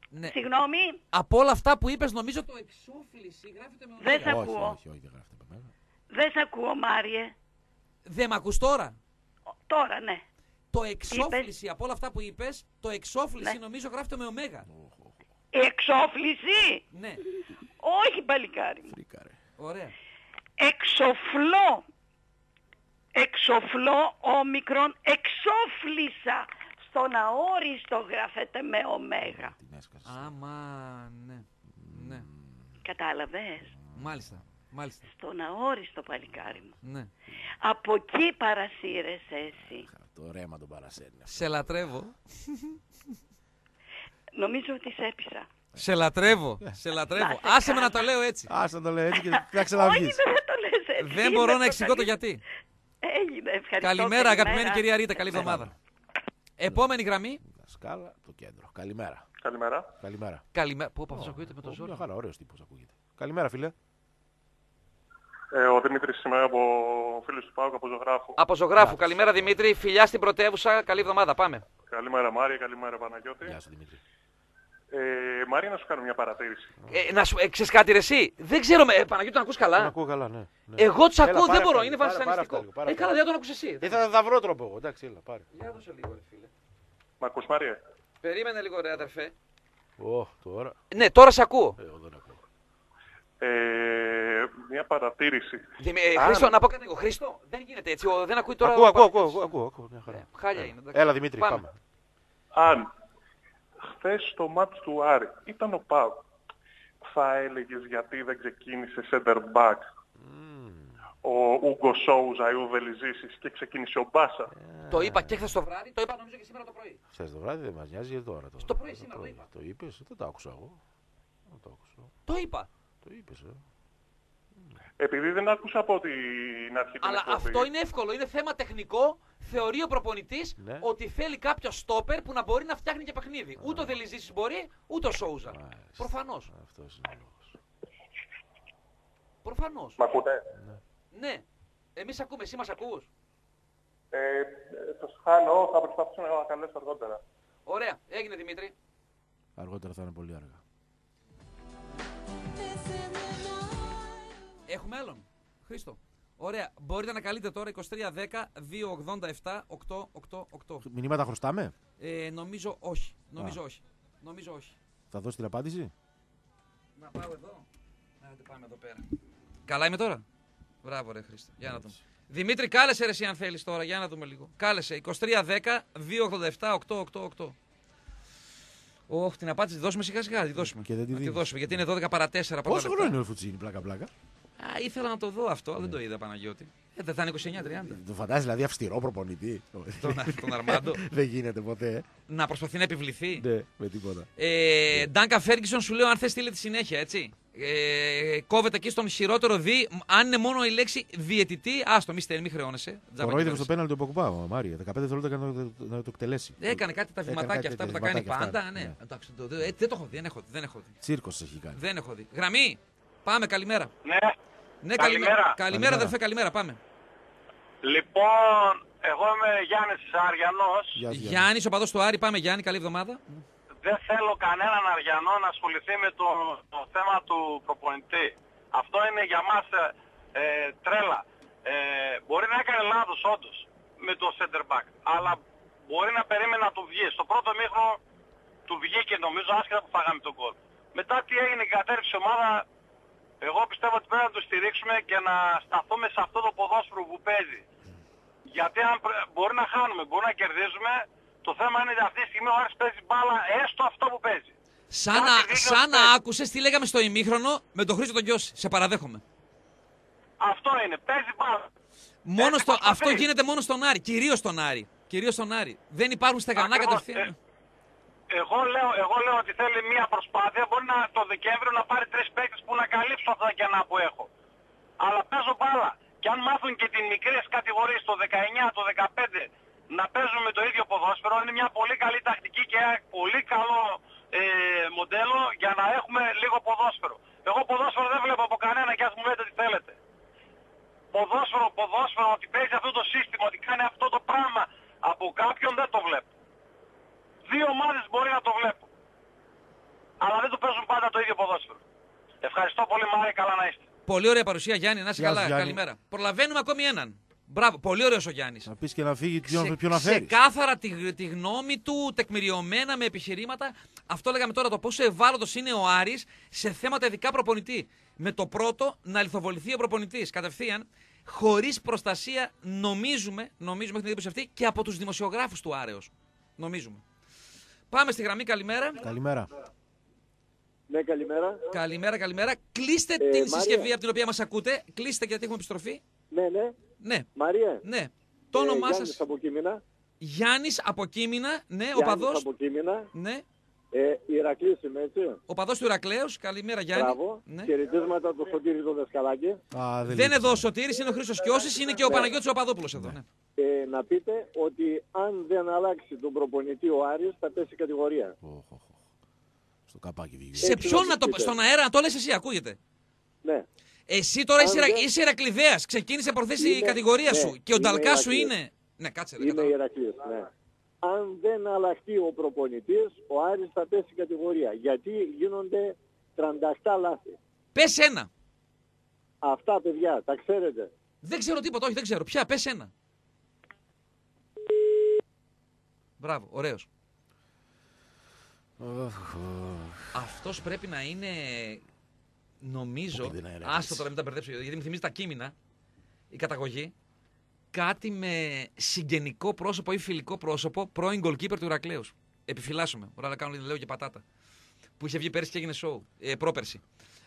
Ναι. Συγγνώμη, Από όλα αυτά που είπες, νομίζω το εξόφληση γράφεται με Δεν ονόματα. θα- Όχι, ακούω. όχι, όχι, δεν γράφεται από μένα. δεν σε ακούω Μάριε. Δεν μ' ακούς τώρα; Τώρα ναι. Το εξόφληση από όλα αυτά που είπες, το εξόφληση Ναι. νομίζω γράφεται με ωμέγα. Η εξόφληση. Ναι. Όχι παλικάρι μου. Φρίκαρε. Ωραία. Εξοφλό. Εξοφλό όμικρον εξόφλησα. Στον αόριστο γράφεται με ωμέγα. Την έσκασες. Άμα, ναι. Ναι. Κατάλαβες; Μάλιστα. Μάλιστα. Στον αόριστο παλικάρι μου. Ναι. Από εκεί παρασύρεσαι εσύ. Το ρέμα τον παρασέρνει. Σε λατρεύω. Νομίζω ότι σε έπεισα. Σε λατρεύω. Σε λατρεύω. Να σε Άσε με να καλά. το λέω έτσι. Άσε να το λέει έτσι και θα Όχι, ξαναβγείς. δεν θα το λες έτσι. Δεν μπορώ Είναι να εξηγώ το καλή- γιατί. Έγινε, ευχαριστώ. Καλημέρα, αγαπημένη κυρία Ρίτα. Καλή εβδομάδα. Επόμενη γραμμή. Σκάλα, το κέντρο. Καλημέρα. Καλημέρα. Καλημέρα. Καλημέρα. Πού αυτό ακούγεται με το Ω, ζόρι; Μια χαρά, ωραίος τύπος ακούγεται. Καλημέρα, φίλε. Ε, ο Δημήτρης σήμερα από φίλους του Πάουκ, από ζωγράφου. Από ζωγράφου. Καλημέρα Δημήτρη. Φιλιά στην πρωτεύουσα. Καλή εβδομάδα. Πάμε. Καλημέρα Μάρια, καλημέρα Παναγιώτη. Γεια σου, Δημήτρη. Ε, Μάρια, να σου κάνω μια παρατήρηση. Ε, να σου ε, ξέρεις κάτι ρε εσύ; Δεν ξέρω, με, ε, Παναγιώτη, τον ακούς Τον καλά. ακούω καλά, ναι. ναι. Εγώ τους Έλα, ακούω, δεν πάρε μπορώ. αυτά Είναι λίγο, πάρε- πάρε βασανιστικό. αυτά λίγο, πάρε Ε, αυτά καλά, λίγο. δεν τον ακούς εσύ. Ε, θα, θα βρω τρόπο εγώ. Εντάξει, έλα, πάρε. Για δώσε λίγο, ρε φίλε. Μ' ακούς Μάρια. Περίμενε λίγο, ρε αδερφέ. Ω, τώρα. Ναι, τώρα σε ακούω. Ε, Εγώ δεν ακούω. Ε, μια παρατήρηση. Δημη- ε, Αν- Χρήστο, να πω κάτι εγώ. Χρήστο, δεν γίνεται έτσι. ο- δεν ακούει τώρα. Ακούω, ο ακούω, Παπαδόπουλος. ακούω, ακούω, ακούω, μια χαρά. Ε, Χάλια Έλα. είναι. εντάξει. Έλα, Δημήτρη, πάμε. Αν χθες στο μάτς του Άρη ήταν ο Πάουκ, θα έλεγες γιατί δεν ξεκίνησε center back ο Ούγκο Σόουζα ή ο Βελιζήσης και ξεκίνησε ο Μπάσα; Το είπα και χθες το βράδυ, το είπα νομίζω και σήμερα το πρωί. Ξέρεις το βράδυ δεν μας νοιάζει γιατί τώρα. Το, Στο πρωί σήμερα το είπα. Το είπες, δεν το άκουσα εγώ. Δεν το άκουσα. Το είπα. Το είπες, ε. Επειδή δεν άκουσα από την αρχή την Αλλά εκπομπή. αυτό είναι εύκολο. Είναι θέμα τεχνικό. Θεωρεί ο προπονητής Ναι. ότι θέλει κάποιο στόπερ που να μπορεί να φτιάχνει και παιχνίδι. Ούτε ο Δελιζήση μπορεί, ούτε ο Σόουζα. Μάλιστα. Προφανώς. Αυτός είναι ο λόγος. Προφανώς. Μ' ακούτε; Ναι. Εμείς ακούμε, εσύ μας ακούς; Ε, ε, το χάνω, θα προσπαθήσω να καλέσω αργότερα. Ωραία. Έγινε Δημήτρη. Αργότερα θα είναι πολύ αργά. Έχουμε άλλον. Χρήστο. Ωραία. Μπορείτε να καλείτε τώρα 2310 287 888. Μηνύματα χρωστάμε; Ε, νομίζω όχι. Νομίζω όχι. Νομίζω όχι. Θα δώσει την απάντηση; Να πάω εδώ. Να πάμε εδώ πέρα. Καλά είμαι τώρα; Μπράβο ρε Χρήστο. Για να δούμε. Δημήτρη, κάλεσε ρε εσύ αν θέλεις τώρα, για να δούμε λίγο. Κάλεσε 2310 287 888. Όχι, την απάντηση τη δώσουμε σιγά σιγά. Τη δώσουμε. Και δεν τη Να τη δίνεις. δώσουμε γιατί είναι 12 παρα 4 πρώτα Πόσο λεπτά. χρόνο είναι ο Φουτσίνη, πλάκα-πλάκα. Α, ήθελα να το δω αυτό, δεν το είδα Παναγιώτη. Ε, δεν θα είναι 29-30. Το φαντάζει δηλαδή αυστηρό προπονητή. τον, τον Αρμάντο. Δεν γίνεται ποτέ. ε. να προσπαθεί να επιβληθεί. Ναι, με τίποτα. Ε, Ντάνκα Φέργκισον σου λέω αν θες στείλε τη συνέχεια, έτσι. Ε, κόβεται εκεί στον χειρότερο δι. Αν είναι μόνο η λέξη διαιτητή, άστο, μη στέλνει, μη χρεώνεσαι. Τζάμπα Κορόιδευε και στο πέναλ του Ποκουπά ο Μάρια. 15 δευτερόλεπτα έκανε να το- να το εκτελέσει. Έκανε κάτι τα Έκανε βηματάκια κάτι αυτά που τα τέτοια κάνει βηματάκια πάντα. αυτά, Ναι. ναι. Εντάξει, το- ε, δεν το έχω δει, δεν έχω δει. Δεν έχω δει. Τσίρκος έχει κάνει. Δεν έχω δει. Γραμμή, πάμε, καλημέρα. Ναι. Ναι, Καλημέρα. καλημέρα, Καλημέρα. αδερφέ, καλημέρα, πάμε. Λοιπόν, εγώ είμαι Γιάννης Αριανός. Γεια σου, Γιάννη. Γιάννης, ο παδός του Άρη, πάμε Γιάννη, καλή εβδομάδα. Δεν θέλω κανέναν Αριανό να ασχοληθεί με το, το θέμα του προπονητή. Αυτό είναι για μας ε, ε, τρέλα. Ε, μπορεί να έκανε λάθος όντως με το center back. Αλλά μπορεί να περίμενε να του βγει. Στο πρώτο μήχρο του βγήκε νομίζω άσχετα που φάγαμε τον κόλ. Μετά τι έγινε η κατέρευση ομάδα, εγώ πιστεύω ότι πρέπει να το στηρίξουμε και να σταθούμε σε αυτό το ποδόσφαιρο που παίζει. Γιατί αν πρέ- μπορεί να χάνουμε, μπορεί να κερδίζουμε, το θέμα είναι ότι αυτή τη στιγμή ο Άρης παίζει μπάλα έστω αυτό που παίζει. Σαν να, Κάτι δίκιο σαν να παίζει. άκουσες τι λέγαμε στο ημίχρονο με τον Χρήστο τον Γιώση. Σε παραδέχομαι. Αυτό είναι, παίζει μπάλα. Μόνο Έτσι στο, προσπαθεί. αυτό γίνεται μόνο στον Άρη. Κυρίως στον Άρη. Κυρίως στον Άρη. Δεν υπάρχουν στεγανά Ακριβώς. κατευθείαν. Ε, Εγώ λέω, εγώ λέω ότι θέλει μία προσπάθεια. Μπορεί να, το Δεκέμβριο να πάρει τρεις παίκτες που να καλύψουν αυτά τα κενά που έχω. Αλλά παίζω μπάλα. Και αν μάθουν και τις μικρές κατηγορίες το 19, το 15 να παίζουν με το ίδιο ποδόσφαιρο είναι μια πολύ καλή τακτική και ένα πολύ καλό ε, μοντέλο για να έχουμε λίγο ποδόσφαιρο. Εγώ ποδόσφαιρο δεν βλέπω από κανένα και ας μου λέτε τι θέλετε. Ποδόσφαιρο, ποδόσφαιρο, ότι παίζει αυτό το σύστημα, ότι κάνει αυτό το πράγμα από κάποιον δεν το βλέπω. Δύο ομάδες μπορεί να το βλέπω. Αλλά δεν το παίζουν πάντα το ίδιο ποδόσφαιρο. Ευχαριστώ πολύ Μάρια, καλά να είστε. Πολύ ωραία παρουσία, Γιάννη. Να είσαι Γεια σου, καλά. Γιάννη. Καλημέρα. Προλαβαίνουμε ακόμη έναν. Μπράβο, πολύ ωραίος ο Γιάννης. Να πεις και να φύγει, ποιον, ποιον να φέρεις. Ξεκάθαρα τη, τη γνώμη του, τεκμηριωμένα με επιχειρήματα. Αυτό λέγαμε τώρα το πόσο ευάλωτος είναι ο Άρης σε θέματα ειδικά προπονητή. Με το πρώτο να λιθοβοληθεί ο προπονητής κατευθείαν, χωρίς προστασία, νομίζουμε, νομίζουμε, έχει την εντύπωση αυτή, και από τους δημοσιογράφους του Άρεος. Νομίζουμε. Πάμε στη γραμμή, καλημέρα. Καλημέρα. Ναι, καλημέρα. Καλημέρα, καλημέρα. Κλείστε την Μάρια. συσκευή από την οποία μας ακούτε. Κλείστε γιατί έχουμε επιστροφή. Ναι, ναι. Ναι, Μαρία. ναι. Το όνομά Γιάννης σα. από Κίμηνα. Γιάννης από Κίμηνα. Ναι, ο Γιάννης παδός. από Κίμηνα. Ναι. Ε, Ηρακλής είμαι, έτσι. Ο παδός του Ηρακλέου. Καλημέρα, Γιάννη. Μπράβο. Ναι. Χαιρετίσματα το Σωτήρι το Δασκαλάκι. Α, Δεν είναι λείπεις. εδώ ο Σωτήρης, είναι ο Χρήστος Κιώσης, είναι και ο Ναι. Παναγιώτης ο Παπαδόπουλος εδώ. Ναι. Ε, να πείτε ότι αν δεν αλλάξει τον προπονητή ο Άρης θα πέσει κατηγορία. Οχ, οχ, οχ. Στο καπάκι βγήκε. Σε Έτσι ποιον όπως να το πείτε. στον αέρα, να το λες εσύ, ακούγεται. Ναι. Εσύ τώρα είσαι, Αν Ιρα- δεν- είσαι Ηρακλειδέας, ξεκίνησε προθέσει η Είμαι- κατηγορία ναι, σου και ο είμαι Νταλκά σου Ηρακλής. είναι. Ναι, κάτσε, ρε, Είμαι κατάλαβα. Ηρακλής, ναι. Αν δεν αλλάχτεί ο προπονητής, ο Άρης θα πέσει κατηγορία. Γιατί γίνονται 38 λάθη. Πες ένα. Αυτά παιδιά, τα ξέρετε. Δεν ξέρω τίποτα, όχι, δεν ξέρω. Ποια, πες ένα. Μπράβο, ωραίος. Οχ, οχ. Αυτός πρέπει να είναι, νομίζω, Πού πήγε να Ηρακλής. άστο τώρα μην τα μπερδέψω, γιατί μου θυμίζει τα κείμενα, η καταγωγή, κάτι με συγγενικό πρόσωπο ή φιλικό πρόσωπο πρώην goalkeeper του Ηρακλέους. Επιφυλάσσομαι, ωραία να κάνω λέω και πατάτα. Που είχε βγει πέρσι και έγινε show, ε, πρόπερσι.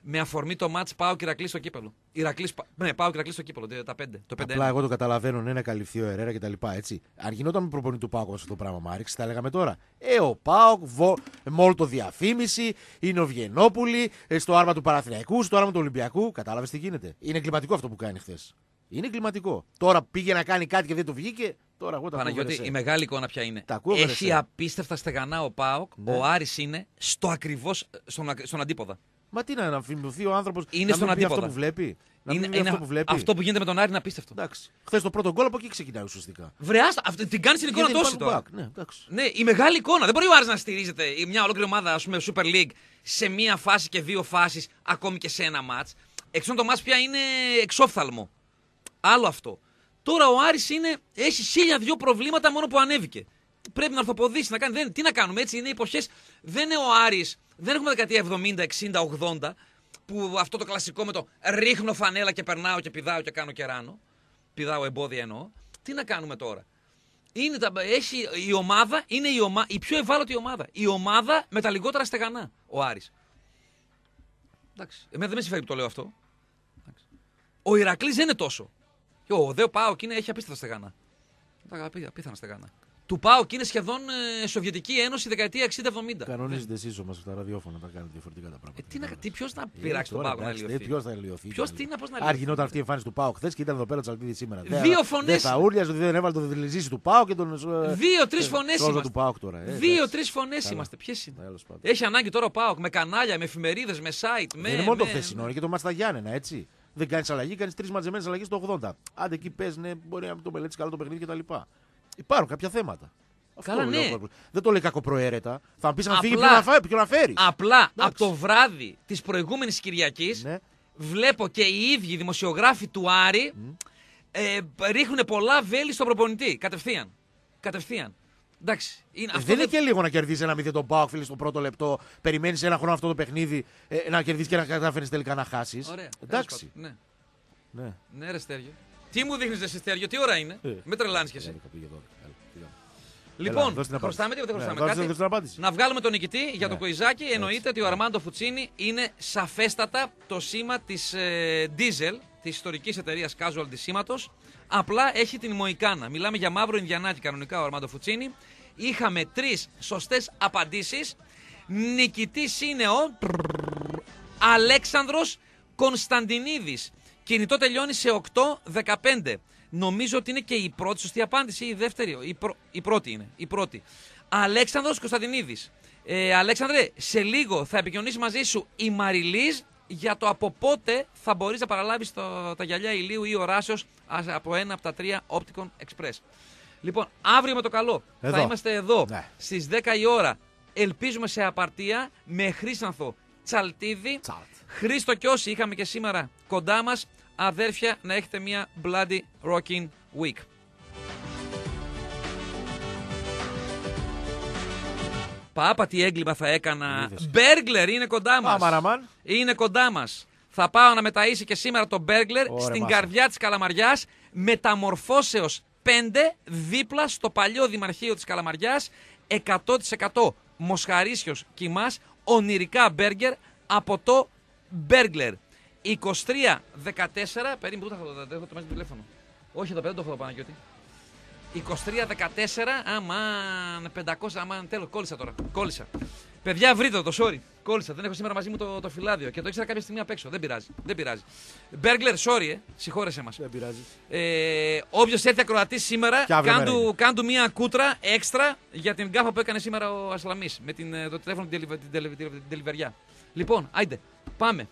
Με αφορμή το match πάω και Ηρακλής στο κύπελο. Ηρακλής, Πα- ναι, πάω και Ηρακλής στο κύπελο, τα πέντε. Το πέντε Απλά εγώ το καταλαβαίνω, ναι, να καλυφθεί ο Ερέρα και τα λοιπά, έτσι. Αν γινόταν με προπονητή του Πάουκ αυτό το πράγμα, Μάριξ, τα λέγαμε τώρα; Ε, ο Πάουκ, βο... μόλ το διαφήμιση, είναι ο Βιενόπουλη, ε, στο άρμα του Παραθυναϊκού, στο άρμα του Ολυμπιακού. Κατάλαβες τι γίνεται; Είναι εγκληματικό αυτό που κάνει χθες. Είναι εγκληματικό. Τώρα πήγε να κάνει κάτι και δεν το βγήκε. Τώρα εγώ τα ακούω, Παναγιώτη, βρεσέ. η μεγάλη εικόνα ποια είναι. Τα ακούω, Έχει βρεσέ. απίστευτα στεγανά ο Πάοκ. Ναι. Ο Άρης είναι στο ακριβώς στον, ακ- στον αντίποδα. Μα τι να αμφιμηθεί ο άνθρωπος Είναι να στον μην πει αυτό αντίποδα. που βλέπει. Να μην είναι, πει είναι αυτό που βλέπει. αυτό που γίνεται με τον Άρη είναι απίστευτο. Εντάξει. Χθες το πρώτο γκολ από εκεί ξεκινάει ουσιαστικά. Βρεάστα, αυτή, την κάνει την εικόνα Γιατί τόση υπάρχουν τώρα. back. Ναι, εντάξει. Ναι, η μεγάλη εικόνα. Δεν μπορεί ο Άρης να στηρίζεται η μια ολόκληρη ομάδα, ας πούμε, Super League, σε μία φάση και δύο φάσεις, ακόμη και σε ένα μάτ. Εξών το μάτ πια είναι εξόφθαλμο. Άλλο αυτό. Τώρα ο Άρης είναι, έχει χίλια δυο προβλήματα μόνο που ανέβηκε. Πρέπει να ορθοποδήσει, να κάνει. Δεν, τι να κάνουμε έτσι, είναι εποχές. Δεν είναι ο Άρης, δεν έχουμε δεκαετία 70, 60, 80, που αυτό το κλασικό με το ρίχνω φανέλα και περνάω και πηδάω και κάνω κεράνο. πηδάω εμπόδια εννοώ. Τι να κάνουμε τώρα. Είναι τα, έχει, η ομάδα είναι η, ομα, η πιο ευάλωτη ομάδα. Η ομάδα με τα λιγότερα στεγανά. Ο Άρης. Εντάξει. Εμένα δεν με συμφέρει που το λέω αυτό. Εντάξει. Ο Ηρακλής δεν είναι τόσο. Και ο Δέο Πάοκ είναι, έχει απίστευτα στεγανά. Τα απί- απίθανα στεγανά. Του Πάοκ είναι σχεδόν ε, Σοβιετική Ένωση δεκαετία 60-70. Κανονίζετε εσείς όμως στα ραδιόφωνα να κάνετε διαφορετικά τα πράγματα. Ε, τι να, τι, ποιος να πειράξει τον τώρα, Πάοκ να εντάξει, λιωθεί; Ποιος θα λιωθεί. Ποιος θα τι να- πώς να Αν λιωθεί; γινόταν αυτή η εμφάνιση του Πάοκ χθε και ήταν εδώ πέρα ο Τσαλπίδη σήμερα. Δεν- Δύο Δεν φωνές. θα ούρλιαζε ότι δεν έβαλε το δηληζήσι του Πάοκ και τον. ε, Δύο-τρει ε, φωνές σώζω είμαστε. του Πάοκ τώρα. ε, Δύο-τρει εντάξει. φωνές Καλά. είμαστε. Ποιες είναι; Τέλος πάντων. Έχει ανάγκη τώρα ο Πάοκ με κανάλια, με εφημερίδες, με site. Με, Δεν είναι μόνο το με- χθεσινό, είναι και το μάτς στα Γιάννενα, έτσι. Δεν κάνεις αλλαγή, κάνεις τρεις μαζεμένες αλλαγές το 80. Άντε εκεί πες, ναι, μπορεί να μην το μελέτησε καλά το παιχνίδι κτλ. Υπάρχουν κάποια θέματα. Καλά, λέω, ναι. Παύλο. Δεν το λέει κακοπροαίρετα. Θα μου πεις να Απλά- φύγει ποιο να, φάει, ποιο να φέρει. Απλά από το βράδυ της προηγούμενης Κυριακής Ναι. βλέπω και οι ίδιοι δημοσιογράφοι του Άρη ε, ρίχνουν πολλά βέλη στον προπονητή. Κατευθείαν. Κατευθείαν. Εντάξει. Είναι, Ε, αυτό δεν είναι και λίγο να κερδίσει ένα μηδέν τον Πάοκ, φίλε, στο πρώτο λεπτό. Περιμένεις ένα χρόνο αυτό το παιχνίδι ε, να κερδίσεις και να κατάφερε τελικά να χάσεις. Ωραία. Εντάξει. τέλος πάντων. Ναι. Ναι. ναι, ρε Στέργιο. Τι μου δείχνεις, ρε Στέργιο, τι ώρα είναι; Ε. Με τρελάνεις κι εσύ. Έλα, πήγε εδώ. Έλα, πήγα. Λοιπόν, δώσ' την απάντηση. χρωστάμε τι δεν Ναι, χρωστάμε. δώσ' Κάτι- δώσ' την απάντηση. Να βγάλουμε τον νικητή για το Ναι. κουιζάκι. Εννοείται ότι ο Αρμάντο Φουτσίνη είναι σαφέστατα το σήμα της ε, Diesel, της ιστορικής εταιρείας Casual σήματο. Απλά έχει την Μοϊκάνα. Μιλάμε για μαύρο Ινδιανάκι κανονικά ο Αρμάντο Φουτσίνη. Είχαμε τρεις σωστές απαντήσεις. Νικητής είναι ο Αλέξανδρος Κωνσταντινίδης. Κινητό τελειώνει σε 8-15. Νομίζω ότι είναι και η πρώτη σωστή απάντηση ή η δεύτερη. Η, πρω- η πρώτη είναι. Η πρώτη. Αλέξανδρος Κωνσταντινίδης. Ε, Αλέξανδρε, σε λίγο θα επικοινωνήσει μαζί σου η Μαριλίζ για το από πότε θα μπορείς να παραλάβεις το, τα γυαλιά ηλίου ή οράσεως ας, από ένα από τα τρία Opticon Express. Λοιπόν, αύριο με το καλό Εδώ. θα είμαστε εδώ Ναι. στις 10 η ώρα. Ελπίζουμε σε απαρτία με Χρήσανθο Τσαλτίδη. Τσαλτ. Χρήστο Κιώση είχαμε και σήμερα κοντά μας. Αδέρφια, να έχετε μια bloody rocking week. Πάπα τι έγκλημα θα έκανα. Είδες. Μπέργλερ είναι κοντά μας. Αμαραμάν. Είναι κοντά μας. Θα πάω να μεταΐσει και σήμερα το Μπέργλερ Ωραία, στην μάσα. καρδιά της Καλαμαριάς. Μεταμορφώσεως 5 δίπλα στο παλιό Δημαρχείο της Καλαμαριάς. 100% μοσχαρίσιος κοιμάς. Ονειρικά μπέργκερ από το Μπέργλερ. 23-14. Περίμενε, πού θα έχω το, το, το, το τηλέφωνο. Όχι εδώ πέρα, δεν το έχω το Παναγιώτη. 23-14, αμάν, 500, αμάν, τέλο, κόλλησα τώρα. Κόλλησα. Παιδιά, βρείτε το, το sorry. Κόλλησα. Δεν έχω σήμερα μαζί μου το, το φυλάδιο και το ήξερα κάποια στιγμή απ' έξω. Δεν πειράζει. Δεν πειράζει. Μπέργκλερ, sorry, ε. Συγχώρεσέ μα. Δεν πειράζει. Ε, Όποιο έρθει ακροατή σήμερα, Και αύριο μέρα κάντου, είναι. κάντου μία κούτρα έξτρα για την γκάφα που έκανε σήμερα ο Ασλαμί με την, ε, το τηλέφωνο την, τελευ- την, τελευ- την, τελευ- την τελευεριά. Λοιπόν, άιντε, πάμε.